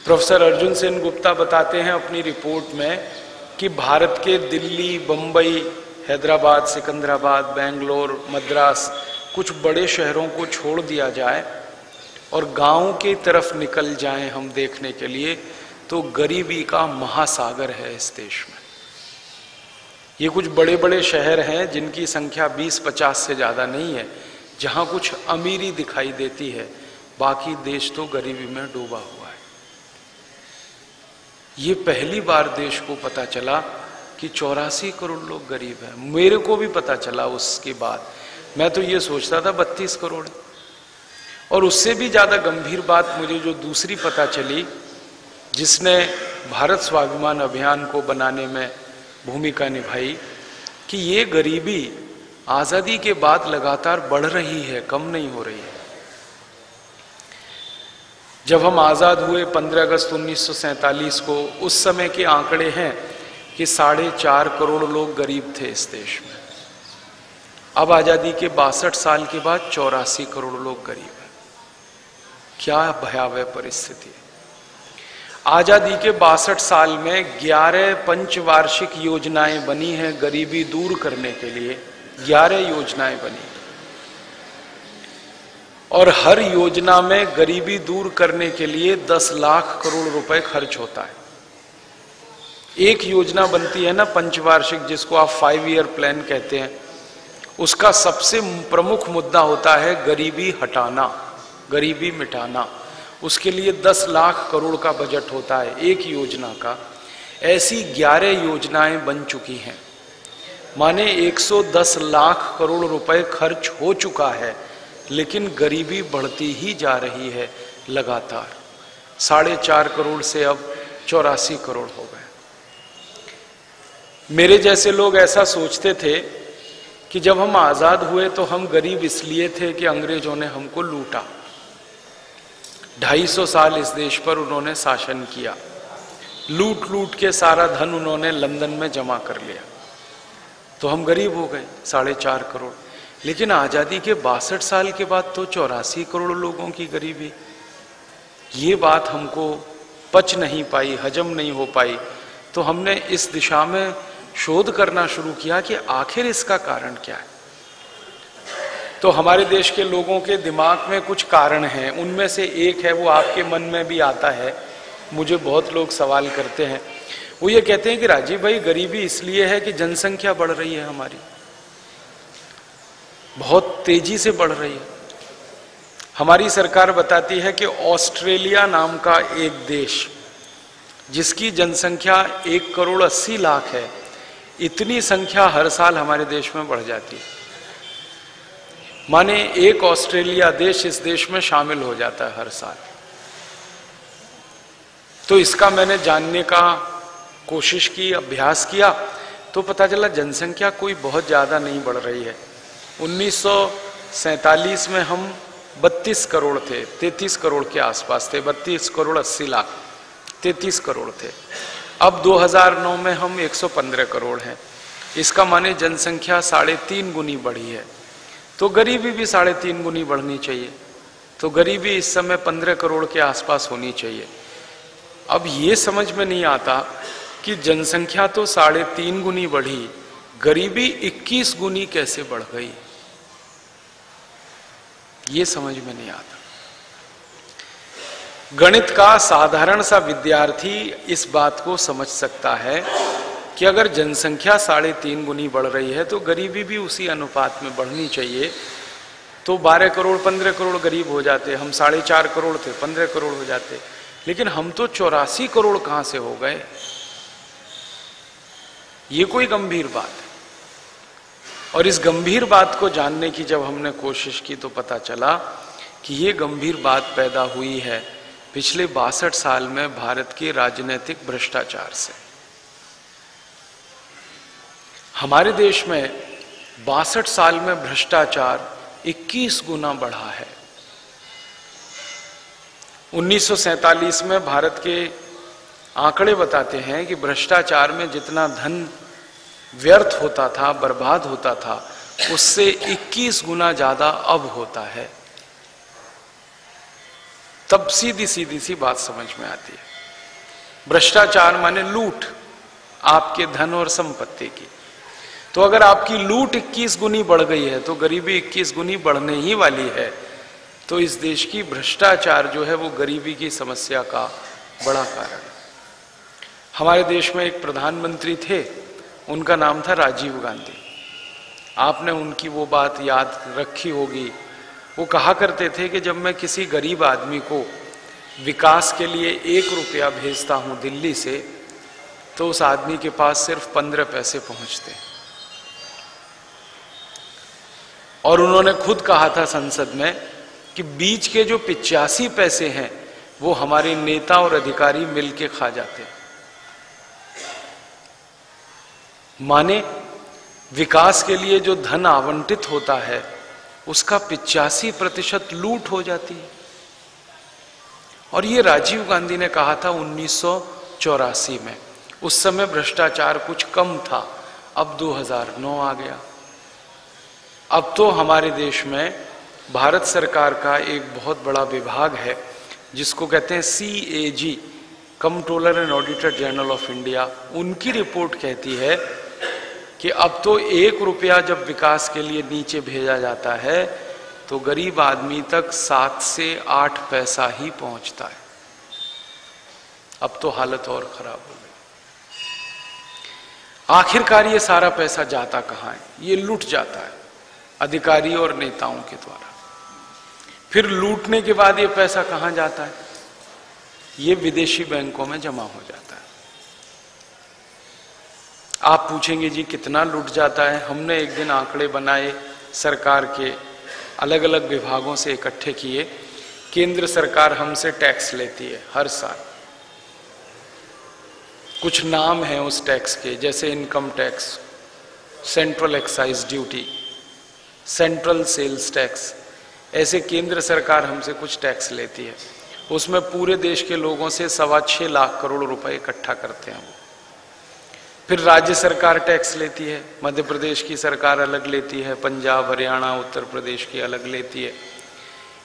प्रोफेसर अर्जुन सेन गुप्ता बताते हैं अपनी रिपोर्ट में कि भारत के दिल्ली, बंबई, हैदराबाद, सिकंदराबाद, बेंगलोर, मद्रास, कुछ बड़े शहरों को छोड़ दिया जाए और गाँव की तरफ़ निकल जाएँ हम देखने के लिए तो गरीबी का महासागर है इस देश में। ये कुछ बड़े बड़े शहर हैं जिनकी संख्या 20-50 से ज़्यादा नहीं है, जहाँ कुछ अमीरी दिखाई देती है, बाकी देश तो गरीबी में डूबा हुआ है। ये पहली बार देश को पता चला कि चौरासी करोड़ लोग गरीब हैं। मेरे को भी पता चला उसके बाद। मैं तो ये सोचता था बत्तीस करोड़। और उससे भी ज़्यादा गंभीर बात मुझे जो दूसरी पता चली, जिसने भारत स्वाभिमान अभियान को बनाने में भूमिका निभाई कि ये गरीबी आज़ादी के बाद लगातार बढ़ रही है, कम नहीं हो रही है। जब हम आज़ाद हुए 15 अगस्त 1947 को, उस समय के आंकड़े हैं कि साढ़े चार करोड़ लोग गरीब थे इस देश में। अब आज़ादी के बासठ साल के बाद चौरासी करोड़ लोग गरीब हैं। क्या भयावह परिस्थिति है। आज़ादी के बासठ साल में 11 पंचवार्षिक योजनाएँ बनी हैं गरीबी दूर करने के लिए। 11 योजनाएँ बनी। और हर योजना में गरीबी दूर करने के लिए 10 लाख करोड़ रुपए खर्च होता है। एक योजना बनती है ना पंचवार्षिक, जिसको आप फाइव ईयर प्लान कहते हैं। उसका सबसे प्रमुख मुद्दा होता है गरीबी हटाना, गरीबी मिटाना। उसके लिए 10 लाख करोड़ का बजट होता है, एक योजना का। ऐसी 11 योजनाएँ बन चुकी हैं। माने 110 लाख करोड़ रुपए खर्च हो चुका है, लेकिन गरीबी बढ़ती ही जा रही है लगातार। साढ़े चार करोड़ से अब चौरासी करोड़ हो गए। मेरे जैसे लोग ऐसा सोचते थे कि जब हम आज़ाद हुए तो हम गरीब इसलिए थे कि अंग्रेज़ों ने हमको लूटा। ढाई सौ साल इस देश पर उन्होंने शासन किया। लूट लूट के सारा धन उन्होंने लंदन में जमा कर लिया। तो हम गरीब हो गए, साढ़े चार करोड़। लेकिन आज़ादी के बासठ साल के बाद तो चौरासी करोड़ लोगों की गरीबी। ये बात हमको पच नहीं पाई, हजम नहीं हो पाई। तो हमने इस दिशा में शोध करना शुरू किया कि आखिर इसका कारण क्या है? तो हमारे देश के लोगों के दिमाग में कुछ कारण हैं। उनमें से एक है, वो आपके मन में भी आता है। मुझे बहुत लोग सवाल करते हैं। वो ये कहते हैं कि राजीव भाई, गरीबी इसलिए है कि जनसंख्या बढ़ रही है हमारी। बहुत तेज़ी से बढ़ रही है। हमारी सरकार बताती है कि ऑस्ट्रेलिया नाम का एक देश, जिसकी जनसंख्या एक करोड़ अस्सी लाख है, इतनी संख्या हर साल हमारे देश में बढ़ जाती है। माने एक ऑस्ट्रेलिया देश इस देश में शामिल हो जाता है हर साल। तो इसका मैंने जानने का कोशिश की, अभ्यास किया तो पता चला जनसंख्या कोई बहुत ज़्यादा नहीं बढ़ रही है। उन्नीस में हम 32 करोड़ थे 33 करोड़ के आसपास थे 32 करोड़ 80 लाख 33 करोड़ थे। अब 2009 में हम 115 करोड़ हैं। इसका माने जनसंख्या साढ़े तीन गुनी बढ़ी है। तो गरीबी भी साढ़े तीन गुनी बढ़नी चाहिए। तो गरीबी इस समय पंद्रह करोड़ के आसपास होनी चाहिए। अब ये समझ में नहीं आता कि जनसंख्या तो साढ़े तीन गुनी बढ़ी, गरीबी 21 गुनी कैसे बढ़ गई? ये समझ में नहीं आता। गणित का साधारण सा विद्यार्थी इस बात को समझ सकता है कि अगर जनसंख्या साढ़े तीन गुनी बढ़ रही है तो गरीबी भी उसी अनुपात में बढ़नी चाहिए। तो बारह करोड़, पंद्रह करोड़ गरीब हो जाते, हम साढ़े चार करोड़ थे, पंद्रह करोड़ हो जाते। लेकिन हम तो चौरासी करोड़ कहाँ से हो गए? ये कोई गंभीर बात है। और इस गंभीर बात को जानने की जब हमने कोशिश की तो पता चला कि ये गंभीर बात पैदा हुई है पिछले बासठ साल में भारत के राजनीतिक भ्रष्टाचार से। हमारे देश में बासठ साल में भ्रष्टाचार 21 गुना बढ़ा है। 1947 में भारत के आंकड़े बताते हैं कि भ्रष्टाचार में जितना धन व्यर्थ होता था, बर्बाद होता था, उससे 21 गुना ज़्यादा अब होता है। तब सीधी सीधी सी बात समझ में आती है। भ्रष्टाचार माने लूट, आपके धन और संपत्ति की। तो अगर आपकी लूट 21 गुनी बढ़ गई है तो गरीबी 21 गुनी बढ़ने ही वाली है। तो इस देश की भ्रष्टाचार जो है, वो गरीबी की समस्या का बड़ा कारण हमारे देश में एक प्रधानमंत्री थे, उनका नाम था राजीव गांधी। आपने उनकी वो बात याद रखी होगी। वो कहा करते थे कि जब मैं किसी गरीब आदमी को विकास के लिए एक रुपया भेजता हूँ दिल्ली से तो उस आदमी के पास सिर्फ़ पंद्रह पैसे पहुँचते और उन्होंने खुद कहा था संसद में कि बीच के जो पिचासी पैसे हैं, वो हमारे नेता और अधिकारी मिलके खा जाते माने, विकास के लिए जो धन आवंटित होता है, उसका पिचासी प्रतिशत लूट हो जाती है। और ये राजीव गांधी ने कहा था उन्नीस सौ चौरासी में, उस समय भ्रष्टाचार कुछ कम था, अब 2009 आ गया। अब तो हमारे देश में भारत सरकार का एक बहुत बड़ा विभाग है, जिसको कहते हैं C A G controller and auditor general of India. उनकी रिपोर्ट कहती है कि अब तो एक रुपया जब विकास के लिए नीचे भेजा जाता है तो गरीब आदमी तक सात से आठ पैसा ही पहुँचता है। अब तो हालत और खराब हो गई। आखिरकार ये सारा पैसा जाता कहाँ है? ये लूट जाता है। अधिकारी और नेताओं के द्वारा। फिर लूटने के बाद ये पैसा कहाँ जाता है? ये विदेशी बैंकों में जमा हो जाता है। आप पूछेंगे, जी, कितना लूट जाता है? हमने एक दिन आंकड़े बनाए, सरकार के अलग अलग विभागों से इकट्ठे किए। केंद्र सरकार हमसे टैक्स लेती है हर साल। कुछ नाम है उस टैक्स के, जैसे income tax, central excise duty. Central sales tax ऐसे केंद्र सरकार हमसे कुछ टैक्स लेती है। उसमें पूरे देश के लोगों से सवा छह लाख करोड़ रुपए इकट्ठा करते हैं वो। फिर राज्य सरकार टैक्स लेती है, मध्य प्रदेश की सरकार अलग लेती है, पंजाब, हरियाणा, उत्तर प्रदेश की अलग लेती है।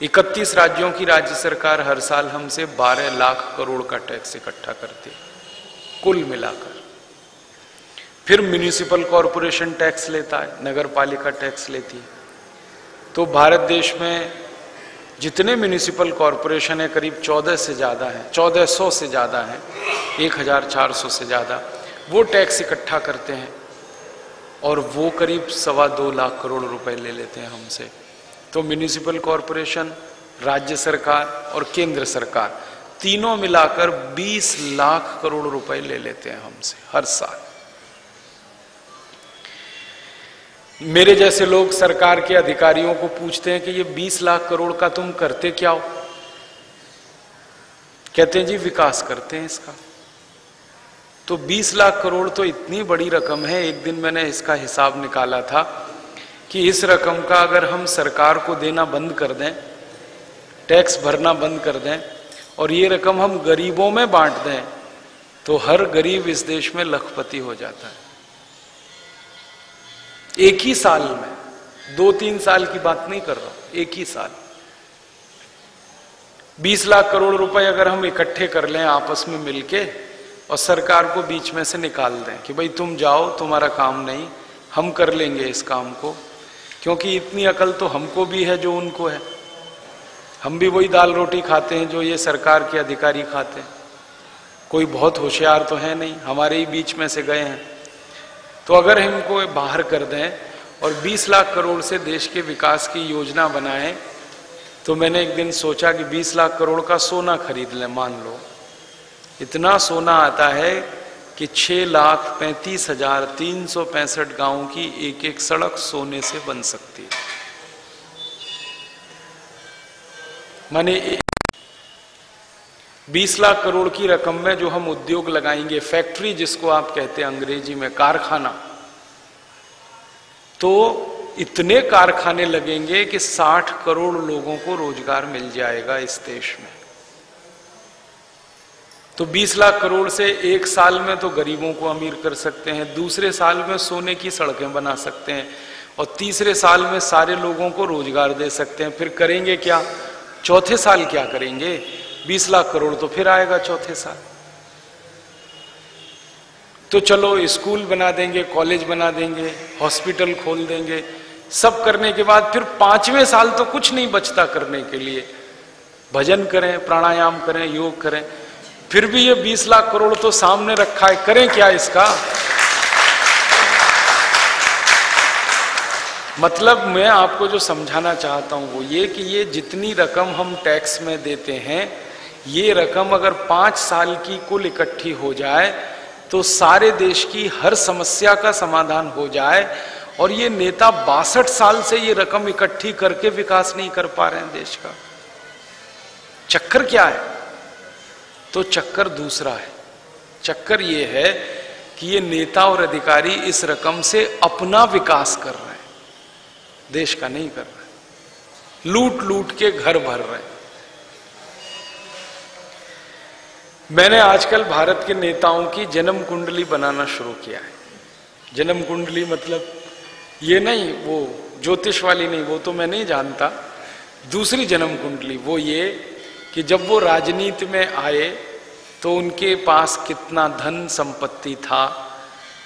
31 राज्यों की राज्य सरकार हर साल हमसे 12 लाख करोड़ का टैक्स इकट्ठा करती है, कुल मिलाकर। फिर म्यूनिसिपल कॉरपोरेशन टैक्स लेता है नगर पालिका टैक्स लेती है। तो भारत देश में जितने म्यूनिसिपल कॉरपोरेशन है, करीब 14 से ज़्यादा है 1400 से ज़्यादा है 1400 से ज़्यादा, वो टैक्स इकट्ठा करते हैं और वो करीब सवा दो लाख करोड़ रुपए ले लेते हैं हमसे। तो म्यूनिसिपल कॉरपोरेशन राज्य सरकार और केंद्र सरकार, तीनों मिलाकर 20 लाख करोड़ रुपए ले लेते हैं हमसे, हर साल। मेरे जैसे लोग सरकार के अधिकारियों को पूछते हैं कि ये 20 लाख करोड़ का तुम करते क्या हो? कहते हैं, जी, विकास करते हैं इसका। तो 20 लाख करोड़ तो इतनी बड़ी रकम है, एक दिन मैंने इसका हिसाब निकाला था कि इस रकम का अगर हम सरकार को देना बंद कर दें, टैक्स भरना बंद कर दें, और ये रकम हम गरीबों में बांट दें तो हर गरीब इस देश में लखपति हो जाता है। एक ही साल में। दो तीन साल की बात नहीं कर रहा एक ही साल। बीस लाख करोड़ रुपए अगर हम इकट्ठे कर लें आपस में मिलके और सरकार को बीच में से निकाल दें कि भाई तुम जाओ, तुम्हारा काम नहीं, हम कर लेंगे इस काम को। क्योंकि इतनी अकल तो हमको भी है जो उनको है। हम भी वही दाल रोटी खाते हैं जो ये सरकार के अधिकारी खाते हैं। कोई बहुत होशियार तो है नहीं, हमारे ही बीच में से गए हैं। तो अगर इनको बाहर कर दें और 20 लाख करोड़ से देश के विकास की योजना बनाएँ तो मैंने एक दिन सोचा कि 20 लाख करोड़ का सोना खरीद लें, मान लो। इतना सोना आता है कि छह लाख पैंतीस हज़ार तीन सौ पैंसठ गाँवों की एक एक सड़क सोने से बन सकती है। माने 20 लाख करोड़ की रकम में जो हम उद्योग लगाएँगे, फैक्ट्री जिसको आप कहते हैं अंग्रेज़ी में कारखाना। तो इतने कारखाने लगेंगे कि 60 करोड़ लोगों को रोज़गार मिल जाएगा इस देश में। तो 20 लाख करोड़ से एक साल में तो गरीबों को अमीर कर सकते हैं, दूसरे साल में सोने की सड़कें बना सकते हैं, और तीसरे साल में सारे लोगों को रोज़गार दे सकते हैं। फिर करेंगे क्या? चौथे साल क्या करेंगे? बीस लाख करोड़ तो फिर आएगा चौथे साल। तो चलो, स्कूल बना देंगे, कॉलेज बना देंगे, हॉस्पिटल खोल देंगे। सब करने के बाद फिर पाँचवें साल तो कुछ नहीं बचता करने के लिए। भजन करें, प्राणायाम करें, योग करें। फिर भी ये 20 लाख करोड़ तो सामने रखा है। करें क्या इसका? मतलब मैं आपको जो समझाना चाहता हूँ वो ये कि ये जितनी रकम हम टैक्स में देते हैं ये रकम अगर पाँच साल की कुल इकट्ठी हो जाए तो सारे देश की हर समस्या का समाधान हो जाए, और ये नेता बासठ साल से ये रकम इकट्ठी करके विकास नहीं कर पा रहे हैं देश का। चक्कर क्या है? तो चक्कर दूसरा है। चक्कर ये है कि ये नेता और अधिकारी इस रकम से अपना विकास कर रहे हैं। देश का नहीं कर रहे लूट लूट के घर भर रहे हैं। मैंने आजकल भारत के नेताओं की जन्म कुंडली बनाना शुरू किया है। जन्म कुंडली मतलब ये नहीं, वो ज्योतिष वाली नहीं, वो तो मैं नहीं जानता। दूसरी जन्म कुंडली वो ये कि जब वो राजनीति में आए तो उनके पास कितना धन संपत्ति था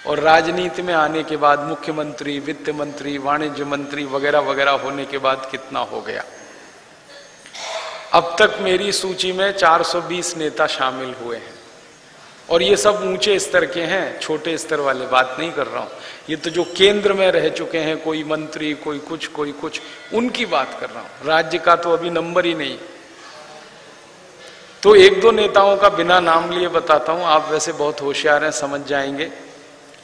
और राजनीति में आने के बाद मुख्यमंत्री, वित्त मंत्री, वाणिज्य मंत्री वगैरह वगैरह होने के बाद कितना हो गया। अब तक मेरी सूची में 420 नेता शामिल हुए हैं। और ये सब ऊँचे स्तर के हैं, छोटे स्तर वाले, बात नहीं कर रहा हूँ। ये तो जो केंद्र में रह चुके हैं, कोई मंत्री, कोई कुछ कोई कुछ, उनकी बात कर रहा हूँ। राज्य का तो अभी नंबर ही नहीं। तो एक दो नेताओं का बिना नाम लिए बताता हूँ, आप वैसे बहुत होशियार हैं, समझ जाएँगे।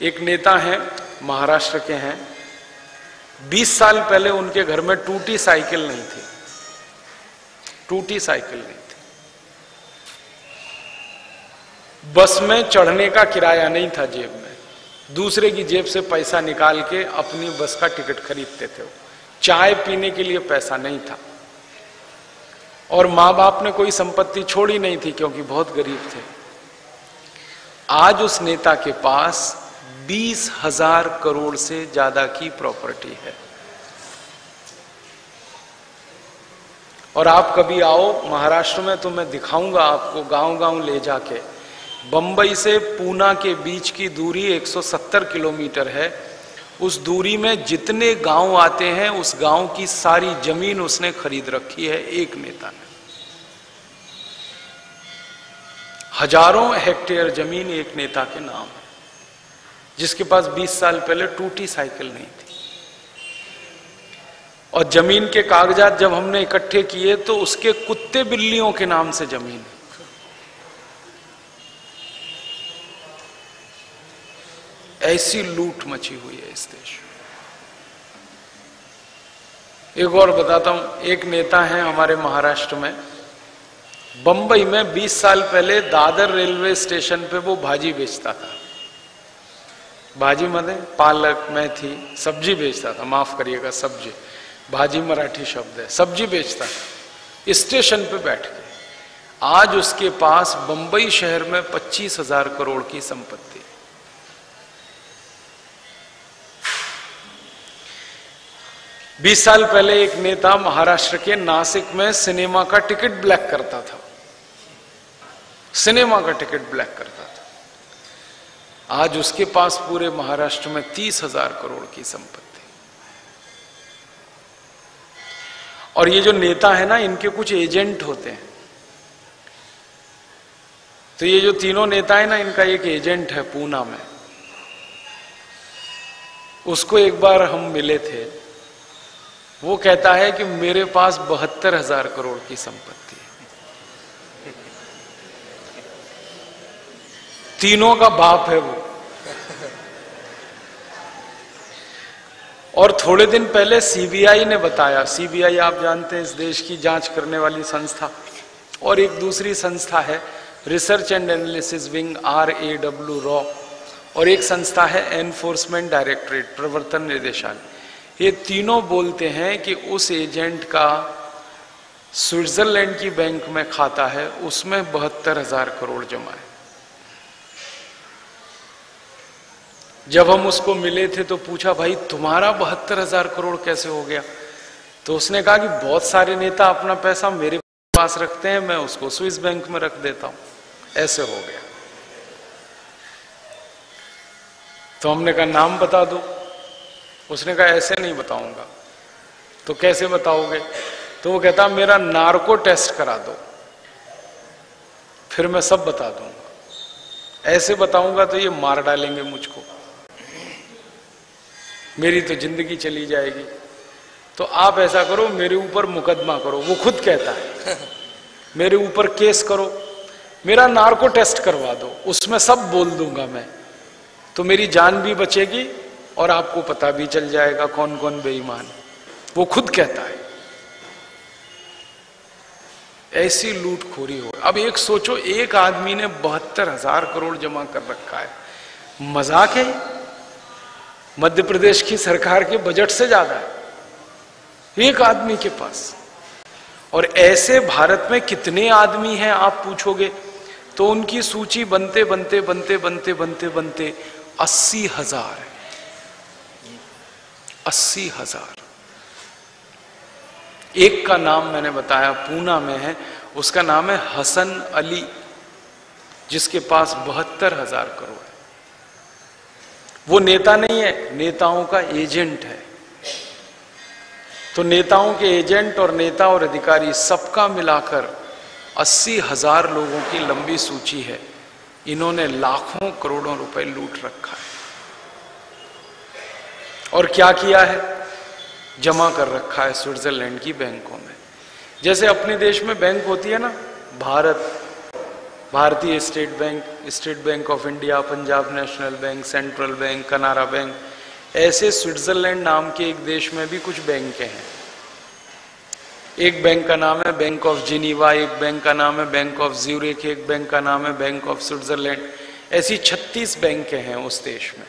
एक नेता है, महाराष्ट्र के हैं। 20 साल पहले उनके घर में टूटी साइकिल नहीं थी। टूटी साइकिल नहीं थी। बस में चढ़ने का किराया नहीं था जेब में। दूसरे की जेब से पैसा निकाल के अपनी बस का टिकट खरीदते थे चाय पीने के लिए पैसा नहीं था। और माँ बाप ने कोई संपत्ति छोड़ी नहीं थी क्योंकि बहुत गरीब थे। आज उस नेता के पास बीस हज़ार करोड़ से ज़्यादा की प्रॉपर्टी है। और आप कभी आओ महाराष्ट्र में तो मैं दिखाऊँगा आपको गाँव गाँव ले जाके। बंबई से पूना के बीच की दूरी 170 किलोमीटर है। उस दूरी में जितने गाँव आते हैं, उस गाँव की सारी ज़मीन उसने खरीद रखी है, एक नेता ने। हज़ारों हेक्टेयर ज़मीन एक नेता के नाम है, जिसके पास 20 साल पहले टूटी साइकिल नहीं थी। और ज़मीन के कागजात जब हमने इकट्ठे किए तो उसके कुत्ते बिल्लियों के नाम से ज़मीन ऐसी लूट मची हुई है इस देश एक और बताता हूँ, एक नेता है हमारे महाराष्ट्र में। बंबई में 20 साल पहले दादर रेलवे स्टेशन पे वो भाजी बेचता था। भाजी मदे पालक, मेथी, सब्ज़ी बेचता था। माफ़ करिएगा, सब्ज़ी। भाजी मराठी शब्द है, सब्ज़ी बेचता था। स्टेशन पे बैठ के आज उसके पास बंबई शहर में पच्चीस हज़ार करोड़ की संपत्ति बीस साल पहले एक नेता महाराष्ट्र के नासिक में सिनेमा का टिकट ब्लैक करता था। सिनेमा का टिकट ब्लैक करता था। आज उसके पास पूरे महाराष्ट्र में तीस हज़ार करोड़ की संपत्ति और ये जो नेता है ना, इनके कुछ एजेंट होते हैं। तो ये जो तीनों नेता है ना, इनका एक एजेंट है पूना में। उसको एक बार हम मिले थे। वो कहता है कि मेरे पास बहत्तर हज़ार करोड़ की संपत्ति है। तीनों का बाप है वो। और थोड़े दिन पहले सीबीआई ने बताया सीबीआई आप जानते हैं इस देश की जाँच करने वाली संस्था, और एक दूसरी संस्था है research and analysis wing R A W raw और एक संस्था है एनफोर्समेंट डायरेक्टरेट प्रवर्तन निदेशालय। ये तीनों बोलते हैं कि उस एजेंट का स्विट्जरलैंड की बैंक में खाता है, उसमें बहत्तर हज़ार करोड़ जमा है। जब हम उसको मिले थे तो पूछा, भाई, तुम्हारा बहत्तर हज़ार करोड़ कैसे हो गया? तो उसने कहा कि, बहुत सारे नेता अपना पैसा मेरे पास रखते हैं, मैं उसको स्विस बैंक में रख देता हूँ। ऐसे हो गया। तो हमने कहा, नाम बता दो। उसने कहा, ऐसे नहीं बताऊँगा। तो कैसे बताओगे? तो वो कहता, मेरा नार्को टेस्ट करा दो, फिर मैं सब बता दूँगा। ऐसे बताऊँगा तो ये मार डालेंगे मुझको। मेरी तो ज़िंदगी चली जाएगी। तो आप ऐसा करो मेरे ऊपर मुकदमा करो। वो खुद कहता है। मेरे ऊपर केस करो। मेरा नार्को टेस्ट करवा दो। उसमें सब बोल दूँगा मैं। तो मेरी जान भी बचेगी और आपको पता भी चल जाएगा कौन कौन बेईमान वो खुद कहता है। ऐसी लूटखोरी हो। अब एक सोचो एक आदमी ने बहत्तर हज़ार करोड़ जमा कर रखा है। मज़ाक है? मध्य प्रदेश की सरकार के बजट से ज़्यादा है। एक आदमी के पास। और ऐसे भारत में कितने आदमी हैं, आप पूछोगे तो उनकी सूची बनते बनते बनते बनते बनते बनते अस्सी हज़ार है। अस्सी हज़ार। एक का नाम मैंने बताया, पूना में है। उसका नाम है हसन अली, जिसके पास बहत्तर हज़ार करोड़। वो नेता नहीं है, नेताओं का एजेंट है। तो नेताओं के एजेंट और नेता और अधिकारी सबका मिलाकर अस्सी हज़ार लोगों की लंबी सूची है। इन्होंने लाखों करोड़ों रुपए लूट रखा है। और क्या किया है? जमा कर रखा है स्विट्जरलैंड की बैंकों में। जैसे अपने देश में बैंक होती है ना, Bharat Bharatiya state bank state bank of India, Punjab national bank, central bank, Canara bank, ऐसे स्विट्जरलैंड नाम के एक देश में भी कुछ बैंक हैं। एक बैंक का नाम है बैंक ऑफ़ जिनीवा, एक बैंक का नाम है बैंक ऑफ़ ज्यूरिक एक बैंक का नाम है बैंक ऑफ़ स्विट्जरलैंड। ऐसी 36 बैंक हैं उस देश में।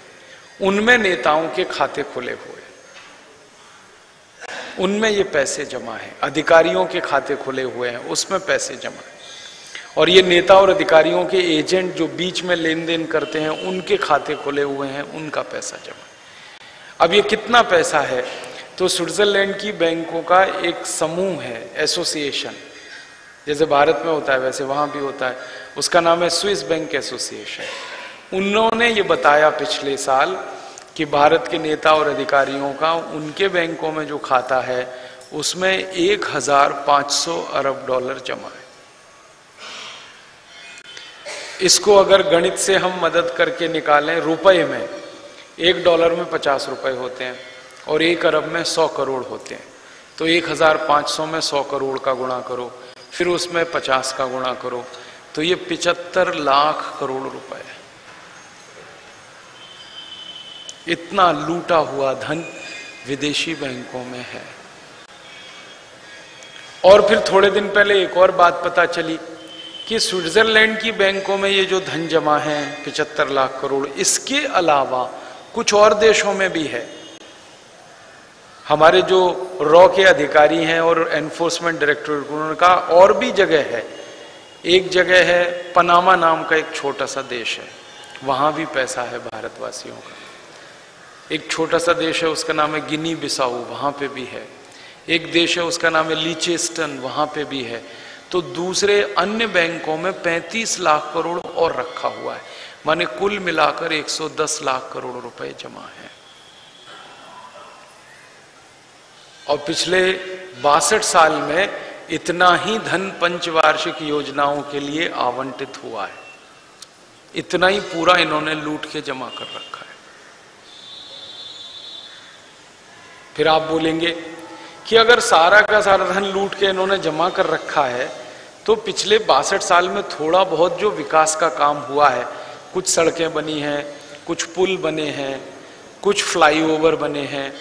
उनमें नेताओं के खाते खुले हुए उनमें ये पैसे जमा है। अधिकारियों के खाते खुले हुए हैं। उसमें पैसे जमा है। और ये नेता और अधिकारियों के एजेंट जो बीच में लेन देन करते हैं, उनके खाते खुले हुए हैं, उनका पैसा जमा। अब ये कितना पैसा है? तो स्विट्जरलैंड की बैंकों का एक समूह है, एसोसिएशन। जैसे भारत में होता है, वैसे वहाँ भी होता है। उसका नाम है स्विस बैंक एसोसिएशन। उन्होंने ये बताया पिछले साल कि भारत के नेता और अधिकारियों का, उनके बैंकों में जो खाता है, उसमें एक हज़ार पाँच सौ अरब डॉलर जमा है। इसको अगर गणित से हम मदद करके निकालें रुपए में, एक डॉलर में पचास रुपए होते हैं और एक अरब में सौ करोड़ होते हैं। तो एक हज़ार पाँच सौ में सौ करोड़ का गुणा करो, फिर उसमें पचास का गुणा करो तो ये पिचहत्तर लाख करोड़ रुपए इतना लूटा हुआ धन विदेशी बैंकों में है। और फिर थोड़े दिन पहले एक और बात पता चली कि स्विट्जरलैंड की बैंकों में ये जो धन जमा है, पिचहत्तर लाख करोड़, इसके अलावा कुछ और देशों में भी है। हमारे जो रॉ के अधिकारी हैं और एनफोर्समेंट डायरेक्टोरेट उनका और भी जगह है। एक जगह है पनामा नाम का एक छोटा सा देश है। वहाँ भी पैसा है भारतवासियों का। एक छोटा सा देश है, उसका नाम है गिनी बिसाऊ, वहाँ पे भी है। एक देश है, उसका नाम है लीचेस्टन, वहाँ पे भी है। तो दूसरे अन्य बैंकों में 35 लाख करोड़ और रखा हुआ है। माने कुल मिलाकर 110 लाख करोड़ रुपए जमा है। और पिछले बासठ साल में इतना ही धन पंचवार्षिक योजनाओं के लिए आवंटित हुआ है। इतना ही पूरा इन्होंने लूट के जमा कर रखा है। फिर आप बोलेंगे कि अगर सारा का सारा धन लूट के इन्होंने जमा कर रखा है तो पिछले बासठ साल में थोड़ा बहुत जो विकास का काम हुआ है, कुछ सड़कें बनी हैं, कुछ पुल बने हैं, कुछ फ्लाईओवर बने हैं,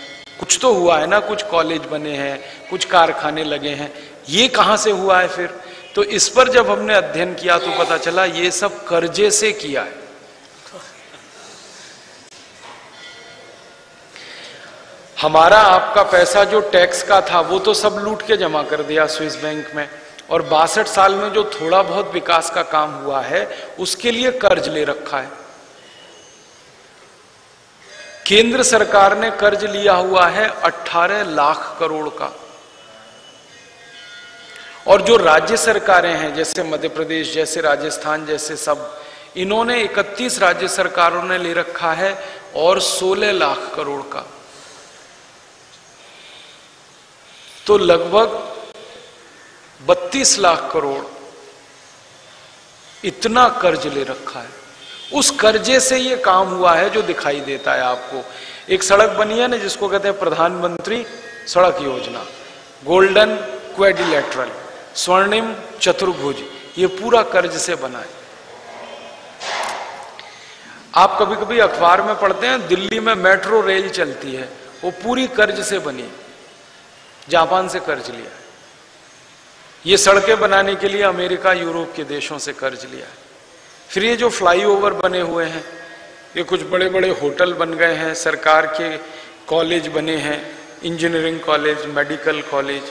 कुछ तो हुआ है ना, कुछ कॉलेज बने हैं, कुछ कारखाने लगे हैं, ये कहाँ से हुआ है फिर? तो इस पर जब हमने अध्ययन किया तो पता चला ये सब कर्जे से किया है। हमारा आपका पैसा जो टैक्स का था, वो तो सब लूट के जमा कर दिया स्विस बैंक में। और बासठ साल में जो थोड़ा बहुत विकास का काम हुआ है, उसके लिए कर्ज ले रखा है। केंद्र सरकार ने कर्ज लिया हुआ है 18 लाख करोड़ का। और जो राज्य सरकारें हैं, जैसे मध्य प्रदेश, जैसे राजस्थान, जैसे सब, इन्होंने 31 राज्य सरकारों ने ले रखा है और 16 लाख करोड़ का। तो लगभग 32 लाख करोड़ इतना कर्ज ले रखा है। उस कर्जे से ये काम हुआ है जो दिखाई देता है आपको। एक सड़क बनी है ना, जिसको कहते हैं प्रधानमंत्री सड़क योजना। गोल्डन क्वेडिलेटरल, स्वर्णिम चतुर्भुज, ये पूरा कर्ज से बना है। आप कभी कभी अखबार में पढ़ते हैं, दिल्ली में मेट्रो रेल चलती है, वो पूरी कर्ज से बनी जापान से कर्ज लिया है। ये सड़कें बनाने के लिए अमेरिका, यूरोप के देशों से कर्ज लिया है। फिर ये जो फ्लाईओवर बने हुए हैं, ये कुछ बड़े बड़े होटल बन गए हैं, सरकार के कॉलेज बने हैं, engineering college, medical college,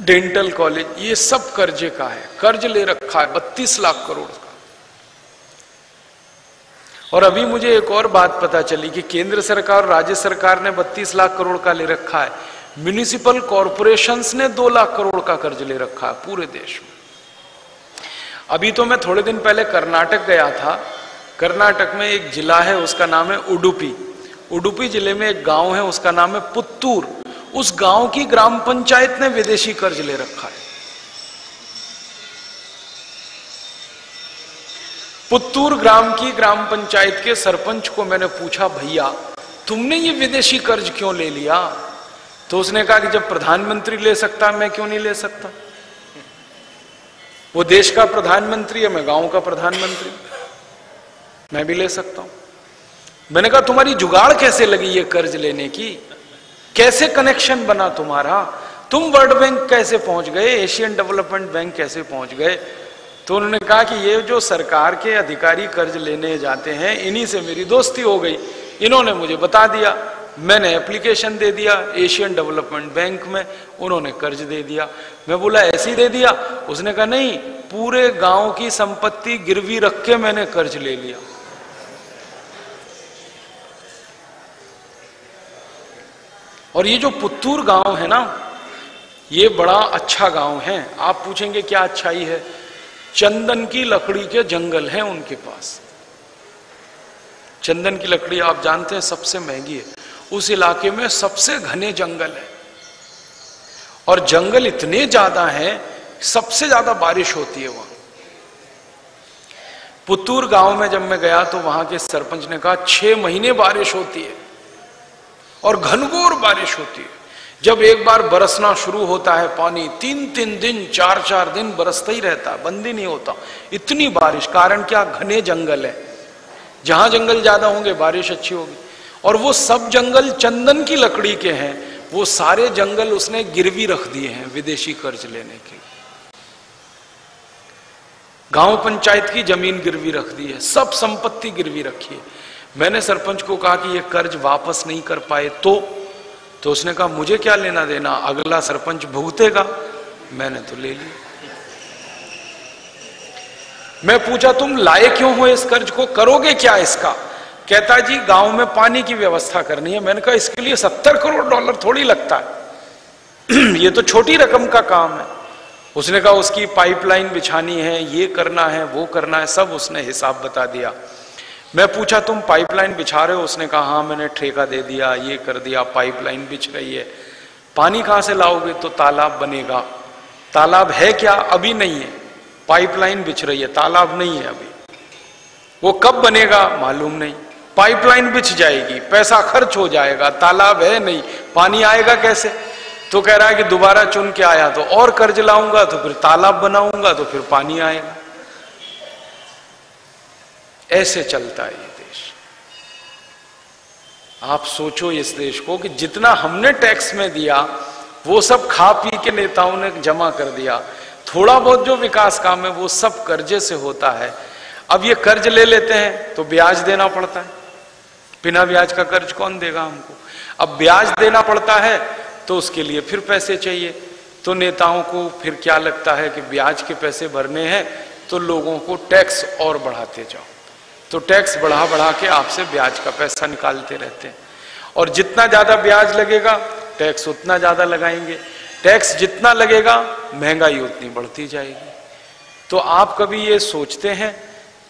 dental college, ये सब कर्जे का है। कर्ज ले रखा है, बत्तीस लाख करोड़ का। और अभी मुझे एक और बात पता चली कि केंद्र सरकार और राज्य सरकार ने बत्तीस लाख करोड़ का ले रखा है। म्यूनिसिपल कॉरपोरेशंस ने दो लाख करोड़ का कर्ज ले रखा है पूरे देश में। अभी तो मैं थोड़े दिन पहले कर्नाटक गया था। कर्नाटक में एक जिला है, उसका नाम है उडुपी। उडुपी ज़िले में एक गाँव है, उसका नाम है पुत्तूर। उस गाँव की ग्राम पंचायत ने विदेशी कर्ज ले रखा है। पुत्तूर ग्राम की ग्राम पंचायत के सरपंच को मैंने पूछा, भैया, तुमने ये विदेशी कर्ज क्यों ले लिया? तो उसने कहा कि जब प्रधानमंत्री ले सकता, मैं क्यों नहीं ले सकता? वो देश का प्रधानमंत्री है, मैं गाँव का प्रधानमंत्री, मैं भी ले सकता हूँ। मैंने कहा, तुम्हारी जुगाड़ कैसे लगी ये कर्ज लेने की? कैसे कनेक्शन बना तुम्हारा? तुम वर्ल्ड बैंक कैसे पहुँच गए? एशियन डेवलपमेंट बैंक कैसे पहुँच गए? तो उन्होंने कहा कि ये जो सरकार के अधिकारी कर्ज लेने जाते हैं, इन्हीं से मेरी दोस्ती हो गई। इन्होंने मुझे बता दिया। मैंने एप्लीकेशन दे दिया एशियन डेवलपमेंट बैंक में उन्होंने कर्ज दे दिया। मैं बोला, ऐसी दे दिया? उसने कहा, नहीं, पूरे गाँव की संपत्ति गिरवी रख के मैंने कर्ज ले लिया। और ये जो पुत्तूर गाँव है ना, ये बड़ा अच्छा गाँव है। आप पूछेंगे, क्या अच्छाई है? चंदन की लकड़ी के जंगल हैं उनके पास। चंदन की लकड़ी आप जानते हैं, सबसे महँगी है। उस इलाके में सबसे घने जंगल है। और जंगल इतने ज़्यादा हैं, सबसे ज़्यादा बारिश होती है वहाँ। पुतूर गाँव में जब मैं गया तो वहाँ के सरपंच ने कहा, छह महीने बारिश होती है और घनघोर बारिश होती है। जब एक बार बरसना शुरू होता है पानी तीन तीन दिन चार चार दिन बरसता ही रहता है बंद ही नहीं होता। इतनी बारिश, कारण क्या? घने जंगल है। जहाँ जंगल ज़्यादा होंगे, बारिश अच्छी होगी। और वो सब जंगल चंदन की लकड़ी के हैं। वो सारे जंगल उसने गिरवी रख दिए हैं विदेशी कर्ज लेने के लिए। गाँव पंचायत की ज़मीन गिरवी रख दी है, सब संपत्ति गिरवी रखी है। मैंने सरपंच को कहा कि ये कर्ज वापस नहीं कर पाए तो तो उसने कहा, मुझे क्या लेना देना? अगला सरपंच भुगतेगा। मैंने तो ले लिया। मैं पूछा, तुम लाए क्यों हो इस कर्ज को? करोगे क्या इसका? कहता जी, गाँव में पानी की व्यवस्था करनी है। मैंने कहा, इसके लिए सत्तर करोड़ डॉलर थोड़ी लगता है। ये तो छोटी रकम का काम है। उसने कहा, उसकी पाइपलाइन बिछानी है, ये करना है, वो करना है। सब उसने हिसाब बता दिया। मैं पूछा, तुम पाइपलाइन बिछा रहे हो? उसने कहा हाँ मैंने ठेका दे दिया, ये कर दिया, पाइपलाइन बिछ रही है। पानी कहाँ से लाओगे? तो तालाब बनेगा। तालाब है क्या? अभी नहीं है। पाइपलाइन बिछ रही है, तालाब नहीं है अभी। वो कब बनेगा? मालूम नहीं। पाइपलाइन बिछ जाएगी, पैसा खर्च हो जाएगा, तालाब है नहीं, पानी आएगा कैसे? तो कह रहा है कि दोबारा चुन के आया तो और कर्ज लाऊँगा तो फिर तालाब बनाऊँगा तो फिर पानी आएगा। ऐसे चलता है ये देश। आप सोचो इस देश को कि जितना हमने टैक्स में दिया, वो सब खा पी के नेताओं ने जमा कर दिया। थोड़ा बहुत जो विकास काम है, वो सब कर्जे से होता है। अब ये कर्ज ले लेते हैं तो ब्याज देना पड़ता है। बिना ब्याज का कर्ज कौन देगा हमको? अब ब्याज देना पड़ता है तो उसके लिए फिर पैसे चाहिए। तो नेताओं को फिर क्या लगता है कि ब्याज के पैसे भरने हैं तो लोगों को टैक्स और बढ़ाते जाओ। तो टैक्स बढ़ा बढ़ा के आपसे ब्याज का पैसा निकालते रहते हैं। और जितना ज़्यादा ब्याज लगेगा, टैक्स उतना ज़्यादा लगाएँगे। टैक्स जितना लगेगा, महँगाई उतनी बढ़ती जाएगी। तो आप कभी ये सोचते हैं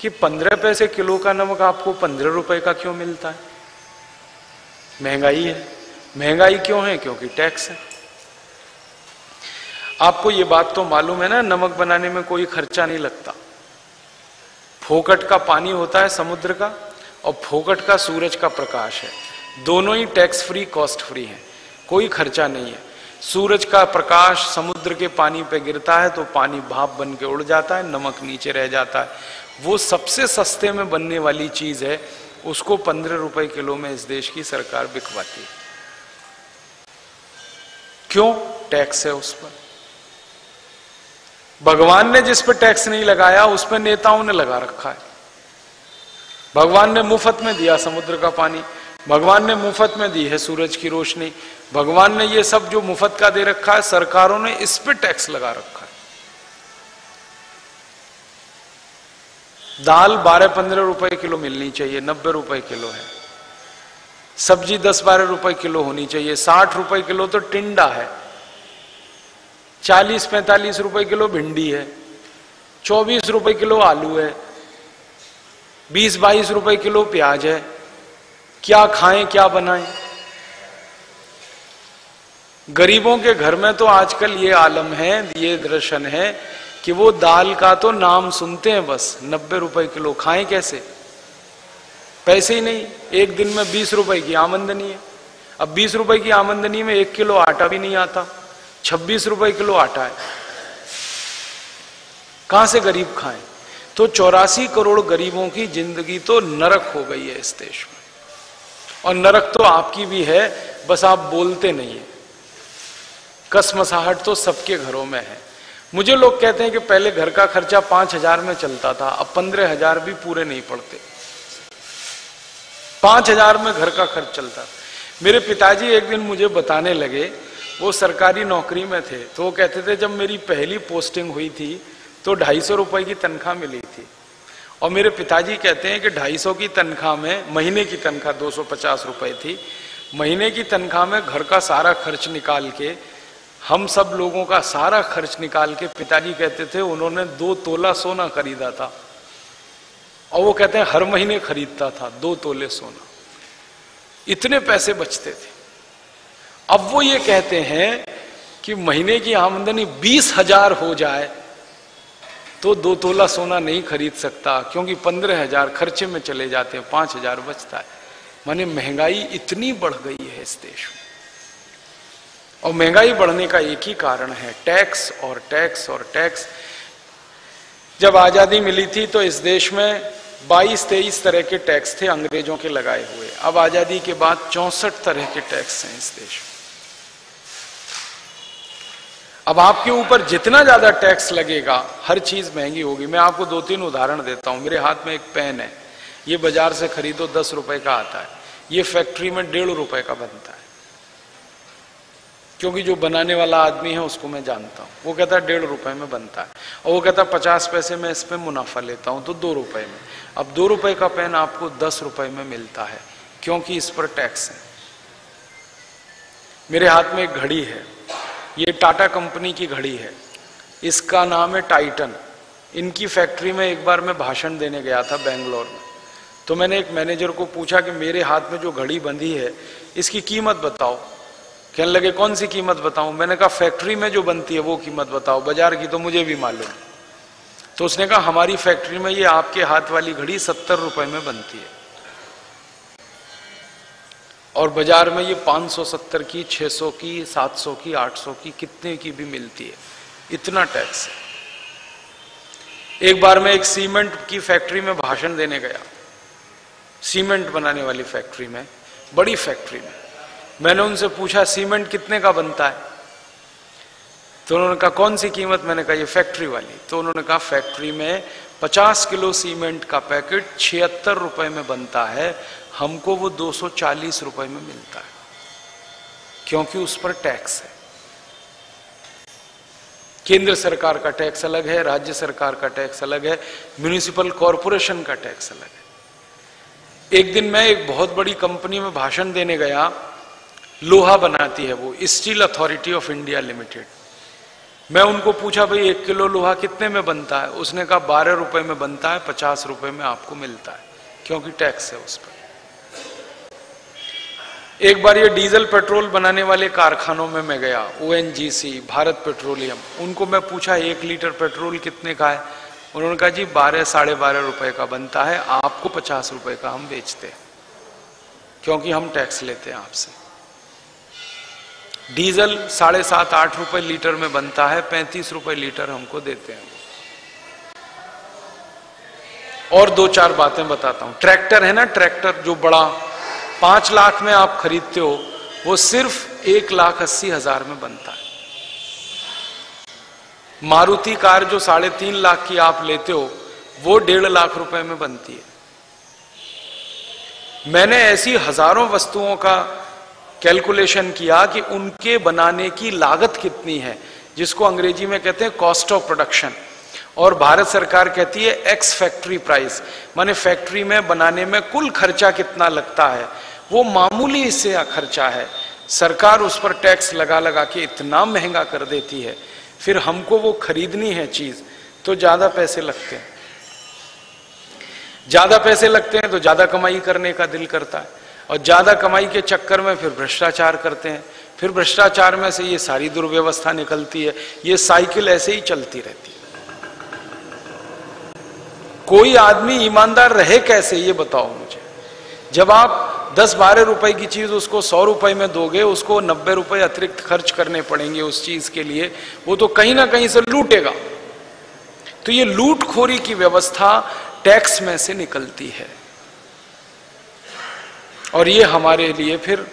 कि पंद्रह पैसे किलो का नमक आपको पंद्रह रुपए का क्यों मिलता है? महँगाई है। महँगाई क्यों है? क्योंकि टैक्स है। आपको ये बात तो मालूम है ना, नमक बनाने में कोई खर्चा नहीं लगता। फोकट का पानी होता है समुद्र का, और फोकट का सूरज का प्रकाश है। दोनों ही टैक्स फ्री कॉस्ट फ्री है। कोई खर्चा नहीं है। सूरज का प्रकाश समुद्र के पानी पे गिरता है तो पानी भाप बन के उड़ जाता है, नमक नीचे रह जाता है। वो सबसे सस्ते में बनने वाली चीज़ है, उसको पंद्रह रुपए किलो में इस देश की सरकार बिकवाती है। क्यों? टैक्स है उस पर। भगवान ने जिस पर टैक्स नहीं लगाया, उस पर नेताओं ने लगा रखा है। भगवान ने मुफ़्त में दिया समुद्र का पानी, भगवान ने मुफ़्त में दी है सूरज की रोशनी, भगवान ने ये सब जो मुफ़्त का दे रखा है, सरकारों ने इस पर टैक्स लगा रखा दाल बारह पंद्रह रुपए किलो मिलनी चाहिए, नब्बे रुपए किलो है। सब्ज़ी दस बारह रुपए किलो होनी चाहिए, साठ रुपए किलो तो टिंडा है। चालीस पैंतालीस रुपए किलो भिंडी है। चौबीस रुपए किलो आलू है। बीस बाईस रुपए किलो प्याज है। क्या खाएँ, क्या बनाएँ? गरीबों के घर में तो आजकल ये आलम है, ये दर्शन है कि वो दाल का तो नाम सुनते हैं बस, नब्बे रुपए किलो खाएँ कैसे? पैसे ही नहीं, एक दिन में बीस रुपए की आमंदनी है। अब बीस रुपए की आमंदनी में एक किलो आटा भी नहीं आता, छब्बीस रुपए किलो आटा है। कहाँ से गरीब खाएँ? तो चौरासी करोड़ गरीबों की ज़िंदगी तो नरक हो गई है इस देश में। और नरक तो आपकी भी है, बस आप बोलते नहीं है। कसमसाहट तो सबके घरों में है। मुझे लोग कहते हैं कि पहले घर का खर्चा पाँच हज़ार में चलता था, अब पंद्रह हज़ार भी पूरे नहीं पड़ते। पाँच हज़ार में घर का खर्च चलता मेरे पिताजी एक दिन मुझे बताने लगे, वो सरकारी नौकरी में थे तो वो कहते थे, जब मेरी पहली पोस्टिंग हुई थी तो ढाई सौ रुपए की तनख्वाह मिली थी। और मेरे पिताजी कहते हैं कि ढाई सौ की तनख्वाह में, महीने की तनख्वाह दो सौ पचास रुपए थी। महीने की तनख्वाह में घर का सारा खर्च निकाल के हम सब लोगों का सारा खर्च निकाल के पिताजी कहते थे, उन्होंने दो तोला सोना खरीदा था। और वो कहते हैं, हर महीने खरीदता था, दो तोले सोना। इतने पैसे बचते थे। अब वो ये कहते हैं कि महीने की आमदनी बीस हज़ार हो जाए तो दो तोला सोना नहीं खरीद सकता, क्योंकि पंद्रह हज़ार खर्चे में चले जाते हैं, पाँच हज़ार बचता है। माने महँगाई इतनी बढ़ गई है इस देश में। और महँगाई बढ़ने का एक ही कारण है टैक्स और टैक्स और टैक्स। जब आज़ादी मिली थी तो इस देश में 22-23 तरह के टैक्स थे अंग्रेज़ों के लगाए हुए। अब आज़ादी के बाद चौसठ तरह के टैक्स हैं इस देश में। अब आपके ऊपर जितना ज़्यादा टैक्स लगेगा, हर चीज़ महँगी होगी। मैं आपको दो तीन उदाहरण देता हूँ। मेरे हाथ में एक पेन है। ये बाज़ार से खरीदो, दस रुपए का आता है। ये फैक्ट्री में डेढ़ रुपए का बनता है। क्योंकि जो बनाने वाला आदमी है, उसको मैं जानता हूँ। वो कहता है, डेढ़ रुपए में बनता है। और वो कहता है, पचास पैसे में इस पर मुनाफा लेता हूँ तो दो रुपए में। अब दो रुपए का पेन आपको दस रुपए में मिलता है, क्योंकि इस पर टैक्स है। मेरे हाथ में एक घड़ी है। ये टाटा कंपनी की घड़ी है। इसका नाम है टाइटन। इनकी फैक्ट्री में एक बार मैं भाषण देने गया था बेंगलोर में। तो मैंने एक मैनेजर को पूछा कि मेरे हाथ में जो घड़ी बंधी है, इसकी कीमत बताओ। कहने लगे, कौन सी कीमत बताऊँ? मैंने कहा, फैक्ट्री में जो बनती है वो कीमत बताओ, बाज़ार की तो मुझे भी मालूम। तो उसने कहा, हमारी फैक्ट्री में ये आपके हाथ वाली घड़ी सत्तर रुपए में बनती है और बाज़ार में ये 570 की 600 की 700 की 800 की, कितने की भी मिलती है। इतना टैक्स है। एक बार मैं एक सीमेंट की फैक्ट्री में भाषण देने गया, सीमेंट बनाने वाली फैक्ट्री में, बड़ी फैक्ट्री में। मैंने उनसे पूछा, सीमेंट कितने का बनता है? तो उन्होंने कहा, कौन सी कीमत? मैंने कहा, ये फैक्ट्री वाली। तो उन्होंने कहा, फैक्ट्री में 50 किलो सीमेंट का पैकेट छिहत्तर रुपए में बनता है। हमको वो 240 रुपए में मिलता है, क्योंकि उस पर टैक्स है। केंद्र सरकार का टैक्स अलग है, राज्य सरकार का टैक्स अलग है, म्यूनिसिपल कॉरपोरेशन का टैक्स अलग है। एक दिन मैं एक बहुत बड़ी कंपनी में भाषण देने गया लोहा बनाती है वो, steel authority of India limited. मैं उनको पूछा, भाई, एक किलो लोहा कितने में बनता है? उसने कहा, बारह रुपए में बनता है, पचास रुपए में आपको मिलता है, क्योंकि टैक्स है उस पर। एक बार ये डीजल पेट्रोल बनाने वाले कारखानों में मैं गया ओ भारत पेट्रोलियम। उनको मैं पूछा, एक लीटर पेट्रोल कितने का है? उन्होंने कहा, जी, बारह, साढ़े बारह रुपए का बनता है, आपको पचास रुपए का हम बेचते हैं, क्योंकि हम टैक्स लेते हैं आपसे। डीजल साढ़े सात, आठ रुपए लीटर में बनता है, पैंतीस रुपए लीटर हमको देते हैं। और दो चार बातें बताता हूँ। ट्रैक्टर है ना, ट्रैक्टर जो बड़ा, पाँच लाख में आप खरीदते हो, वो सिर्फ़ एक लाख अस्सी हज़ार में बनता है। मारुति कार जो साढ़े तीन लाख की आप लेते हो, वो डेढ़ लाख रुपए में बनती है। मैंने ऐसी हज़ारों वस्तुओं का कैलकुलेशन किया कि उनके बनाने की लागत कितनी है, जिसको अंग्रेज़ी में कहते हैं कॉस्ट ऑफ़ प्रोडक्शन और भारत सरकार कहती है एक्स फैक्ट्री प्राइस माने फैक्ट्री में बनाने में कुल खर्चा कितना लगता है, वो मामूली इससे खर्चा है। सरकार उस पर टैक्स लगा लगा के इतना महँगा कर देती है, फिर हमको वो खरीदनी है चीज़ तो ज़्यादा पैसे लगते हैं। ज़्यादा पैसे लगते हैं तो ज़्यादा कमाई करने का दिल करता है। और ज़्यादा कमाई के चक्कर में फिर भ्रष्टाचार करते हैं। फिर भ्रष्टाचार में से ये सारी दुर्व्यवस्था निकलती है। ये साइकिल ऐसे ही चलती रहती है। कोई आदमी ईमानदार रहे कैसे, ये बताओ मुझे। जब आप दस बारह रुपए की चीज़ उसको सौ रुपए में दोगे, उसको नब्बे रुपए अतिरिक्त खर्च करने पड़ेंगे उस चीज़ के लिए, वो तो कहीं ना कहीं से लूटेगा। तो ये लूटखोरी की व्यवस्था टैक्स में से निकलती है। और ये हमारे लिए फिर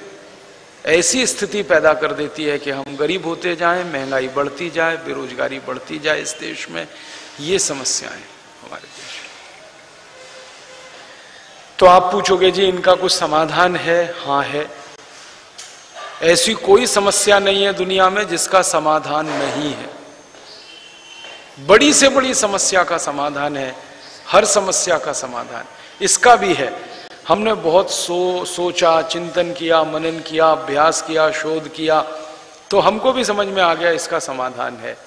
ऐसी स्थिति पैदा कर देती है कि हम गरीब होते जाएँ, महँगाई बढ़ती जाए, बेरोजगारी बढ़ती जाए इस देश में। ये समस्याएँ हमारे देश तो आप पूछोगे, जी, इनका कुछ समाधान है? हाँ है। ऐसी कोई समस्या नहीं है दुनिया में जिसका समाधान नहीं है। बड़ी से बड़ी समस्या का समाधान है, हर समस्या का समाधान। इसका भी है। हमने बहुत सो, सोचा, चिंतन किया, मनन किया, अभ्यास किया, शोध किया तो हमको भी समझ में आ गया इसका समाधान है।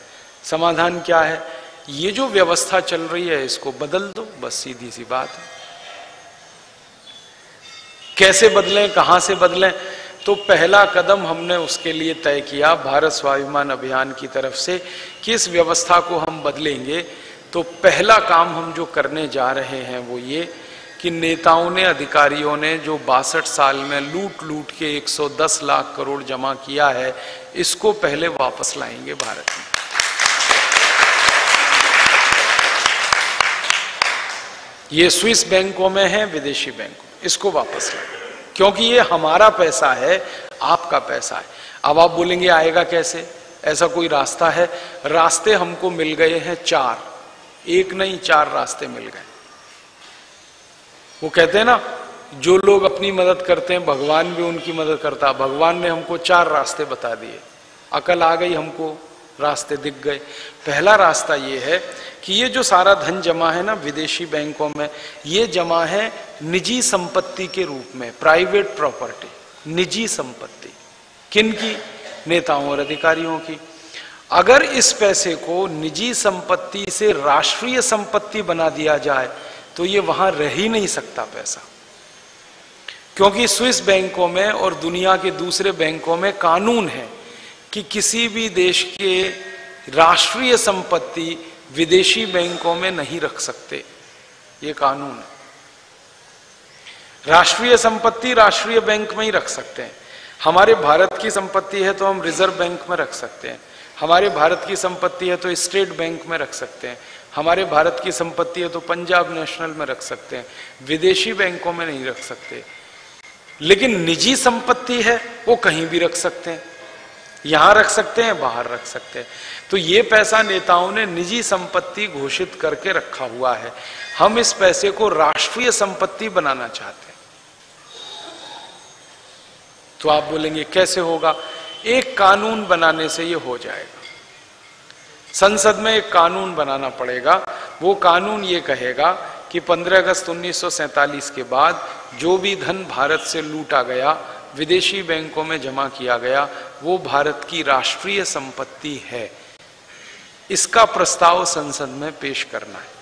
समाधान क्या है? ये जो व्यवस्था चल रही है, इसको बदल दो, बस सीधी सी बात है। कैसे बदलें, कहाँ से बदलें? तो पहला कदम हमने उसके लिए तय किया, भारत स्वाभिमान अभियान की तरफ़ से, कि इस व्यवस्था को हम बदलेंगे। तो पहला काम हम जो करने जा रहे हैं, वो ये कि नेताओं ने, अधिकारियों ने जो बासठ साल में लूट लूट के 110 लाख करोड़ जमा किया है, इसको पहले वापस लाएँगे भारत में। ये स्विस बैंकों में है, विदेशी बैंकों इसको वापस लाए। क्योंकि ये हमारा पैसा है, आपका पैसा है। अब आप बोलेंगे, आएगा कैसे? ऐसा कोई रास्ता है? रास्ते हमको मिल गए हैं चार। एक नहीं, चार रास्ते मिल गए। वो कहते हैं ना, जो लोग अपनी मदद करते हैं, भगवान भी उनकी मदद करता भगवान ने हमको चार रास्ते बता दिए। अकल आ गई हमको, रास्ते दिख गए। पहला रास्ता ये है कि ये जो सारा धन जमा है ना, विदेशी बैंकों में, ये जमा है निजी संपत्ति के रूप में, प्राइवेट प्रॉपर्टी, निजी संपत्ति। किन की? नेताओं और अधिकारियों की। अगर इस पैसे को निजी संपत्ति से राष्ट्रीय संपत्ति बना दिया जाए तो ये वहाँ रह ही नहीं सकता पैसा। क्योंकि स्विस बैंकों में और दुनिया के दूसरे बैंकों में कानून है कि किसी भी देश के राष्ट्रीय संपत्ति विदेशी बैंकों में नहीं रख सकते। ये कानून है। राष्ट्रीय संपत्ति राष्ट्रीय बैंक में ही रख सकते हैं। हमारे भारत की संपत्ति है तो हम रिज़र्व बैंक में रख सकते हैं। हमारे भारत की संपत्ति है तो स्टेट बैंक में रख सकते हैं। हमारे भारत की संपत्ति है तो पंजाब नेशनल में रख सकते हैं, विदेशी बैंकों में नहीं रख सकते। लेकिन निजी संपत्ति है, वो कहीं भी रख सकते हैं। यहाँ रख सकते हैं, बाहर रख सकते हैं। तो ये पैसा नेताओं ने निजी संपत्ति घोषित करके रखा हुआ है। हम इस पैसे को राष्ट्रीय संपत्ति बनाना चाहते हैं। तो आप बोलेंगे, कैसे होगा? एक कानून बनाने से ये हो जाएगा। संसद में एक कानून बनाना पड़ेगा। वो कानून ये कहेगा कि 15 अगस्त उन्नीस के बाद जो भी धन भारत से लूटा गया, विदेशी बैंकों में जमा किया गया, वो भारत की राष्ट्रीय संपत्ति है। इसका प्रस्ताव संसद में पेश करना है।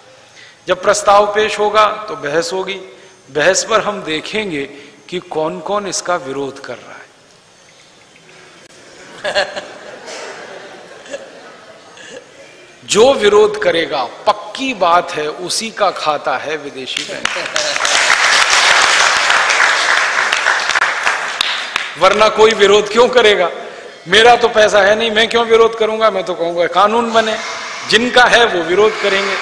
जब प्रस्ताव पेश होगा तो बहस होगी। बहस पर हम देखेंगे कि कौन कौन इसका विरोध कर रहा है। जो विरोध करेगा, पक्की बात है, उसी का खाता है विदेशी बैंक। वरना कोई विरोध क्यों करेगा? मेरा तो पैसा है नहीं, मैं क्यों विरोध करूँगा? मैं तो कहूँगा, कानून बने, जिनका है वो विरोध करेंगे।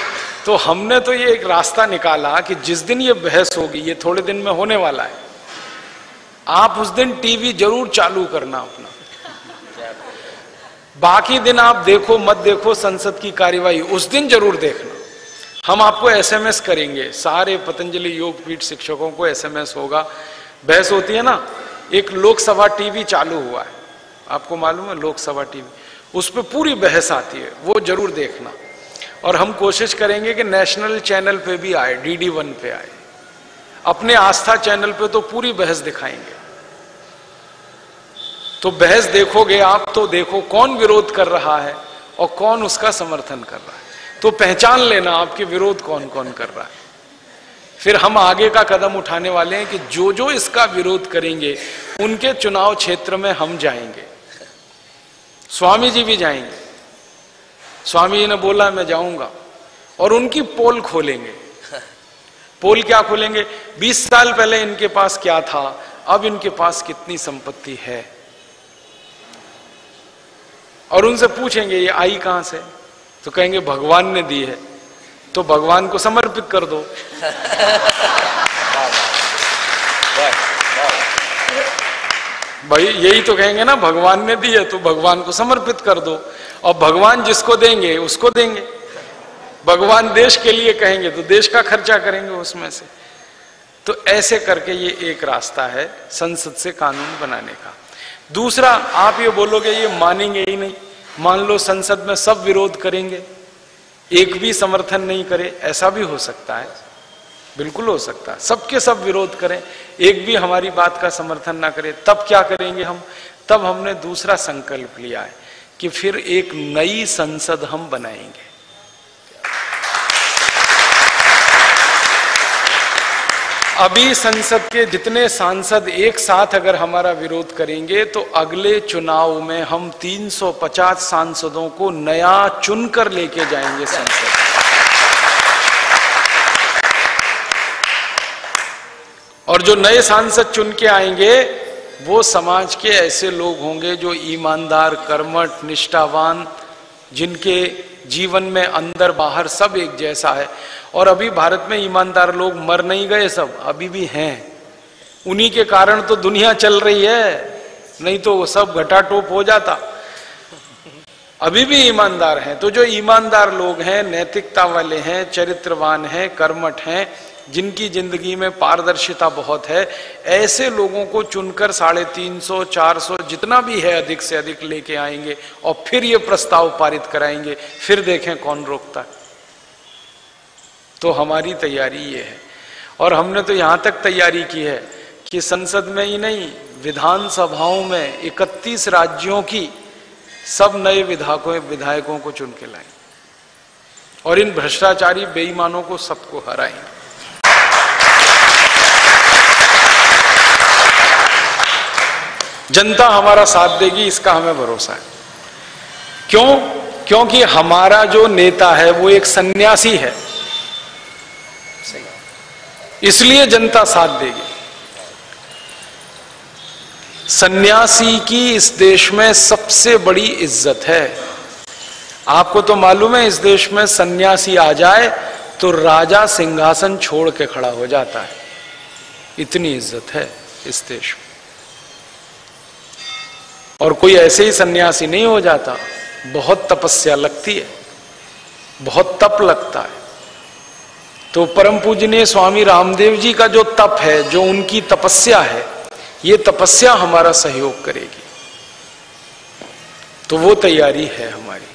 तो हमने तो ये एक रास्ता निकाला कि जिस दिन ये बहस होगी, ये थोड़े दिन में होने वाला है। आप उस दिन टीवी ज़रूर चालू करना अपना। बाकी दिन आप देखो, मत देखो, संसद की कार्यवाही, उस दिन ज़रूर देखना। हम आपको एसएमएस करेंगे। सारे पतंजलि योग पीठ शिक्षकों को एसएमएस होगा। बहस होती है ना, एक लोकसभा टीवी चालू हुआ है। आपको मालूम है, लोकसभा टीवी। उस पर पूरी बहस आती है, वो ज़रूर देखना। और हम कोशिश करेंगे कि नेशनल चैनल पे भी आए डी वन पे आए। अपने आस्था चैनल पे तो पूरी बहस दिखाएँगे। तो बहस देखोगे, आप तो देखो कौन विरोध कर रहा है और कौन उसका समर्थन कर रहा है। तो पहचान लेना आपके विरोध कौन कौन कर रहा है। फिर हम आगे का कदम उठाने वाले हैं कि जो जो इसका विरोध करेंगे, उनके चुनाव क्षेत्र में हम जाएँगे। स्वामी जी भी जाएँगे। स्वामी जी ने बोला, मैं जाऊँगा। और उनकी पोल खोलेंगे। पोल क्या खोलेंगे? 20 साल पहले इनके पास क्या था? अब इनके पास कितनी संपत्ति है? और उनसे पूछेंगे, ये आई कहाँ से? तो कहेंगे, भगवान ने दी है। तो भगवान को समर्पित कर दो। भाई, यही तो कहेंगे ना, भगवान ने दी है तो भगवान को समर्पित कर दो। और भगवान जिसको देंगे, उसको देंगे। भगवान देश के लिए कहेंगे तो देश का खर्चा करेंगे उसमें से। तो ऐसे करके ये एक रास्ता है संसद से कानून बनाने का। दूसरा, आप ये बोलोगे, ये मानेंगे ही नहीं। मान लो संसद में सब विरोध करेंगे, एक भी समर्थन नहीं करे, ऐसा भी हो सकता है। बिल्कुल हो सकता है। सबके सब विरोध करें, एक भी हमारी बात का समर्थन ना करे, तब क्या करेंगे हम? तब हमने दूसरा संकल्प लिया है कि फिर एक नई संसद हम बनाएँगे। अभी संसद के जितने सांसद एक साथ अगर हमारा विरोध करेंगे तो अगले चुनाव में हम 350 सांसदों को नया चुनकर लेके जाएँगे संसद। और जो नए सांसद चुन के आएँगे, वो समाज के ऐसे लोग होंगे जो ईमानदार, कर्मठ, निष्ठावान, जिनके जीवन में अंदर बाहर सब एक जैसा है। और अभी भारत में ईमानदार लोग मर नहीं गए सब, अभी भी हैं। उन्हीं के कारण तो दुनिया चल रही है, नहीं तो वो सब घटाटोप हो जाता। अभी भी ईमानदार हैं। तो जो ईमानदार लोग हैं, नैतिकता वाले हैं, चरित्रवान हैं, कर्मठ हैं, जिनकी ज़िंदगी में पारदर्शिता बहुत है, ऐसे लोगों को चुनकर साढ़े तीन सौ, चार सौ जितना भी है अधिक से अधिक लेके आएँगे और फिर ये प्रस्ताव पारित कराएँगे। फिर देखें कौन रोकता है। तो हमारी तैयारी ये है। और हमने तो यहाँ तक तैयारी की है कि संसद में ही नहीं, विधानसभाओं में 31 राज्यों की सब नए विधायकों विधायकों को चुन के लाएँ और इन भ्रष्टाचारी बेईमानों को सबको हराएँगे। जनता हमारा साथ देगी, इसका हमें भरोसा है। क्यों? क्योंकि हमारा जो नेता है, वो एक सन्यासी है। इसलिए जनता साथ देगी। सन्यासी की इस देश में सबसे बड़ी इज़्ज़त है। आपको तो मालूम है, इस देश में सन्यासी आ जाए तो राजा सिंहासन छोड़ के खड़ा हो जाता है। इतनी इज़्ज़त है इस देश में। और कोई ऐसे ही सन्यासी नहीं हो जाता। बहुत तपस्या लगती है, बहुत तप लगता है। तो परम पूजनीय स्वामी रामदेव जी का जो तप है, जो उनकी तपस्या है, ये तपस्या हमारा सहयोग करेगी। तो वो तैयारी है हमारी।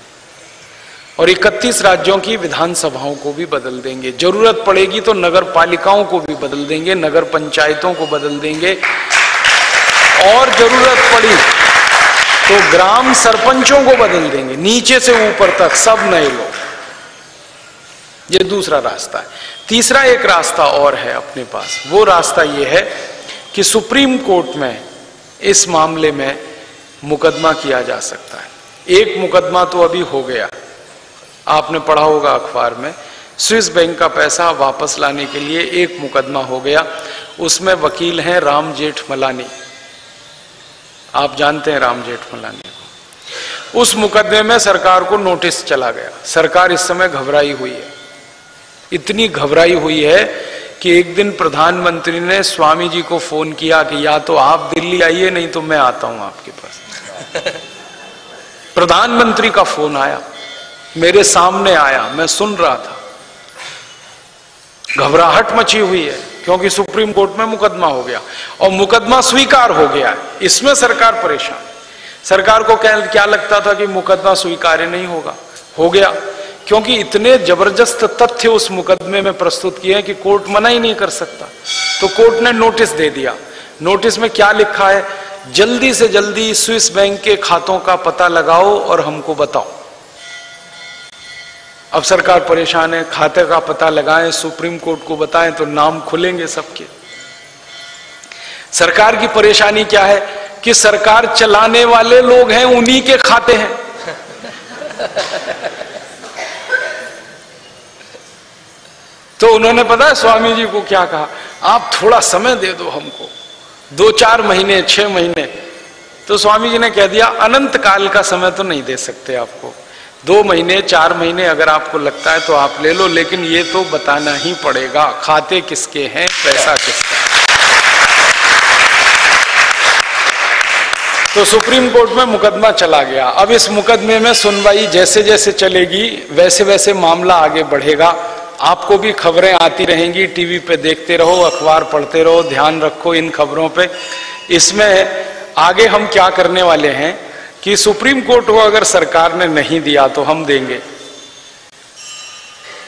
और 31 राज्यों की विधानसभाओं को भी बदल देंगे। ज़रूरत पड़ेगी तो नगर पालिकाओं को भी बदल देंगे, नगर पंचायतों को बदल देंगे। और ज़रूरत पड़ी तो ग्राम सरपंचों को बदल देंगे। नीचे से ऊपर तक सब नए लोग। ये दूसरा रास्ता है। तीसरा एक रास्ता और है अपने पास। वो रास्ता ये है कि सुप्रीम कोर्ट में, इस मामले में मुकदमा किया जा सकता है। एक मुकदमा तो अभी हो गया। आपने पढ़ा होगा अखबार में, स्विस बैंक का पैसा वापस लाने के लिए एक मुकदमा हो गया। उसमें वकील हैं राम जेठ मलानी आप जानते हैं राम जेठ मलानी को। उस मुकदमे में सरकार को नोटिस चला गया। सरकार इस समय घबराई हुई है। इतनी घबराई हुई है कि एक दिन प्रधानमंत्री ने स्वामी जी को फ़ोन किया कि या तो आप दिल्ली आइए नहीं तो मैं आता हूँ आपके पास। प्रधानमंत्री का फ़ोन आया मेरे सामने आया मैं सुन रहा था। घबराहट मची हुई है क्योंकि सुप्रीम कोर्ट में मुकदमा हो गया और मुकदमा स्वीकार हो गया। इसमें सरकार परेशान। सरकार को क्या, लगता था कि मुकदमा स्वीकार्य नहीं होगा? हो गया। क्योंकि इतने ज़बरदस्त तथ्य उस मुकदमे में प्रस्तुत किए हैं कि कोर्ट मना ही नहीं कर सकता। तो कोर्ट ने नोटिस दे दिया। नोटिस में क्या लिखा है? जल्दी से जल्दी स्विस बैंक के खातों का पता लगाओ और हमको बताओ। अब सरकार परेशान है। खाते का पता लगाएँ, सुप्रीम कोर्ट को बताएँ तो नाम खुलेंगे सबके। सरकार की परेशानी क्या है? कि सरकार चलाने वाले लोग हैं, उन्हीं के खाते हैं। तो उन्होंने पता है स्वामी जी को क्या कहा? आप थोड़ा समय दे दो हमको। दो चार महीने, छह महीने। तो स्वामी जी ने कह दिया, अनंत काल का समय तो नहीं दे सकते आपको। दो महीने, चार महीने अगर आपको लगता है तो आप ले लो, लेकिन ये तो बताना ही पड़ेगा, खाते किसके हैं, पैसा किसका तो सुप्रीम कोर्ट में मुकदमा चला गया। अब इस मुकदमे में सुनवाई जैसे जैसे चलेगी वैसे वैसे मामला आगे बढ़ेगा। आपको भी खबरें आती रहेंगी, टीवी पे देखते रहो, अखबार पढ़ते रहो, ध्यान रखो इन खबरों पे। इसमें आगे हम क्या करने वाले हैं कि सुप्रीम कोर्ट को अगर सरकार ने नहीं दिया तो हम देंगे।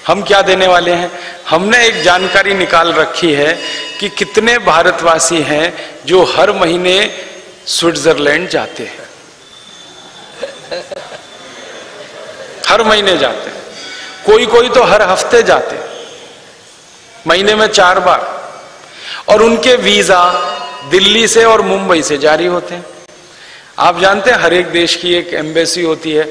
हम क्या देने वाले हैं? हमने एक जानकारी निकाल रखी है कि कितने भारतवासी हैं जो हर महीने स्विट्जरलैंड जाते हैं। हर महीने जाते हैं। कोई कोई तो हर हफ़्ते जाते महीने में चार बार। और उनके वीज़ा दिल्ली से और मुंबई से जारी होते हैं। आप जानते हैं, हर एक देश की एक एम्बेसी होती है।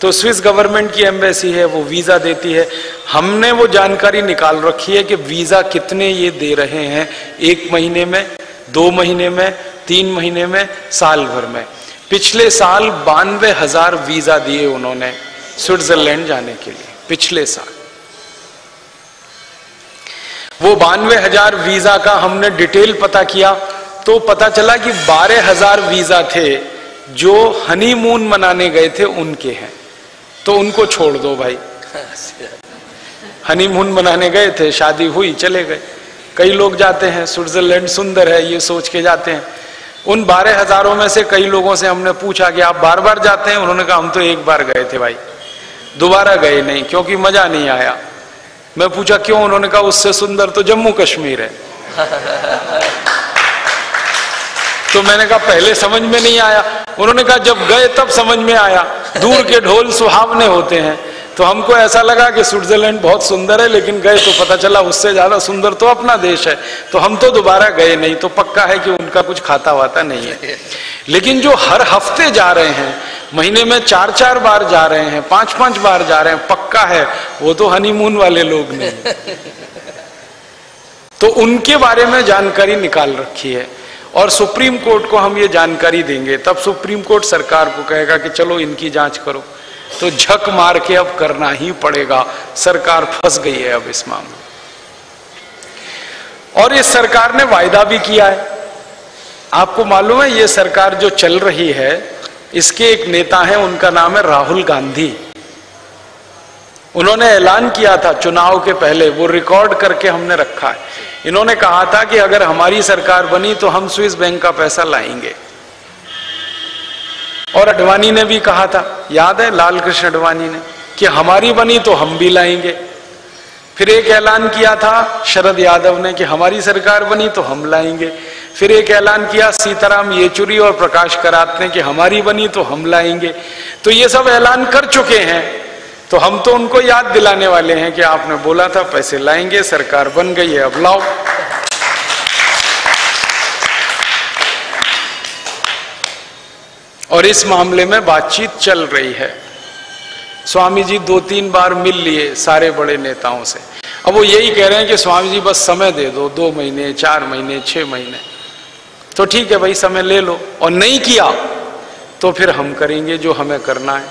तो स्विस गवर्नमेंट की एम्बेसी है, वो वीज़ा देती है। हमने वो जानकारी निकाल रखी है कि वीज़ा कितने ये दे रहे हैं एक महीने में, दो महीने में, तीन महीने में, साल भर में। पिछले साल बानवे हज़ार वीज़ा दिए उन्होंने स्विट्जरलैंड जाने के लिए। पिछले साल। वो बानवे हज़ार वीज़ा का हमने डिटेल पता किया तो पता चला कि बारह हज़ार वीज़ा थे जो हनीमून मनाने गए थे उनके हैं। तो उनको छोड़ दो भाई। हनीमून मनाने गए थे, शादी हुई, चले गए। कई लोग जाते हैं, स्विट्जरलैंड सुंदर है, ये सोच के जाते हैं। उन बारह हज़ारों में से कई लोगों से हमने पूछा कि आप बार बार जाते हैं? उन्होंने कहा, हम तो एक बार गए थे भाई। दोबारा गए नहीं क्योंकि मज़ा नहीं आया। मैं पूछा क्यों? उन्होंने कहा उससे सुंदर तो जम्मू कश्मीर है। तो मैंने कहा पहले समझ में नहीं आया। उन्होंने कहा जब गए तब समझ में आया। दूर के ढोल सुहावने होते हैं। तो हमको ऐसा लगा कि स्विट्जरलैंड बहुत सुंदर है, लेकिन गए तो पता चला उससे ज़्यादा सुंदर तो अपना देश है। तो हम तो दोबारा गए नहीं तो पक्का है कि उनका कुछ खाता वाता नहीं है। लेकिन जो हर हफ़्ते जा रहे हैं, महीने में चार चार बार जा रहे हैं, पाँच पाँच बार जा रहे हैं, पक्का है, वो तो हनीमून वाले लोग नहीं तो उनके बारे में जानकारी निकाल रखी है, और सुप्रीम कोर्ट को हम ये जानकारी देंगे। तब सुप्रीम कोर्ट सरकार को कहेगा कि चलो इनकी जाँच करो। तो झक मार के अब करना ही पड़ेगा। सरकार फंस गई है अब इस मामले और इस सरकार ने वायदा भी किया है। आपको मालूम है, ये सरकार जो चल रही है, इसके एक नेता हैं, उनका नाम है राहुल गांधी। उन्होंने ऐलान किया था चुनाव के पहले, वो रिकॉर्ड करके हमने रखा है। इन्होंने कहा था कि अगर हमारी सरकार बनी तो हम स्विस बैंक का पैसा लाएँगे। और अडवाणी ने भी कहा था, याद है लाल कृष्ण अडवाणी ने, कि हमारी बनी तो हम भी लाएँगे। फिर एक ऐलान किया था शरद यादव ने कि हमारी सरकार बनी तो हम लाएँगे। फिर एक ऐलान किया सीताराम येचुरी और प्रकाश करात ने कि हमारी बनी तो हम लाएँगे। तो ये सब ऐलान कर चुके हैं। तो हम तो उनको याद दिलाने वाले हैं कि आपने बोला था पैसे लाएँगे, सरकार बन गई है, अब लाओ। और इस मामले में बातचीत चल रही है। स्वामी जी दो तीन बार मिल लिए सारे बड़े नेताओं से। अब वो यही कह रहे हैं कि स्वामी जी बस समय दे दो दो महीने, चार महीने, छह महीने। तो ठीक है भाई, समय ले लो। और नहीं किया तो फिर हम करेंगे जो हमें करना है।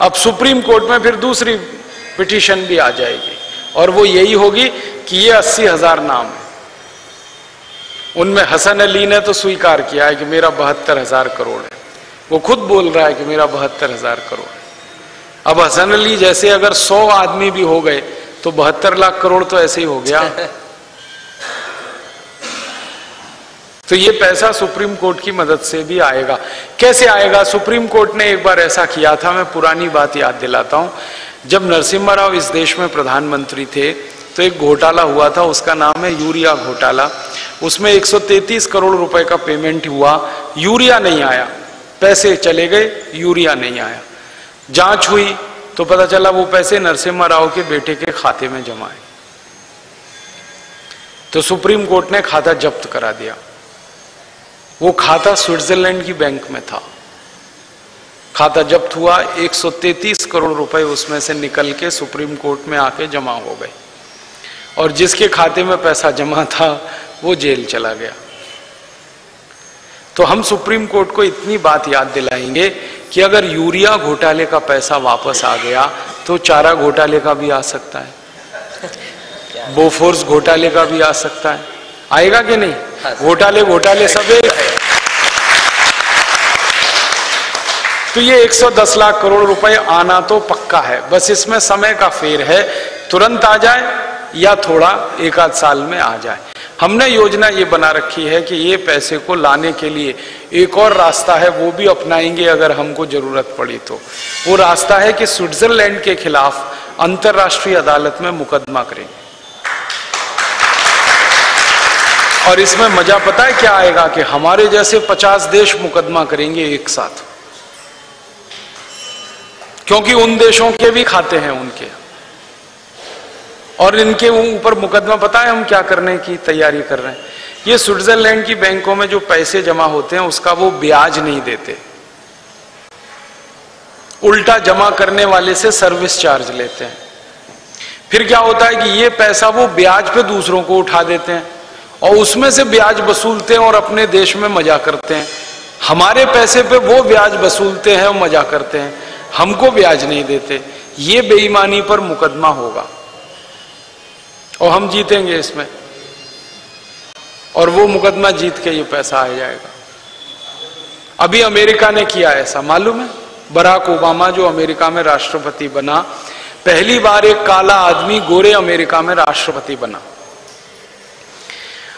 अब सुप्रीम कोर्ट में फिर दूसरी पिटीशन भी आ जाएगी। और वो यही होगी कि ये अस्सी हज़ार नाम है। उनमें हसन अली ने तो स्वीकार किया है कि मेरा बहत्तर हज़ार करोड़ है। वो खुद बोल रहा है कि मेरा बहत्तर हज़ार करोड़ है। अब हसन अली जैसे अगर सौ आदमी भी हो गए तो बहत्तर लाख करोड़ तो ऐसे ही हो गया। तो ये पैसा सुप्रीम कोर्ट की मदद से भी आएगा। कैसे आएगा? सुप्रीम कोर्ट ने एक बार ऐसा किया था, मैं पुरानी बात याद दिलाता हूँ। जब नरसिम्हा राव इस देश में प्रधानमंत्री थे तो एक घोटाला हुआ था, उसका नाम है यूरिया घोटाला। उसमें 133 करोड़ रुपए का पेमेंट हुआ, यूरिया नहीं आया। पैसे चले गए, यूरिया नहीं आया। जाँच हुई तो पता चला वो पैसे नरसिम्हा राव के बेटे के खाते में जमा है। तो सुप्रीम कोर्ट ने खाता जब्त करा दिया। वो खाता स्विट्जरलैंड की बैंक में था। खाता जब्त हुआ 133 करोड़ रुपए उसमें से निकल के सुप्रीम कोर्ट में आके जमा हो गए। और जिसके खाते में पैसा जमा था, वो जेल चला गया। तो हम सुप्रीम कोर्ट को इतनी बात याद दिलाएँगे कि अगर यूरिया घोटाले का पैसा वापस आ गया तो चारा घोटाले का भी आ सकता है। बोफोर्स घोटाले का भी आ सकता है। आएगा कि नहीं? घोटाले घोटाले सब एक। तो ये 110 लाख करोड़ रुपए आना तो पक्का है। बस इसमें समय का फेर है। तुरंत आ जाए या थोड़ा एक आध साल में आ जाए। हमने योजना ये बना रखी है कि ये पैसे को लाने के लिए एक और रास्ता है, वो भी अपनाएँगे अगर हमको ज़रूरत पड़ी तो। वो रास्ता है कि स्विट्जरलैंड के खिलाफ अंतर्राष्ट्रीय अदालत में मुकदमा करेंगे और इसमें मज़ा पता है क्या आएगा कि हमारे जैसे पचास देश मुकदमा करेंगे एक साथ। क्योंकि उन देशों के भी खाते हैं उनके। और इनके ऊपर मुकदमा, पता है हम क्या करने की तैयारी कर रहे हैं? ये स्विट्जरलैंड की बैंकों में जो पैसे जमा होते हैं, उसका वो ब्याज नहीं देते। उल्टा जमा करने वाले से सर्विस चार्ज लेते हैं। फिर क्या होता है कि ये पैसा वो ब्याज पे दूसरों को उठा देते हैं और उसमें से ब्याज वसूलते हैं और अपने देश में मज़ा करते हैं। हमारे पैसे पे वो ब्याज वसूलते हैं और मज़ा करते हैं। हमको ब्याज नहीं देते। ये बेईमानी पर मुकदमा होगा। और हम जीतेंगे इसमें। और वो मुकदमा जीत के ये पैसा आ जाएगा। अभी अमेरिका ने किया ऐसा, मालूम है? बराक ओबामा, जो अमेरिका में राष्ट्रपति बना, पहली बार एक काला आदमी गोरे अमेरिका में राष्ट्रपति बना।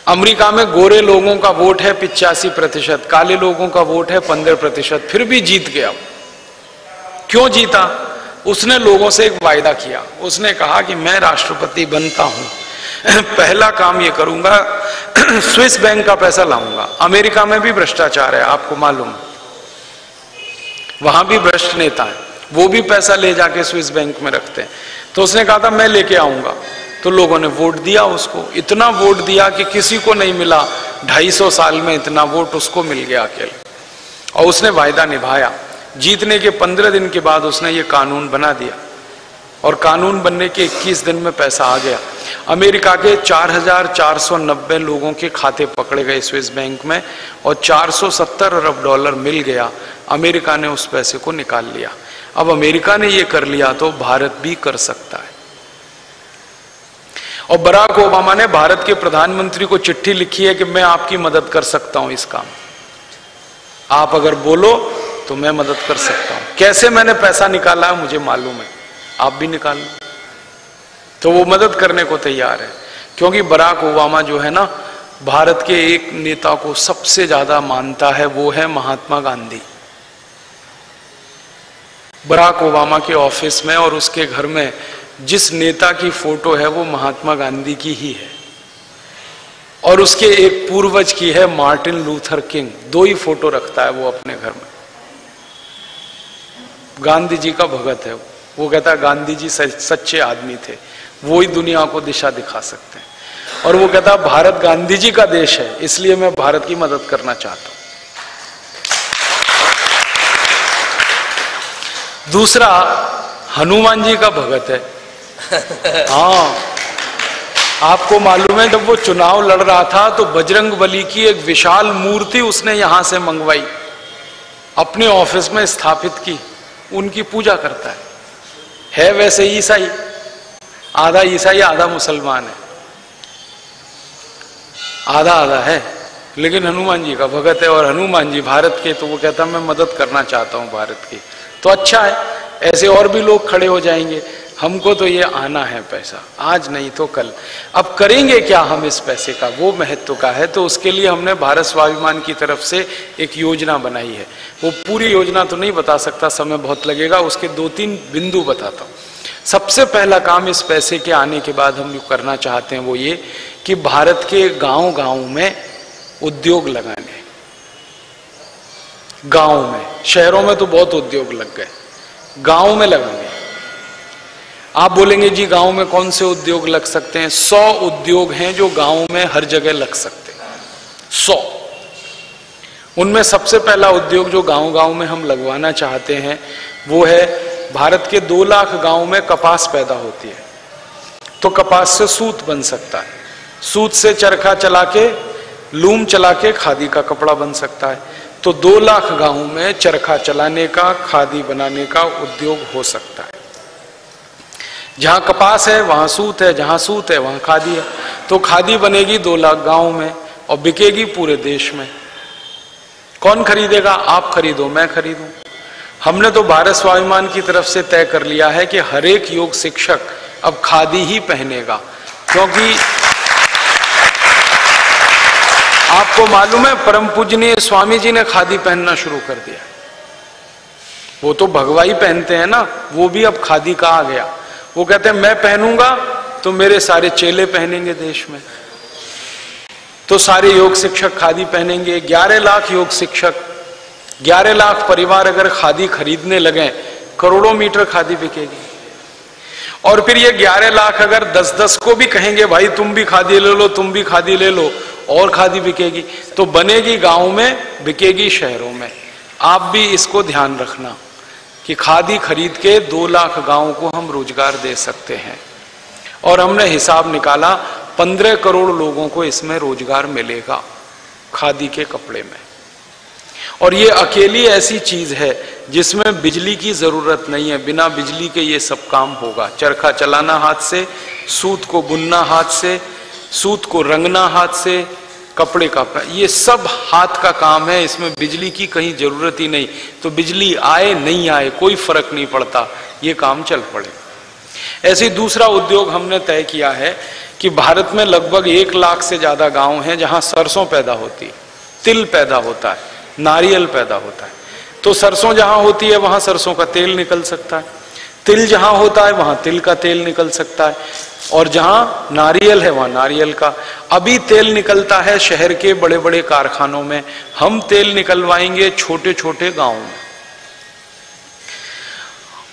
अमेरिका में गोरे लोगों का वोट है पिचासी प्रतिशत, काले लोगों का वोट है पंद्रह प्रतिशत, फिर भी जीत गया। क्यों जीता? उसने लोगों से एक वायदा किया। उसने कहा कि मैं राष्ट्रपति बनता हूँ। पहला काम ये करूँगा, स्विस बैंक का पैसा लाऊँगा। अमेरिका में भी भ्रष्टाचार है, आपको मालूम वहाँ भी भ्रष्ट नेता है। वो भी पैसा ले जाके स्विस बैंक में रखते हैं। तो उसने कहा था, मैं लेके आऊँगा। तो लोगों ने वोट दिया उसको। इतना वोट दिया कि किसी को नहीं मिला। ढाई सौ साल में इतना वोट उसको मिल गया अकेले। और उसने वायदा निभाया। जीतने के पंद्रह दिन के बाद उसने ये कानून बना दिया। और कानून बनने के 21 दिन में पैसा आ गया। अमेरिका के 4,490 लोगों के खाते पकड़े गए स्विस बैंक में और 470 अरब डॉलर मिल गया। अमेरिका ने उस पैसे को निकाल लिया। अब अमेरिका ने ये कर लिया तो भारत भी कर सकता है। और बराक ओबामा ने भारत के प्रधानमंत्री को चिट्ठी लिखी है कि मैं आपकी मदद कर सकता हूँ इस काम। आप अगर बोलो तो मैं मदद कर सकता हूँ। कैसे मैंने पैसा निकाला है मुझे मालूम है। आप भी निकाल तो वो मदद करने को तैयार है। क्योंकि बराक ओबामा जो है ना, भारत के एक नेता को सबसे ज़्यादा मानता है, वो है महात्मा गांधी। बराक ओबामा के ऑफ़िस में और उसके घर में जिस नेता की फ़ोटो है, वो महात्मा गांधी की ही है। और उसके एक पूर्वज की है, मार्टिन लूथर किंग। दो ही फ़ोटो रखता है वो अपने घर में। गांधी जी का भगत है। वो कहता है गांधी जी सच्चे आदमी थे। वो ही दुनिया को दिशा दिखा सकते हैं। और वो कहता है भारत गांधी जी का देश है इसलिए मैं भारत की मदद करना चाहता हूँ। दूसरा हनुमान जी का भगत है। हाँ। आपको मालूम है जब वो चुनाव लड़ रहा था तो बजरंग बली की एक विशाल मूर्ति उसने यहाँ से मंगवाई। अपने ऑफ़िस में स्थापित की। उनकी पूजा करता है। है वैसे ईसाई। आधा ईसाई, आधा मुसलमान है। आधा आधा है। लेकिन हनुमान जी का भगत है और हनुमान जी भारत के तो वो कहता है, मैं मदद करना चाहता हूँ भारत की। तो अच्छा है, ऐसे और भी लोग खड़े हो जाएँगे। हमको तो ये आना है पैसा। आज नहीं तो कल। अब करेंगे क्या हम इस पैसे का? वो महत्व का है। तो उसके लिए हमने भारत स्वाभिमान की तरफ़ से एक योजना बनाई है। वो पूरी योजना तो नहीं बता सकता, समय बहुत लगेगा। उसके दो तीन बिंदु बताता हूँ। सबसे पहला काम इस पैसे के आने के बाद हम जो करना चाहते हैं वो ये कि भारत के गाँव गाँव में उद्योग लगाने। गाँव में। शहरों में तो बहुत उद्योग लग गए। गाँव में लगाने। आप बोलेंगे, जी, गाँव में कौन से उद्योग लग सकते हैं? सौ उद्योग हैं जो गाँव में हर जगह लग सकते हैं। सौ। उनमें सबसे पहला उद्योग जो गाँव गाँव में हम लगवाना चाहते हैं, वो है भारत के दो लाख गाँव में कपास पैदा होती है। तो कपास से सूत बन सकता है। सूत से चरखा चला के, लूम चला के खादी का कपड़ा बन सकता है। तो दो लाख गाँव में चरखा चलाने का, खादी बनाने का उद्योग हो सकता है। जहाँ कपास है, वहाँ सूत है, जहाँ सूत है, वहाँ खादी है। तो खादी बनेगी दो लाख गाँव में और बिकेगी पूरे देश में। कौन खरीदेगा? आप खरीदो, मैं खरीदूं। हमने तो भारत स्वाभिमान की तरफ़ से तय कर लिया है कि हर एक योग शिक्षक अब खादी ही पहनेगा। क्योंकि आपको मालूम है, परम पूजनीय स्वामी जी ने खादी पहनना शुरू कर दिया। वो तो भगवाई पहनते हैं ना, वो भी अब खादी का आ गया। वो कहते हैं, मैं पहनूँगा तो मेरे सारे चेले पहनेंगे देश में। तो सारे योग शिक्षक खादी पहनेंगे 11 लाख योग शिक्षक 11 लाख परिवार अगर खादी खरीदने लगे, करोड़ों मीटर खादी बिकेगी। और फिर ये 11 लाख अगर 10-10 को भी कहेंगे, भाई, तुम भी खादी ले लो, तुम भी खादी ले लो, और खादी बिकेगी। तो बनेगी गाँव में, बिकेगी शहरों में। आप भी इसको ध्यान रखना। कि खादी खरीद के दो लाख गाँवों को हम रोज़गार दे सकते हैं। और हमने हिसाब निकाला, पंद्रह करोड़ लोगों को इसमें रोज़गार मिलेगा खादी के कपड़े में। और ये अकेली ऐसी चीज़ है जिसमें बिजली की ज़रूरत नहीं है। बिना बिजली के ये सब काम होगा। चरखा चलाना हाथ से, सूत को बुनना हाथ से, सूत को रंगना हाथ से कपड़े का ये सब हाथ का काम है, इसमें बिजली की कहीं ज़रूरत ही नहीं। तो बिजली आए, नहीं आए, कोई फ़र्क नहीं पड़ता, ये काम चल पड़े। ऐसे दूसरा उद्योग हमने तय किया है कि भारत में लगभग एक लाख से ज़्यादा गाँव हैं जहाँ सरसों पैदा होती है, तिल पैदा होता है, नारियल पैदा होता है। तो सरसों जहाँ होती है, वहाँ सरसों का तेल निकल सकता है, तिल जहाँ होता है, वहाँ तिल का तेल निकल सकता है। और जहाँ नारियल है वहाँ नारियल का। अभी तेल निकलता है शहर के बड़े बड़े कारखानों में। हम तेल निकलवाएँगे छोटे छोटे गाँवों में।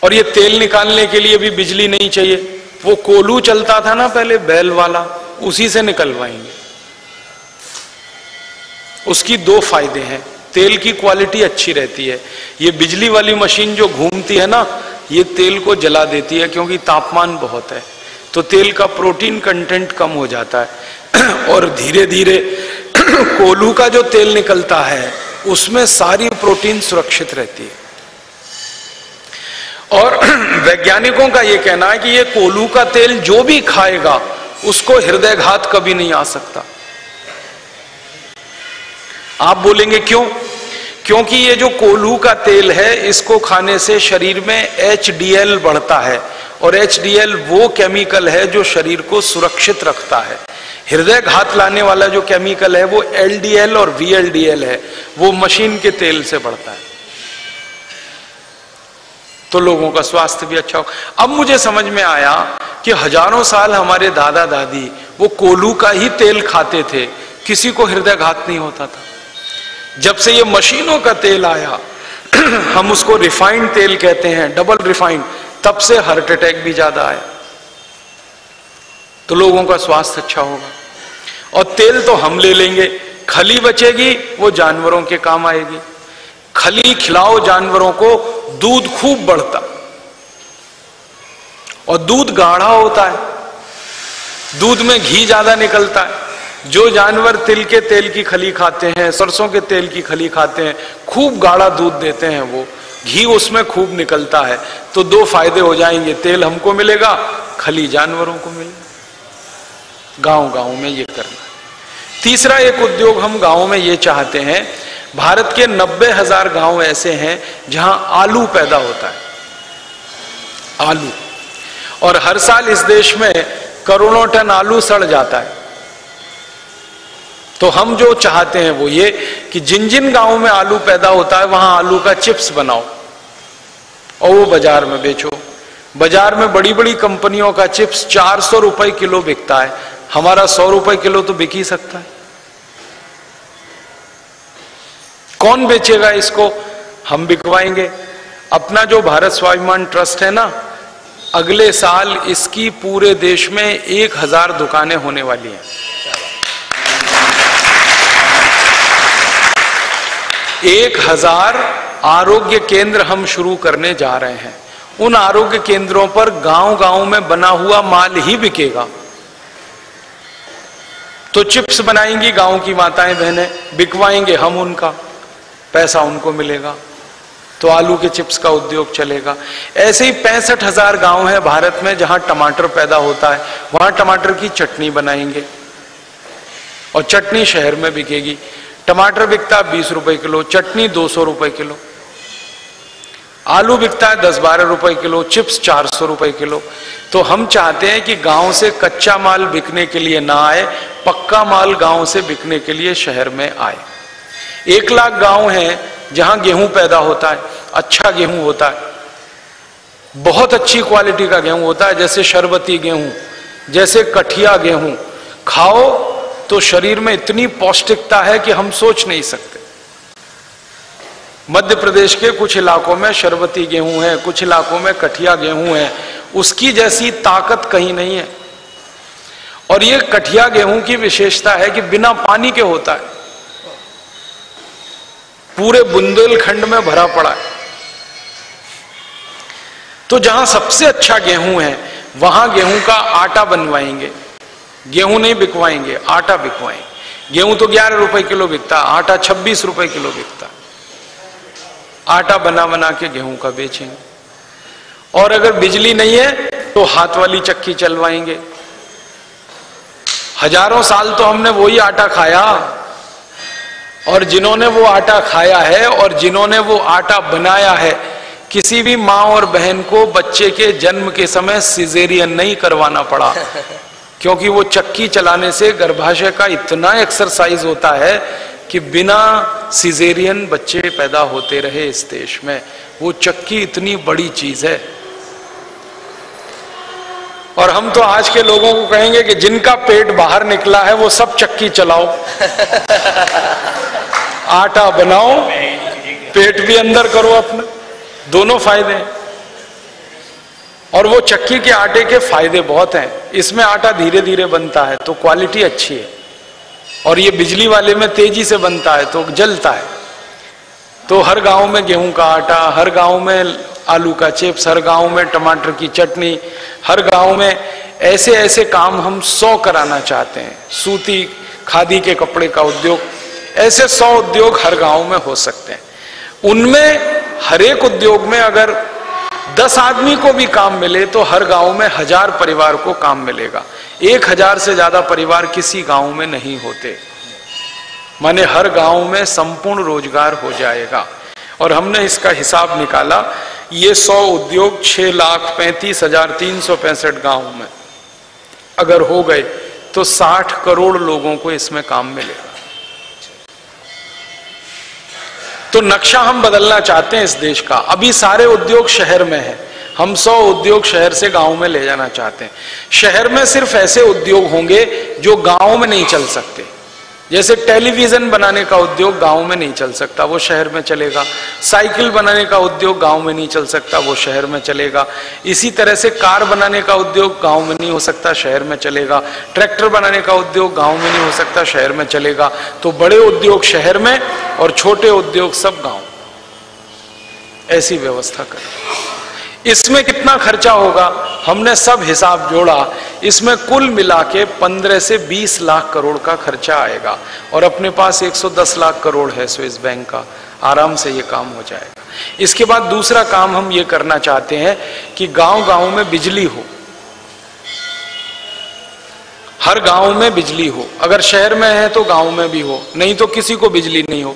और ये तेल निकालने के लिए भी बिजली नहीं चाहिए। वो कोलू चलता था ना पहले, बैल वाला, उसी से निकलवाएँगे। उसकी दो फ़ायदे हैं। तेल की क्वालिटी अच्छी रहती है। ये बिजली वाली मशीन जो घूमती है ना, ये तेल को जला देती है क्योंकि तापमान बहुत है। तो तेल का प्रोटीन कंटेंट कम हो जाता है। और धीरे धीरे कोलू का जो तेल निकलता है, उसमें सारी प्रोटीन सुरक्षित रहती है। और वैज्ञानिकों का यह कहना है कि ये कोलू का तेल जो भी खाएगा, उसको हृदयघात कभी नहीं आ सकता। आप बोलेंगे क्यों? क्योंकि ये जो कोल्हू का तेल है, इसको खाने से शरीर में एचडीएल बढ़ता है। और एच वो केमिकल है जो शरीर को सुरक्षित रखता है। हृदय घात लाने वाला जो केमिकल है, वो एलडीएल और वीएलडीएल है। वो मशीन के तेल से बढ़ता है। तो लोगों का स्वास्थ्य भी अच्छा हो। अब मुझे समझ में आया कि हज़ारों साल हमारे दादा दादी, वो कोलू का ही तेल खाते थे। किसी को हृदय घात नहीं होता था। जब से ये मशीनों का तेल आया, हम उसको रिफाइंड तेल कहते हैं डबल रिफाइंड तब से हार्ट अटैक भी ज़्यादा आया। तो लोगों का स्वास्थ्य अच्छा होगा। और तेल तो हम ले लेंगे। खली बचेगी, वो जानवरों के काम आएगी। खली खिलाओ जानवरों को, दूध खूब बढ़ता। और दूध गाढ़ा होता है। दूध में घी ज़्यादा निकलता है। जो जानवर तिल के तेल की खली खाते हैं, सरसों के तेल की खली खाते हैं, खूब गाढ़ा दूध देते हैं वो। घी उसमें खूब निकलता है तो दो फ़ायदे हो जाएँगे। तेल हमको मिलेगा, खली जानवरों को मिलेगा। गाँव गाँव में ये करना। तीसरा एक उद्योग हम गाँव में ये चाहते हैं, भारत के नब्बे हज़ार गाँव ऐसे हैं जहाँ आलू पैदा होता है। आलू। और हर साल इस देश में करोड़ों टन आलू सड़ जाता है। तो हम जो चाहते हैं वो ये कि जिन जिन गाँवों में आलू पैदा होता है, वहाँ आलू का चिप्स बनाओ और वो बाज़ार में बेचो। बाज़ार में बड़ी बड़ी कंपनियों का चिप्स चार सौ रुपए किलो बिकता है। हमारा सौ रुपए किलो तो बिक ही सकता है। कौन बेचेगा इसको? हम बिकवाएँगे। अपना जो भारत स्वाभिमान ट्रस्ट है ना, अगले साल इसकी पूरे देश में एक हज़ार दुकानें होने वाली हैं। एक हज़ार आरोग्य केंद्र हम शुरू करने जा रहे हैं। उन आरोग्य केंद्रों पर गाँव गाँव में बना हुआ माल ही बिकेगा। तो चिप्स बनाएँगी गाँव की माताएँ बहनें, बिकवाएँगे हम उनका, पैसा उनको मिलेगा। तो आलू के चिप्स का उद्योग चलेगा। ऐसे ही पैंसठ हज़ार गाँव है भारत में जहाँ टमाटर पैदा होता है, वहाँ टमाटर की चटनी बनाएँगे। और चटनी शहर में बिकेगी। टमाटर बिकता है बीस रुपए किलो, चटनी दो सौ रुपए किलो, आलू बिकता है दस बारह रुपए किलो, चिप्स चार सौ रुपए किलो। तो हम चाहते हैं कि गाँव से कच्चा माल बिकने के लिए ना आए, पक्का माल गाँव से बिकने के लिए शहर में आए। एक लाख गाँव हैं जहाँ गेहूँ पैदा होता है अच्छा गेहूँ होता है, बहुत अच्छी क्वालिटी का गेहूँ होता है, जैसे शरबती गेहूँ, जैसे कठिया गेहूँ। खाओ तो शरीर में इतनी पौष्टिकता है कि हम सोच नहीं सकते। मध्य प्रदेश के कुछ इलाकों में शरबती गेहूँ है, कुछ इलाकों में कठिया गेहूँ है, उसकी जैसी ताकत कहीं नहीं है। और ये कठिया गेहूँ की विशेषता है कि बिना पानी के होता है। पूरे बुंदेलखंड में भरा पड़ा है। तो जहाँ सबसे अच्छा गेहूँ है, वहाँ गेहूँ का आटा बनवाएँगे। गेहूँ नहीं बिकवाएँगे, आटा बिकवाएँगे। गेहूँ तो ग्यारह रुपए किलो बिकता, आटा छब्बीस रुपए किलो बिकता। आटा बना बना के गेहूँ का बेचेंगे। और अगर बिजली नहीं है तो हाथ वाली चक्की चलवाएँगे। हज़ारों साल तो हमने वही आटा खाया। और जिन्होंने वो आटा खाया है, और जिन्होंने वो आटा बनाया है, किसी भी माँ और बहन को बच्चे के जन्म के समय सिजेरियन नहीं करवाना पड़ा। क्योंकि वो चक्की चलाने से गर्भाशय का इतना एक्सरसाइज होता है कि बिना सिजेरियन बच्चे पैदा होते रहे इस देश में। वो चक्की इतनी बड़ी चीज़ है। और हम तो आज के लोगों को कहेंगे कि जिनका पेट बाहर निकला है वो सब चक्की चलाओ। आटा बनाओ पेट भी अंदर करो अपना। दोनों फ़ायदे हैं। और वो चक्की के आटे के फ़ायदे बहुत हैं। इसमें आटा धीरे धीरे बनता है तो क्वालिटी अच्छी है। और ये बिजली वाले में तेज़ी से बनता है तो जलता है। तो हर गाँव में गेहूँ का आटा, हर गाँव में आलू का चिप्स, हर गाँव में टमाटर की चटनी, हर गाँव में ऐसे ऐसे काम हम सौ कराना चाहते हैं। सूती, खादी के कपड़े का उद्योग, ऐसे सौ उद्योग हर गाँव में हो सकते हैं। उनमें हर एक उद्योग में अगर दस आदमी को भी काम मिले तो हर गाँव में हज़ार परिवार को काम मिलेगा। एक हज़ार से ज़्यादा परिवार किसी गाँव में नहीं होते। माने हर गाँव में संपूर्ण रोज़गार हो जाएगा। और हमने इसका हिसाब निकाला, ये सौ उद्योग छह लाख पैंतीस हज़ार तीन सौ पैंसठ गाँव में। अगर हो गए तो साठ करोड़ लोगों को इसमें काम मिलेगा। तो नक्शा हम बदलना चाहते हैं इस देश का। अभी सारे उद्योग शहर में है। हम सौ उद्योग शहर से गाँव में ले जाना चाहते हैं। शहर में सिर्फ़ ऐसे उद्योग होंगे जो गाँव में नहीं चल सकते। जैसे टेलीविज़न बनाने का उद्योग गाँव में नहीं चल सकता, वो शहर में चलेगा। साइकिल बनाने का उद्योग गाँव में नहीं चल सकता, वो शहर में चलेगा। इसी तरह से कार बनाने का उद्योग गाँव में नहीं हो सकता, शहर में चलेगा। ट्रैक्टर बनाने का उद्योग गाँव में नहीं हो सकता, शहर में चलेगा। तो बड़े उद्योग शहर में और छोटे उद्योग सब गाँव। ऐसी व्यवस्था करें। इसमें कितना खर्चा होगा? हमने सब हिसाब जोड़ा। इसमें कुल मिला के पंद्रह से बीस लाख करोड़ का खर्चा आएगा और अपने पास 110 लाख करोड़ है स्विस बैंक का। आराम से ये काम हो जाएगा। इसके बाद दूसरा काम हम ये करना चाहते हैं कि गाँव गाँव में बिजली हो। हर गाँव में बिजली हो। अगर शहर में है तो गाँव में भी हो। नहीं तो किसी को बिजली नहीं हो।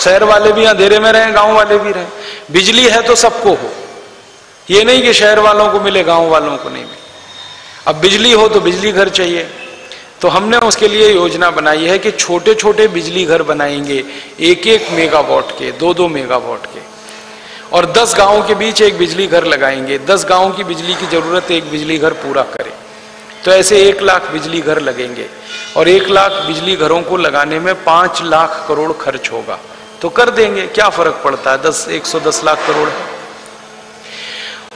शहर वाले भी अंधेरे में रहे, गाँव वाले भी रहे। बिजली है तो सबको हो। ये नहीं कि शहर वालों को मिले, गाँव वालों को नहीं मिले। अब बिजली हो तो बिजली घर चाहिए। तो हमने उसके लिए योजना बनाई है कि छोटे छोटे बिजली घर बनाएँगे एक एक मेगावाट के दो दो मेगावाट के। और दस गाँवों के बीच एक बिजली घर लगाएँगे, दस गाँवों की बिजली की ज़रूरत एक बिजली घर पूरा करे। तो ऐसे एक लाख बिजली घर लगेंगे। और एक लाख बिजली घरों को लगाने में पाँच लाख करोड़ खर्च होगा। तो कर देंगे, क्या फ़र्क पड़ता है? दस, एक सौ दस लाख करोड़? है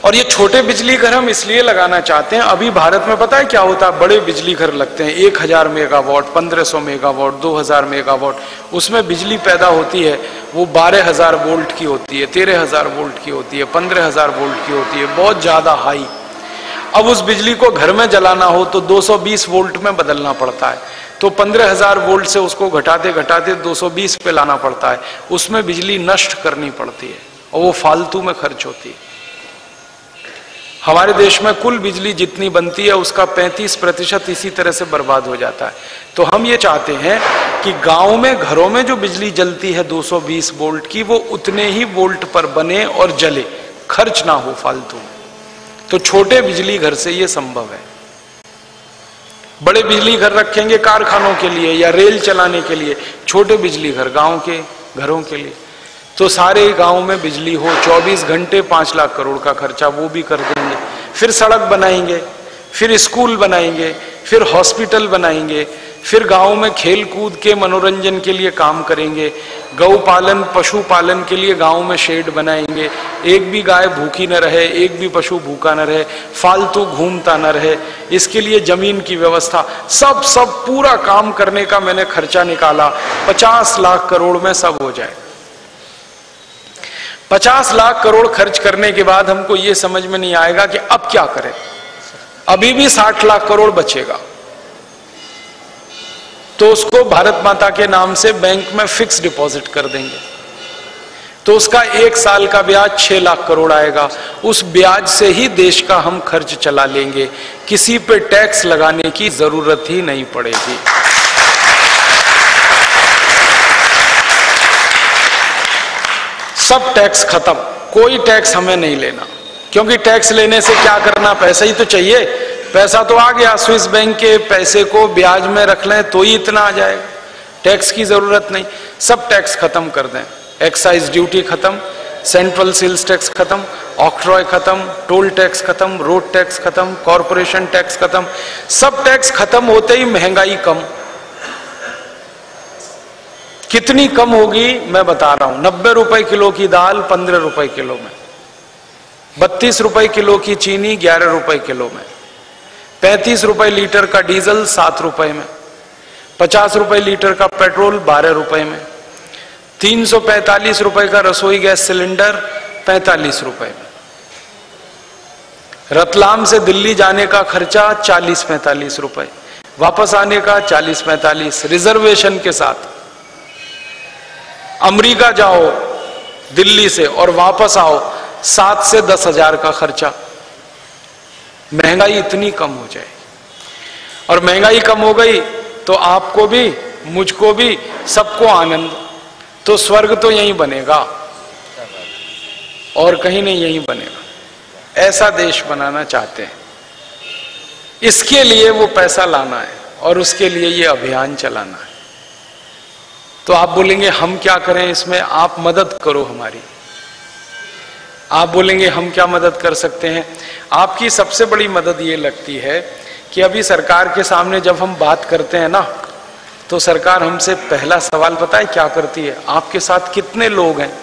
और ये छोटे बिजली घर हम इसलिए लगाना चाहते हैं, अभी भारत में पता है क्या होता है? बड़े बिजली घर लगते हैं, एक हज़ार मेगावाट, पंद्रह सौ मेगावाट, दो हज़ार मेगावाट, उसमें बिजली पैदा होती है, वो बारह हज़ार वोल्ट की होती है, तेरह हज़ार वोल्ट की होती है, पंद्रह हज़ार वोल्ट की होती है, बहुत ज़्यादा हाई। अब उस बिजली को घर में जलाना हो तो 220 वोल्ट में बदलना पड़ता है तो 15000 वोल्ट से उसको घटाते घटाते 220 पे लाना पड़ता है, उसमें बिजली नष्ट करनी पड़ती है, और वो फालतू में खर्च होती है। हमारे देश में कुल बिजली जितनी बनती है, उसका 35 प्रतिशत इसी तरह से बर्बाद हो जाता है। तो हम ये चाहते हैं कि गाँव में, घरों में जो बिजली जलती है 220 वोल्ट की, वो उतने ही वोल्ट पर बने और जले। खर्च ना हो फालतू। तो छोटे बिजली घर से ये संभव है। बड़े बिजली घर रखेंगे कारखानों के लिए या रेल चलाने के लिए, छोटे बिजली घर गाँव के, घरों के लिए। तो सारे गाँव में बिजली हो 24 घंटे पाँच लाख करोड़ का खर्चा, वो भी कर देंगे। फिर सड़क बनाएँगे, फिर स्कूल बनाएँगे, फिर हॉस्पिटल बनाएँगे, फिर गाँव में खेल कूद के मनोरंजन के लिए काम करेंगे, गौ पालन, पशु पालन के लिए गाँव में शेड बनाएँगे। एक भी गाय भूखी न रहे, एक भी पशु भूखा न रहे, फालतू घूमता न रहे, इसके लिए ज़मीन की व्यवस्था, सब सब पूरा काम करने का मैंने खर्चा निकाला। पचास लाख करोड़ में सब हो जाए। पचास लाख करोड़ खर्च करने के बाद हमको यह समझ में नहीं आएगा कि अब क्या करें। अभी भी साठ लाख करोड़ बचेगा। तो उसको भारत माता के नाम से बैंक में फिक्स डिपॉजिट कर देंगे। तो उसका एक साल का ब्याज छह लाख करोड़ आएगा। उस ब्याज से ही देश का हम खर्च चला लेंगे। किसी पे टैक्स लगाने की ज़रूरत ही नहीं पड़ेगी। सब टैक्स खत्म। कोई टैक्स हमें नहीं लेना। क्योंकि टैक्स लेने से क्या करना? पैसा ही तो चाहिए। पैसा तो आ गया। स्विस बैंक के पैसे को ब्याज में रख लें तो ही इतना आ जाएगा। टैक्स की ज़रूरत नहीं। सब टैक्स खत्म कर दें। एक्साइज ड्यूटी खत्म। सेंट्रल सेल्स टैक्स खत्म। ऑक्ट्रॉय खत्म। टोल टैक्स खत्म। रोड टैक्स खत्म। कॉरपोरेशन टैक्स खत्म। सब टैक्स खत्म होते ही महँगाई कम। कितनी कम होगी मैं बता रहा हूँ। नब्बे रुपए किलो की दाल, पंद्रह रुपए किलो में। बत्तीस रुपए किलो की चीनी, ग्यारह रुपए किलो में। पैंतीस रुपए लीटर का डीजल, सात रुपए में। पचास रुपए लीटर का पेट्रोल, बारह रुपए में। तीन सौ पैंतालीस रुपए का रसोई गैस सिलेंडर, पैंतालीस रुपए में। रतलाम से दिल्ली जाने का खर्चा, चालीस पैंतालीस रुपए। वापस आने का चालीस पैंतालीस। रिजर्वेशन के साथ। अमेरिका जाओ, दिल्ली से और वापस आओ, सात से दस हज़ार का खर्चा। महँगाई इतनी कम हो जाए। और महँगाई कम हो गई तो आपको भी, मुझको भी, सबको आनंद। तो स्वर्ग तो यहीं बनेगा। और कहीं नहीं यहीं बनेगा। ऐसा देश बनाना चाहते हैं। इसके लिए वो पैसा लाना है और उसके लिए ये अभियान चलाना है। तो आप बोलेंगे, हम क्या करें इसमें? आप मदद करो हमारी। आप बोलेंगे, हम क्या मदद कर सकते हैं? आपकी सबसे बड़ी मदद ये लगती है कि अभी सरकार के सामने जब हम बात करते हैं ना तो सरकार हमसे पहला सवाल पता है क्या करती है? आपके साथ कितने लोग हैं?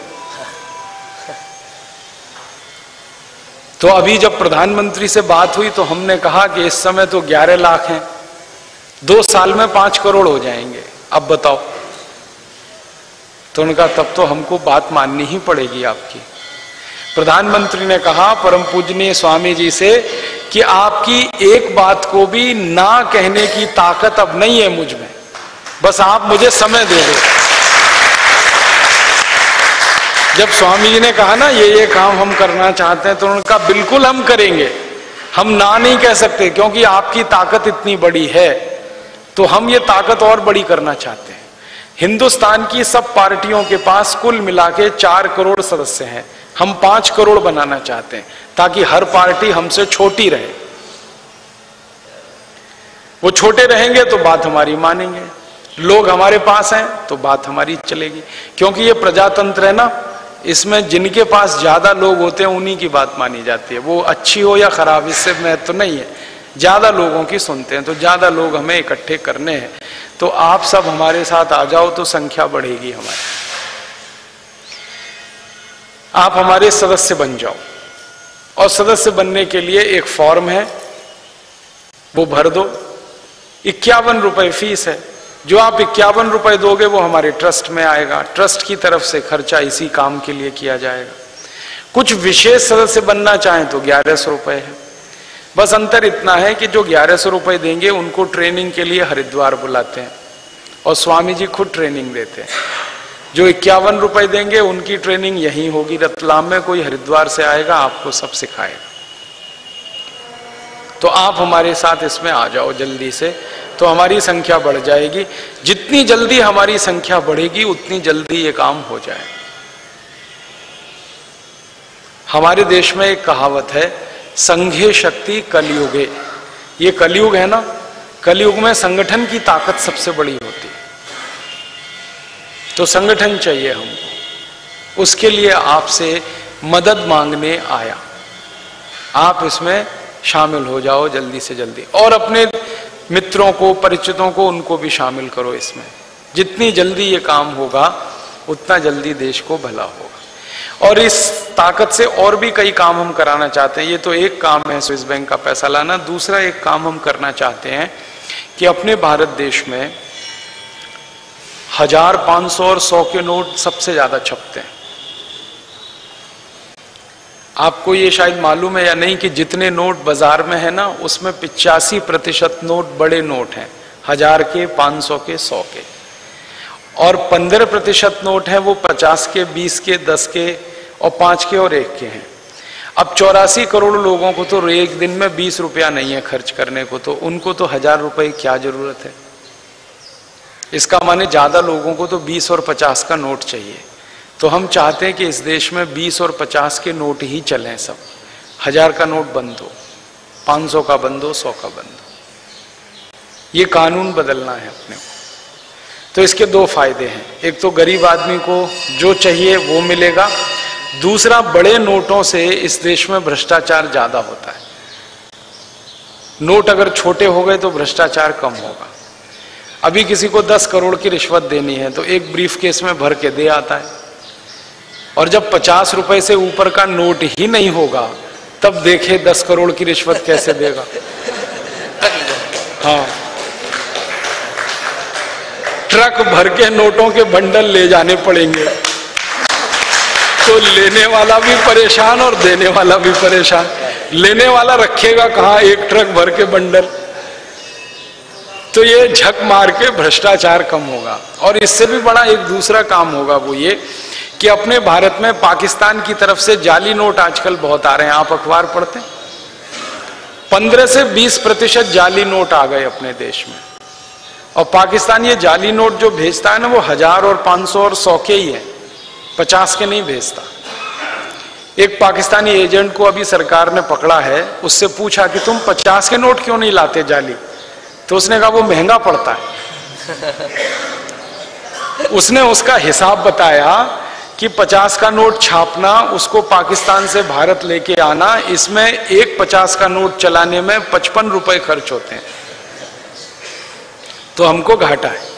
तो अभी जब प्रधानमंत्री से बात हुई तो हमने कहा कि इस समय तो 11 लाख हैं। दो साल में पाँच करोड़ हो जाएँगे। अब बताओ। तो उनका तब तो हमको बात माननी ही पड़ेगी आपकी। प्रधानमंत्री ने कहा, परम पूजनीय स्वामी जी से, कि आपकी एक बात को भी ना कहने की ताकत अब नहीं है मुझमें। बस आप मुझे समय दे दो। जब स्वामी जी ने कहा ना, ये ये काम हम करना चाहते हैं तो उन्होंने कहा बिल्कुल हम करेंगे। हम ना नहीं कह सकते, क्योंकि आपकी ताकत इतनी बड़ी है तो हम ये ताकत और बड़ी करना चाहते हैं। हिंदुस्तान की सब पार्टियों के पास कुल मिला के चार करोड़ सदस्य हैं। हम पाँच करोड़ बनाना चाहते हैं, ताकि हर पार्टी हमसे छोटी रहे। वो छोटे रहेंगे तो बात हमारी मानेंगे। लोग हमारे पास हैं तो बात हमारी चलेगी। क्योंकि ये प्रजातंत्र है ना, इसमें जिनके पास ज़्यादा लोग होते हैं उन्हीं की बात मानी जाती है। वो अच्छी हो या खराब, इससे महत्व तो नहीं है। ज़्यादा लोगों की सुनते हैं तो ज़्यादा लोग हमें इकट्ठे करने हैं। तो आप सब हमारे साथ आ जाओ तो संख्या बढ़ेगी हमारी। आप हमारे सदस्य बन जाओ। और सदस्य बनने के लिए एक फॉर्म है, वो भर दो। इक्यावन रुपए फ़ीस है। जो आप इक्यावन रुपए दोगे, वो हमारे ट्रस्ट में आएगा। ट्रस्ट की तरफ़ से खर्चा इसी काम के लिए किया जाएगा। कुछ विशेष सदस्य बनना चाहें तो ग्यारह सौ रुपए है। बस अंतर इतना है कि जो ग्यारह सौ रुपए देंगे, उनको ट्रेनिंग के लिए हरिद्वार बुलाते हैं। और स्वामी जी खुद ट्रेनिंग देते हैं। जो इक्यावन रुपए देंगे, उनकी ट्रेनिंग यहीं होगी। रतलाम में कोई हरिद्वार से आएगा, आपको सब सिखाएगा। तो आप हमारे साथ इसमें आ जाओ जल्दी से तो हमारी संख्या बढ़ जाएगी। जितनी जल्दी हमारी संख्या बढ़ेगी, उतनी जल्दी ये काम हो जाए। हमारे देश में एक कहावत है संघे शक्ति कलयुगे। ये कलयुग है ना? कलयुग में संगठन की ताकत सबसे बड़ी होती तो संगठन चाहिए हमको। उसके लिए आपसे मदद मांगने आया। आप इसमें शामिल हो जाओ जल्दी से जल्दी। और अपने मित्रों को, परिचितों को उनको भी शामिल करो इसमें। जितनी जल्दी ये काम होगा, उतना जल्दी देश को भला होगा। और इस ताकत से और भी कई काम हम कराना चाहते हैं। ये तो एक काम है स्विस बैंक का पैसा लाना। दूसरा एक काम हम करना चाहते हैं कि अपने भारत देश में हज़ार पाँच सौ और सौ के नोट सबसे ज़्यादा छपते हैं। आपको ये शायद मालूम है या नहीं कि जितने नोट बाज़ार में है ना, उसमें पिचासी प्रतिशत नोट बड़े नोट हैं। हज़ार के, पाँच सौ के सौ के। और पंद्रह प्रतिशत नोट है, वो पचास के, बीस के, दस के और पाँच के और एक के हैं। अब चौरासी करोड़ लोगों को तो एक दिन में बीस रुपया नहीं है खर्च करने को तो उनको तो हज़ार रुपए क्या ज़रूरत है? इसका माने ज़्यादा लोगों को तो बीस और पचास का नोट चाहिए। तो हम चाहते हैं कि इस देश में बीस और पचास के नोट ही चलें सब। हज़ार का नोट बंद हो, पाँच सौ का बंद हो, सौ का बंद हो। ये कानून बदलना है अपने को। तो इसके दो फ़ायदे हैं। एक तो गरीब आदमी को जो चाहिए वो मिलेगा। दूसरा बड़े नोटों से इस देश में भ्रष्टाचार ज़्यादा होता है। नोट अगर छोटे हो गए तो भ्रष्टाचार कम होगा। अभी किसी को दस करोड़ की रिश्वत देनी है तो एक ब्रीफ केस में भर के दे आता है। और जब पचास रुपए से ऊपर का नोट ही नहीं होगा तब देखे दस करोड़ की रिश्वत कैसे देगा। हाँ। ट्रक भर के नोटों के बंडल ले जाने पड़ेंगे। तो लेने वाला भी परेशान और देने वाला भी परेशान। लेने वाला रखेगा कहा? एक ट्रक भर के बंडल। तो ये झक मार के भ्रष्टाचार कम होगा। और इससे भी बड़ा एक दूसरा काम होगा वो ये कि अपने भारत में पाकिस्तान की तरफ़ से जाली नोट आजकल बहुत आ रहे हैं। आप अखबार पढ़ते हैं? पंद्रह से बीस प्रतिशत जाली नोट आ गए अपने देश में। और पाकिस्तान ये जाली नोट जो भेजता है ना वो हज़ार और पाँच सौ और सौ के ही है। पचास के नहीं भेजता। एक पाकिस्तानी एजेंट को अभी सरकार ने पकड़ा है उससे पूछा कि तुम पचास के नोट क्यों नहीं लाते जाली? तो उसने कहा वो महँगा पड़ता है। उसने उसका हिसाब बताया कि 50 का नोट छापना उसको पाकिस्तान से भारत लेके आना इसमें एक 50 का नोट चलाने में पचपन रुपए खर्च होते हैं। तो हमको घाटा है।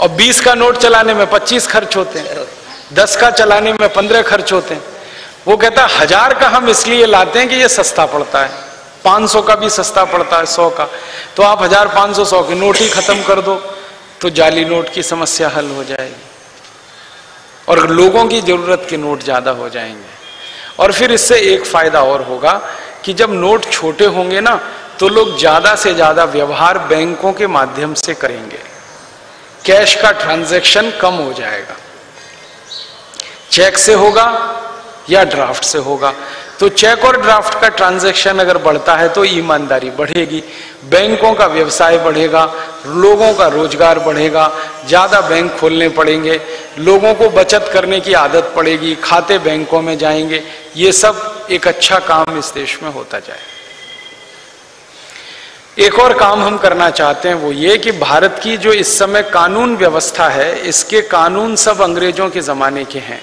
और 20 का नोट चलाने में 25 खर्च होते हैं 10 का चलाने में 15 खर्च होते हैं। वो कहता है हज़ार का हम इसलिए लाते हैं कि ये सस्ता पड़ता है। 500 का भी सस्ता पड़ता है 100 का। तो आप हज़ार पाँच सौ सौ के नोट ही खत्म कर दो तो जाली नोट की समस्या हल हो जाएगी। और लोगों की ज़रूरत के नोट ज़्यादा हो जाएँगे। और फिर इससे एक फ़ायदा और होगा कि जब नोट छोटे होंगे ना तो लोग ज़्यादा से ज़्यादा व्यवहार बैंकों के माध्यम से करेंगे। कैश का ट्रांजैक्शन कम हो जाएगा। चेक से होगा या ड्राफ्ट से होगा। तो चेक और ड्राफ्ट का ट्रांजैक्शन अगर बढ़ता है तो ईमानदारी बढ़ेगी। बैंकों का व्यवसाय बढ़ेगा, लोगों का रोज़गार बढ़ेगा, ज़्यादा बैंक खोलने पड़ेंगे, लोगों को बचत करने की आदत पड़ेगी, खाते बैंकों में जाएँगे। ये सब एक अच्छा काम इस देश में होता जाए एक और काम हम करना चाहते हैं वो ये कि भारत की जो इस समय कानून व्यवस्था है, इसके कानून सब अंग्रेज़ों के जमाने के हैं।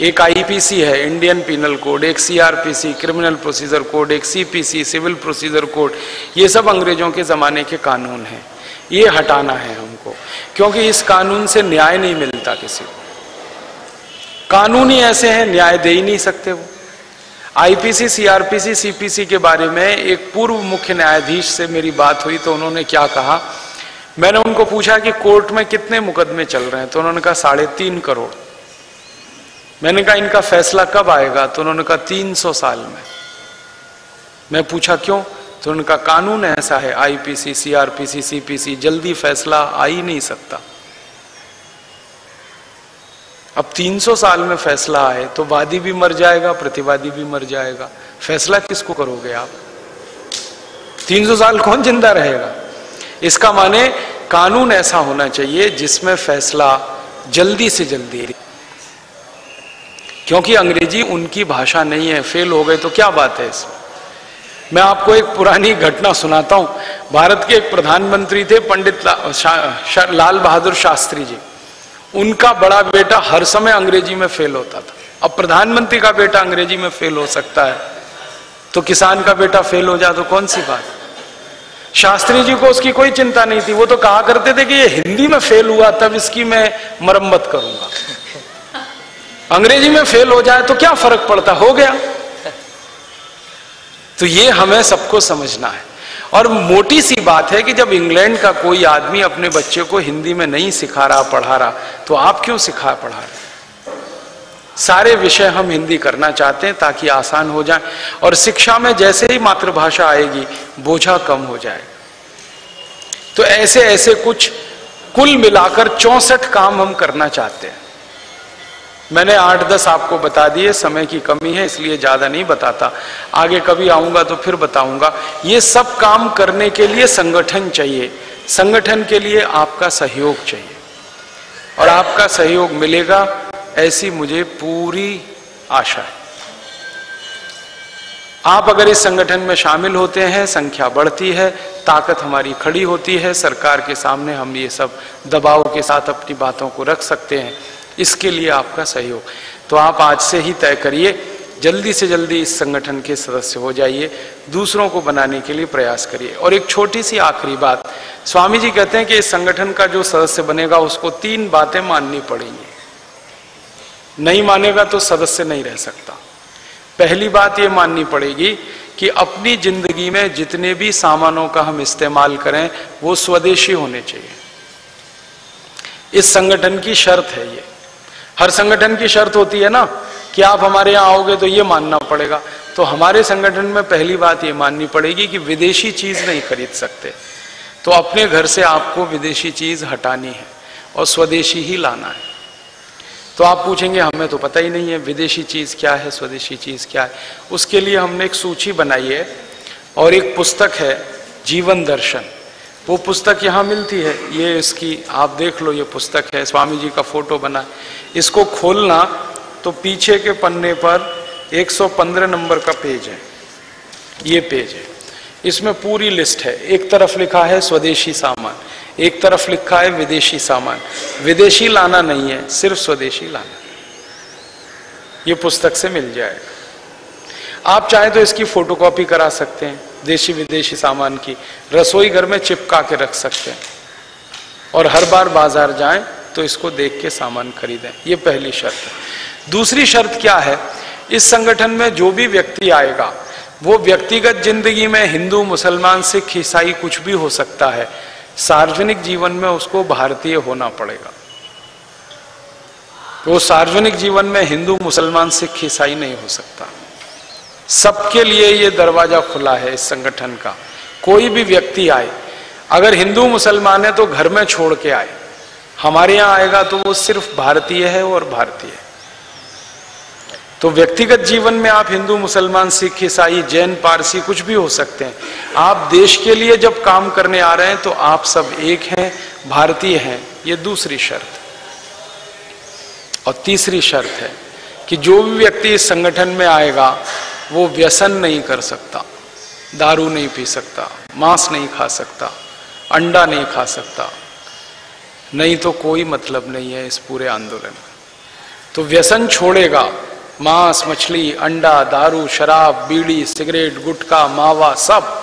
एक आईपीसी है इंडियन पिनल कोड एक सीआरपीसी क्रिमिनल प्रोसीजर कोड एक सीपीसी सिविल प्रोसीजर कोड ये सब अंग्रेज़ों के ज़माने के कानून हैं। ये हटाना है हमको, क्योंकि इस कानून से न्याय नहीं मिलता किसी को। कानून ही ऐसे हैं, न्याय दे ही नहीं सकते वो। आईपीसी, सीआरपीसी, सीपीसी के बारे में एक पूर्व मुख्य न्यायाधीश से मेरी बात हुई तो उन्होंने क्या कहा? मैंने उनको पूछा कि कोर्ट में कितने मुकदमे चल रहे हैं तो उन्होंने कहा साढ़े तीन करोड़। मैंने कहा, इनका फैसला कब आएगा? तो उन्होंने कहा, तीन सौ साल में। मैं पूछा, क्यों? तो उनका कानून ऐसा है, आईपीसी, सीआरपीसी, सीपीसी, जल्दी फैसला आ ही नहीं सकता। अब 300 साल में फैसला आए तो वादी भी मर जाएगा प्रतिवादी भी मर जाएगा। फैसला किसको करोगे आप? 300 साल कौन ज़िंदा रहेगा? इसका माने कानून ऐसा होना चाहिए जिसमें फैसला जल्दी से जल्दी क्योंकि अंग्रेज़ी उनकी भाषा नहीं है फेल हो गए तो क्या बात है इसमें? मैं आपको एक पुरानी घटना सुनाता हूँ। भारत के एक प्रधानमंत्री थे पंडित ला, शा, शा, लाल बहादुर शास्त्री जी। उनका बड़ा बेटा हर समय अंग्रेज़ी में फेल होता था। अब प्रधानमंत्री का बेटा अंग्रेज़ी में फेल हो सकता है। तो किसान का बेटा फेल हो जाए तो कौन सी बात? शास्त्री जी को उसकी कोई चिंता नहीं थी। वो तो कहा करते थे कि ये हिंदी में फेल हुआ, तब इसकी मैं मरम्मत करूँगा। अंग्रेज़ी में फेल हो जाए तो क्या फ़र्क पड़ता? हो गया। तो ये हमें सबको समझना है। और मोटी सी बात है कि जब इंग्लैंड का कोई आदमी अपने बच्चे को हिंदी में नहीं सिखा रहा, पढ़ा रहा तो आप क्यों सिखा पढ़ा रहे? सारे विषय हम हिंदी करना चाहते हैं ताकि आसान हो जाए और शिक्षा में जैसे ही मातृभाषा आएगी, बोझा कम हो जाए तो ऐसे ऐसे कुछ कुल मिलाकर चौसठ काम हम करना चाहते हैं। मैंने आठ दस आपको बता दिए, समय की कमी है, इसलिए ज़्यादा नहीं बताता। आगे कभी आऊँगा तो फिर बताऊँगा। ये सब काम करने के लिए संगठन चाहिए। संगठन के लिए आपका सहयोग चाहिए। और आपका सहयोग मिलेगा, ऐसी मुझे पूरी आशा है। आप अगर इस संगठन में शामिल होते हैं, संख्या बढ़ती है, ताकत हमारी खड़ी होती है, सरकार के सामने हम ये सब दबाव के साथ अपनी बातों को रख सकते हैं। इसके लिए आपका सहयोग। तो आप आज से ही तय करिए, जल्दी से जल्दी इस संगठन के सदस्य हो जाइए, दूसरों को बनाने के लिए प्रयास करिए। और एक छोटी सी आखिरी बात, स्वामी जी कहते हैं कि इस संगठन का जो सदस्य बनेगा, उसको तीन बातें माननी पड़ेंगी। नहीं मानेगा तो सदस्य नहीं रह सकता। पहली बात ये माननी पड़ेगी कि अपनी ज़िंदगी में जितने भी सामानों का हम इस्तेमाल करें, वो स्वदेशी होने चाहिए। इस संगठन की शर्त है ये। हर संगठन की शर्त होती है ना कि आप हमारे यहाँ आओगे तो ये मानना पड़ेगा। तो हमारे संगठन में पहली बात ये माननी पड़ेगी कि विदेशी चीज़ नहीं खरीद सकते। तो अपने घर से आपको विदेशी चीज़ हटानी है और स्वदेशी ही लाना है। तो आप पूछेंगे, हमें तो पता ही नहीं है विदेशी चीज़ क्या है, स्वदेशी चीज़ क्या है। उसके लिए हमने एक सूची बनाई है और एक पुस्तक है, जीवन दर्शन। वो पुस्तक यहाँ मिलती है। ये इसकी, आप देख लो, ये पुस्तक है स्वामी जी का फ़ोटो बना। इसको खोलना तो पीछे के पन्ने पर 115 नंबर का पेज है। ये पेज है। इसमें पूरी लिस्ट है। एक तरफ़ लिखा है स्वदेशी सामान, एक तरफ़ लिखा है विदेशी सामान। विदेशी लाना नहीं है, सिर्फ़ स्वदेशी लाना। ये पुस्तक से मिल जाएगा। आप चाहें तो इसकी फोटोकॉपी करा सकते हैं। देशी विदेशी सामान की रसोई घर में चिपका के रख सकते हैं। और हर बार बाज़ार जाएँ तो इसको देख के सामान खरीदें। ये पहली शर्त है। दूसरी शर्त क्या है? इस संगठन में जो भी व्यक्ति आएगा, वो व्यक्तिगत ज़िंदगी में हिंदू, मुसलमान, सिख, ईसाई कुछ भी हो सकता है। सार्वजनिक जीवन में उसको भारतीय होना पड़ेगा। वो सार्वजनिक जीवन में हिंदू, मुसलमान, सिख, ईसाई नहीं हो सकता। सबके लिए ये दरवाज़ा खुला है इस संगठन का। कोई भी व्यक्ति आए, अगर हिंदू मुसलमान है तो घर में छोड़ के आए। हमारे यहाँ आएगा तो वो सिर्फ़ भारतीय है और भारतीय तो व्यक्तिगत जीवन में आप हिंदू, मुसलमान, सिख, ईसाई, जैन, पारसी कुछ भी हो सकते हैं। आप देश के लिए जब काम करने आ रहे हैं तो आप सब एक हैं, भारतीय हैं। ये दूसरी शर्त। और तीसरी शर्त है कि जो भी व्यक्ति इस संगठन में आएगा वो व्यसन नहीं कर सकता, दारू नहीं पी सकता, मांस नहीं खा सकता, अंडा नहीं खा सकता। नहीं तो कोई मतलब नहीं है इस पूरे आंदोलन में। तो व्यसन छोड़ेगा, मांस, मछली, अंडा, दारू, शराब, बीड़ी, सिगरेट, गुटखा, मावा, सब।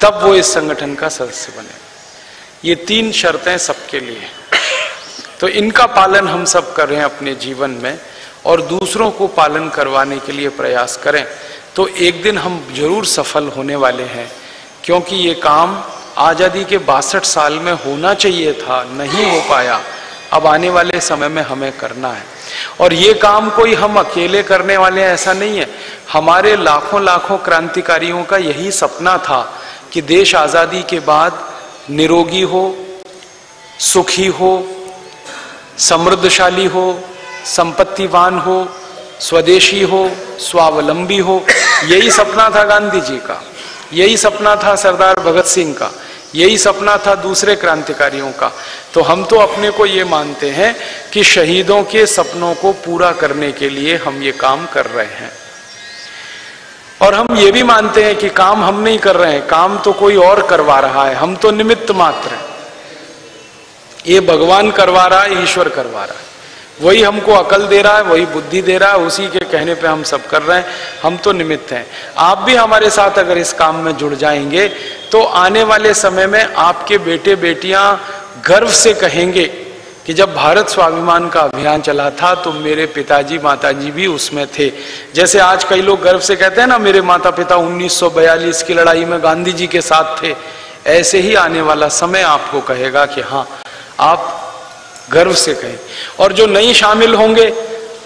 तब वो इस संगठन का सदस्य बने। ये तीन शर्तें सबके लिए तो इनका पालन हम सब कर रहे हैं अपने जीवन में। और दूसरों को पालन करवाने के लिए प्रयास करें। तो एक दिन हम ज़रूर सफल होने वाले हैं, क्योंकि ये काम आज़ादी के बासठ साल में होना चाहिए था, नहीं हो पाया। अब आने वाले समय में हमें करना है। और ये काम कोई हम अकेले करने वाले ऐसा नहीं है। हमारे लाखों लाखों क्रांतिकारियों का यही सपना था कि देश आज़ादी के बाद निरोगी हो, सुखी हो, समृद्धशाली हो संपत्तिवान हो, स्वदेशी हो, स्वावलंबी हो, यही सपना था गांधी जी का, यही सपना था सरदार भगत सिंह का, यही सपना था दूसरे क्रांतिकारियों का। तो हम तो अपने को ये मानते हैं कि शहीदों के सपनों को पूरा करने के लिए हम ये काम कर रहे हैं। और हम ये भी मानते हैं कि काम हम नहीं कर रहे हैं, काम तो कोई और करवा रहा है, हम तो निमित्त मात्र हैं। ये भगवान करवा रहा है, ईश्वर करवा रहा है। वही हमको अकल दे रहा है, वही बुद्धि दे रहा है, उसी के कहने पे हम सब कर रहे हैं। हम तो निमित्त हैं। आप भी हमारे साथ अगर इस काम में जुड़ जाएँगे तो आने वाले समय में आपके बेटे बेटियाँ गर्व से कहेंगे कि जब भारत स्वाभिमान का अभियान चला था तो मेरे पिताजी, माताजी भी उसमें थे। जैसे आज कई लोग गर्व से कहते हैं ना, मेरे माता पिता 1942 की लड़ाई में गांधी जी के साथ थे। ऐसे ही आने वाला समय आपको कहेगा कि हाँ आप गर्व से कहें। और जो नहीं शामिल होंगे,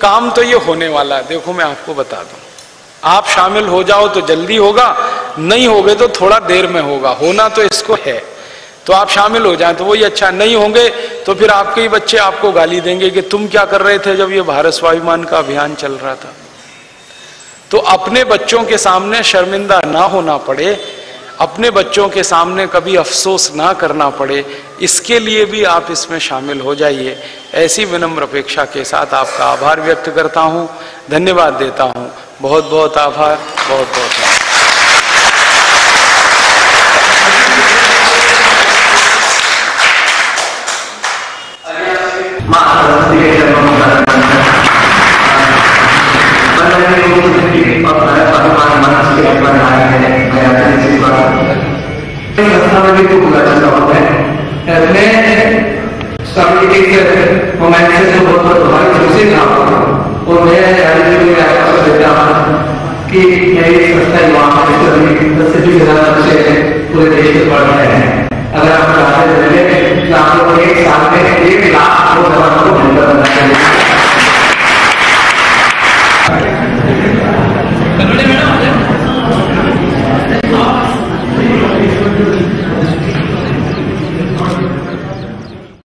काम तो ये होने वाला है। देखो, मैं आपको बता दूँ। आप शामिल हो जाओ तो जल्दी होगा, नहीं होगे तो थोड़ा देर में होगा। होना तो इसको है। तो आप शामिल हो जाएँ तो वही अच्छा। नहीं होंगे तो फिर आपके ही बच्चे आपको गाली देंगे कि तुम क्या कर रहे थे जब ये भारत स्वाभिमान का अभियान चल रहा था। तो अपने बच्चों के सामने शर्मिंदा ना होना पड़े। अपने बच्चों के सामने कभी अफसोस ना करना पड़े, इसके लिए भी आप इसमें शामिल हो जाइए। ऐसी विनम्र अपेक्षा के साथ आपका आभार व्यक्त करता हूँ, धन्यवाद देता हूँ। बहुत बहुत आभार बहुत बहुत आभार मैंने जो बहुत प्रभावित मुझे था और मैं राज्य में आशा देता हूँ कि मेरी संस्था युवा दस से बीस हज़ार बच्चे पूरे देश में पढ़ रहे हैं। अगर आप चाहते हैं तो आप लोग एक साल में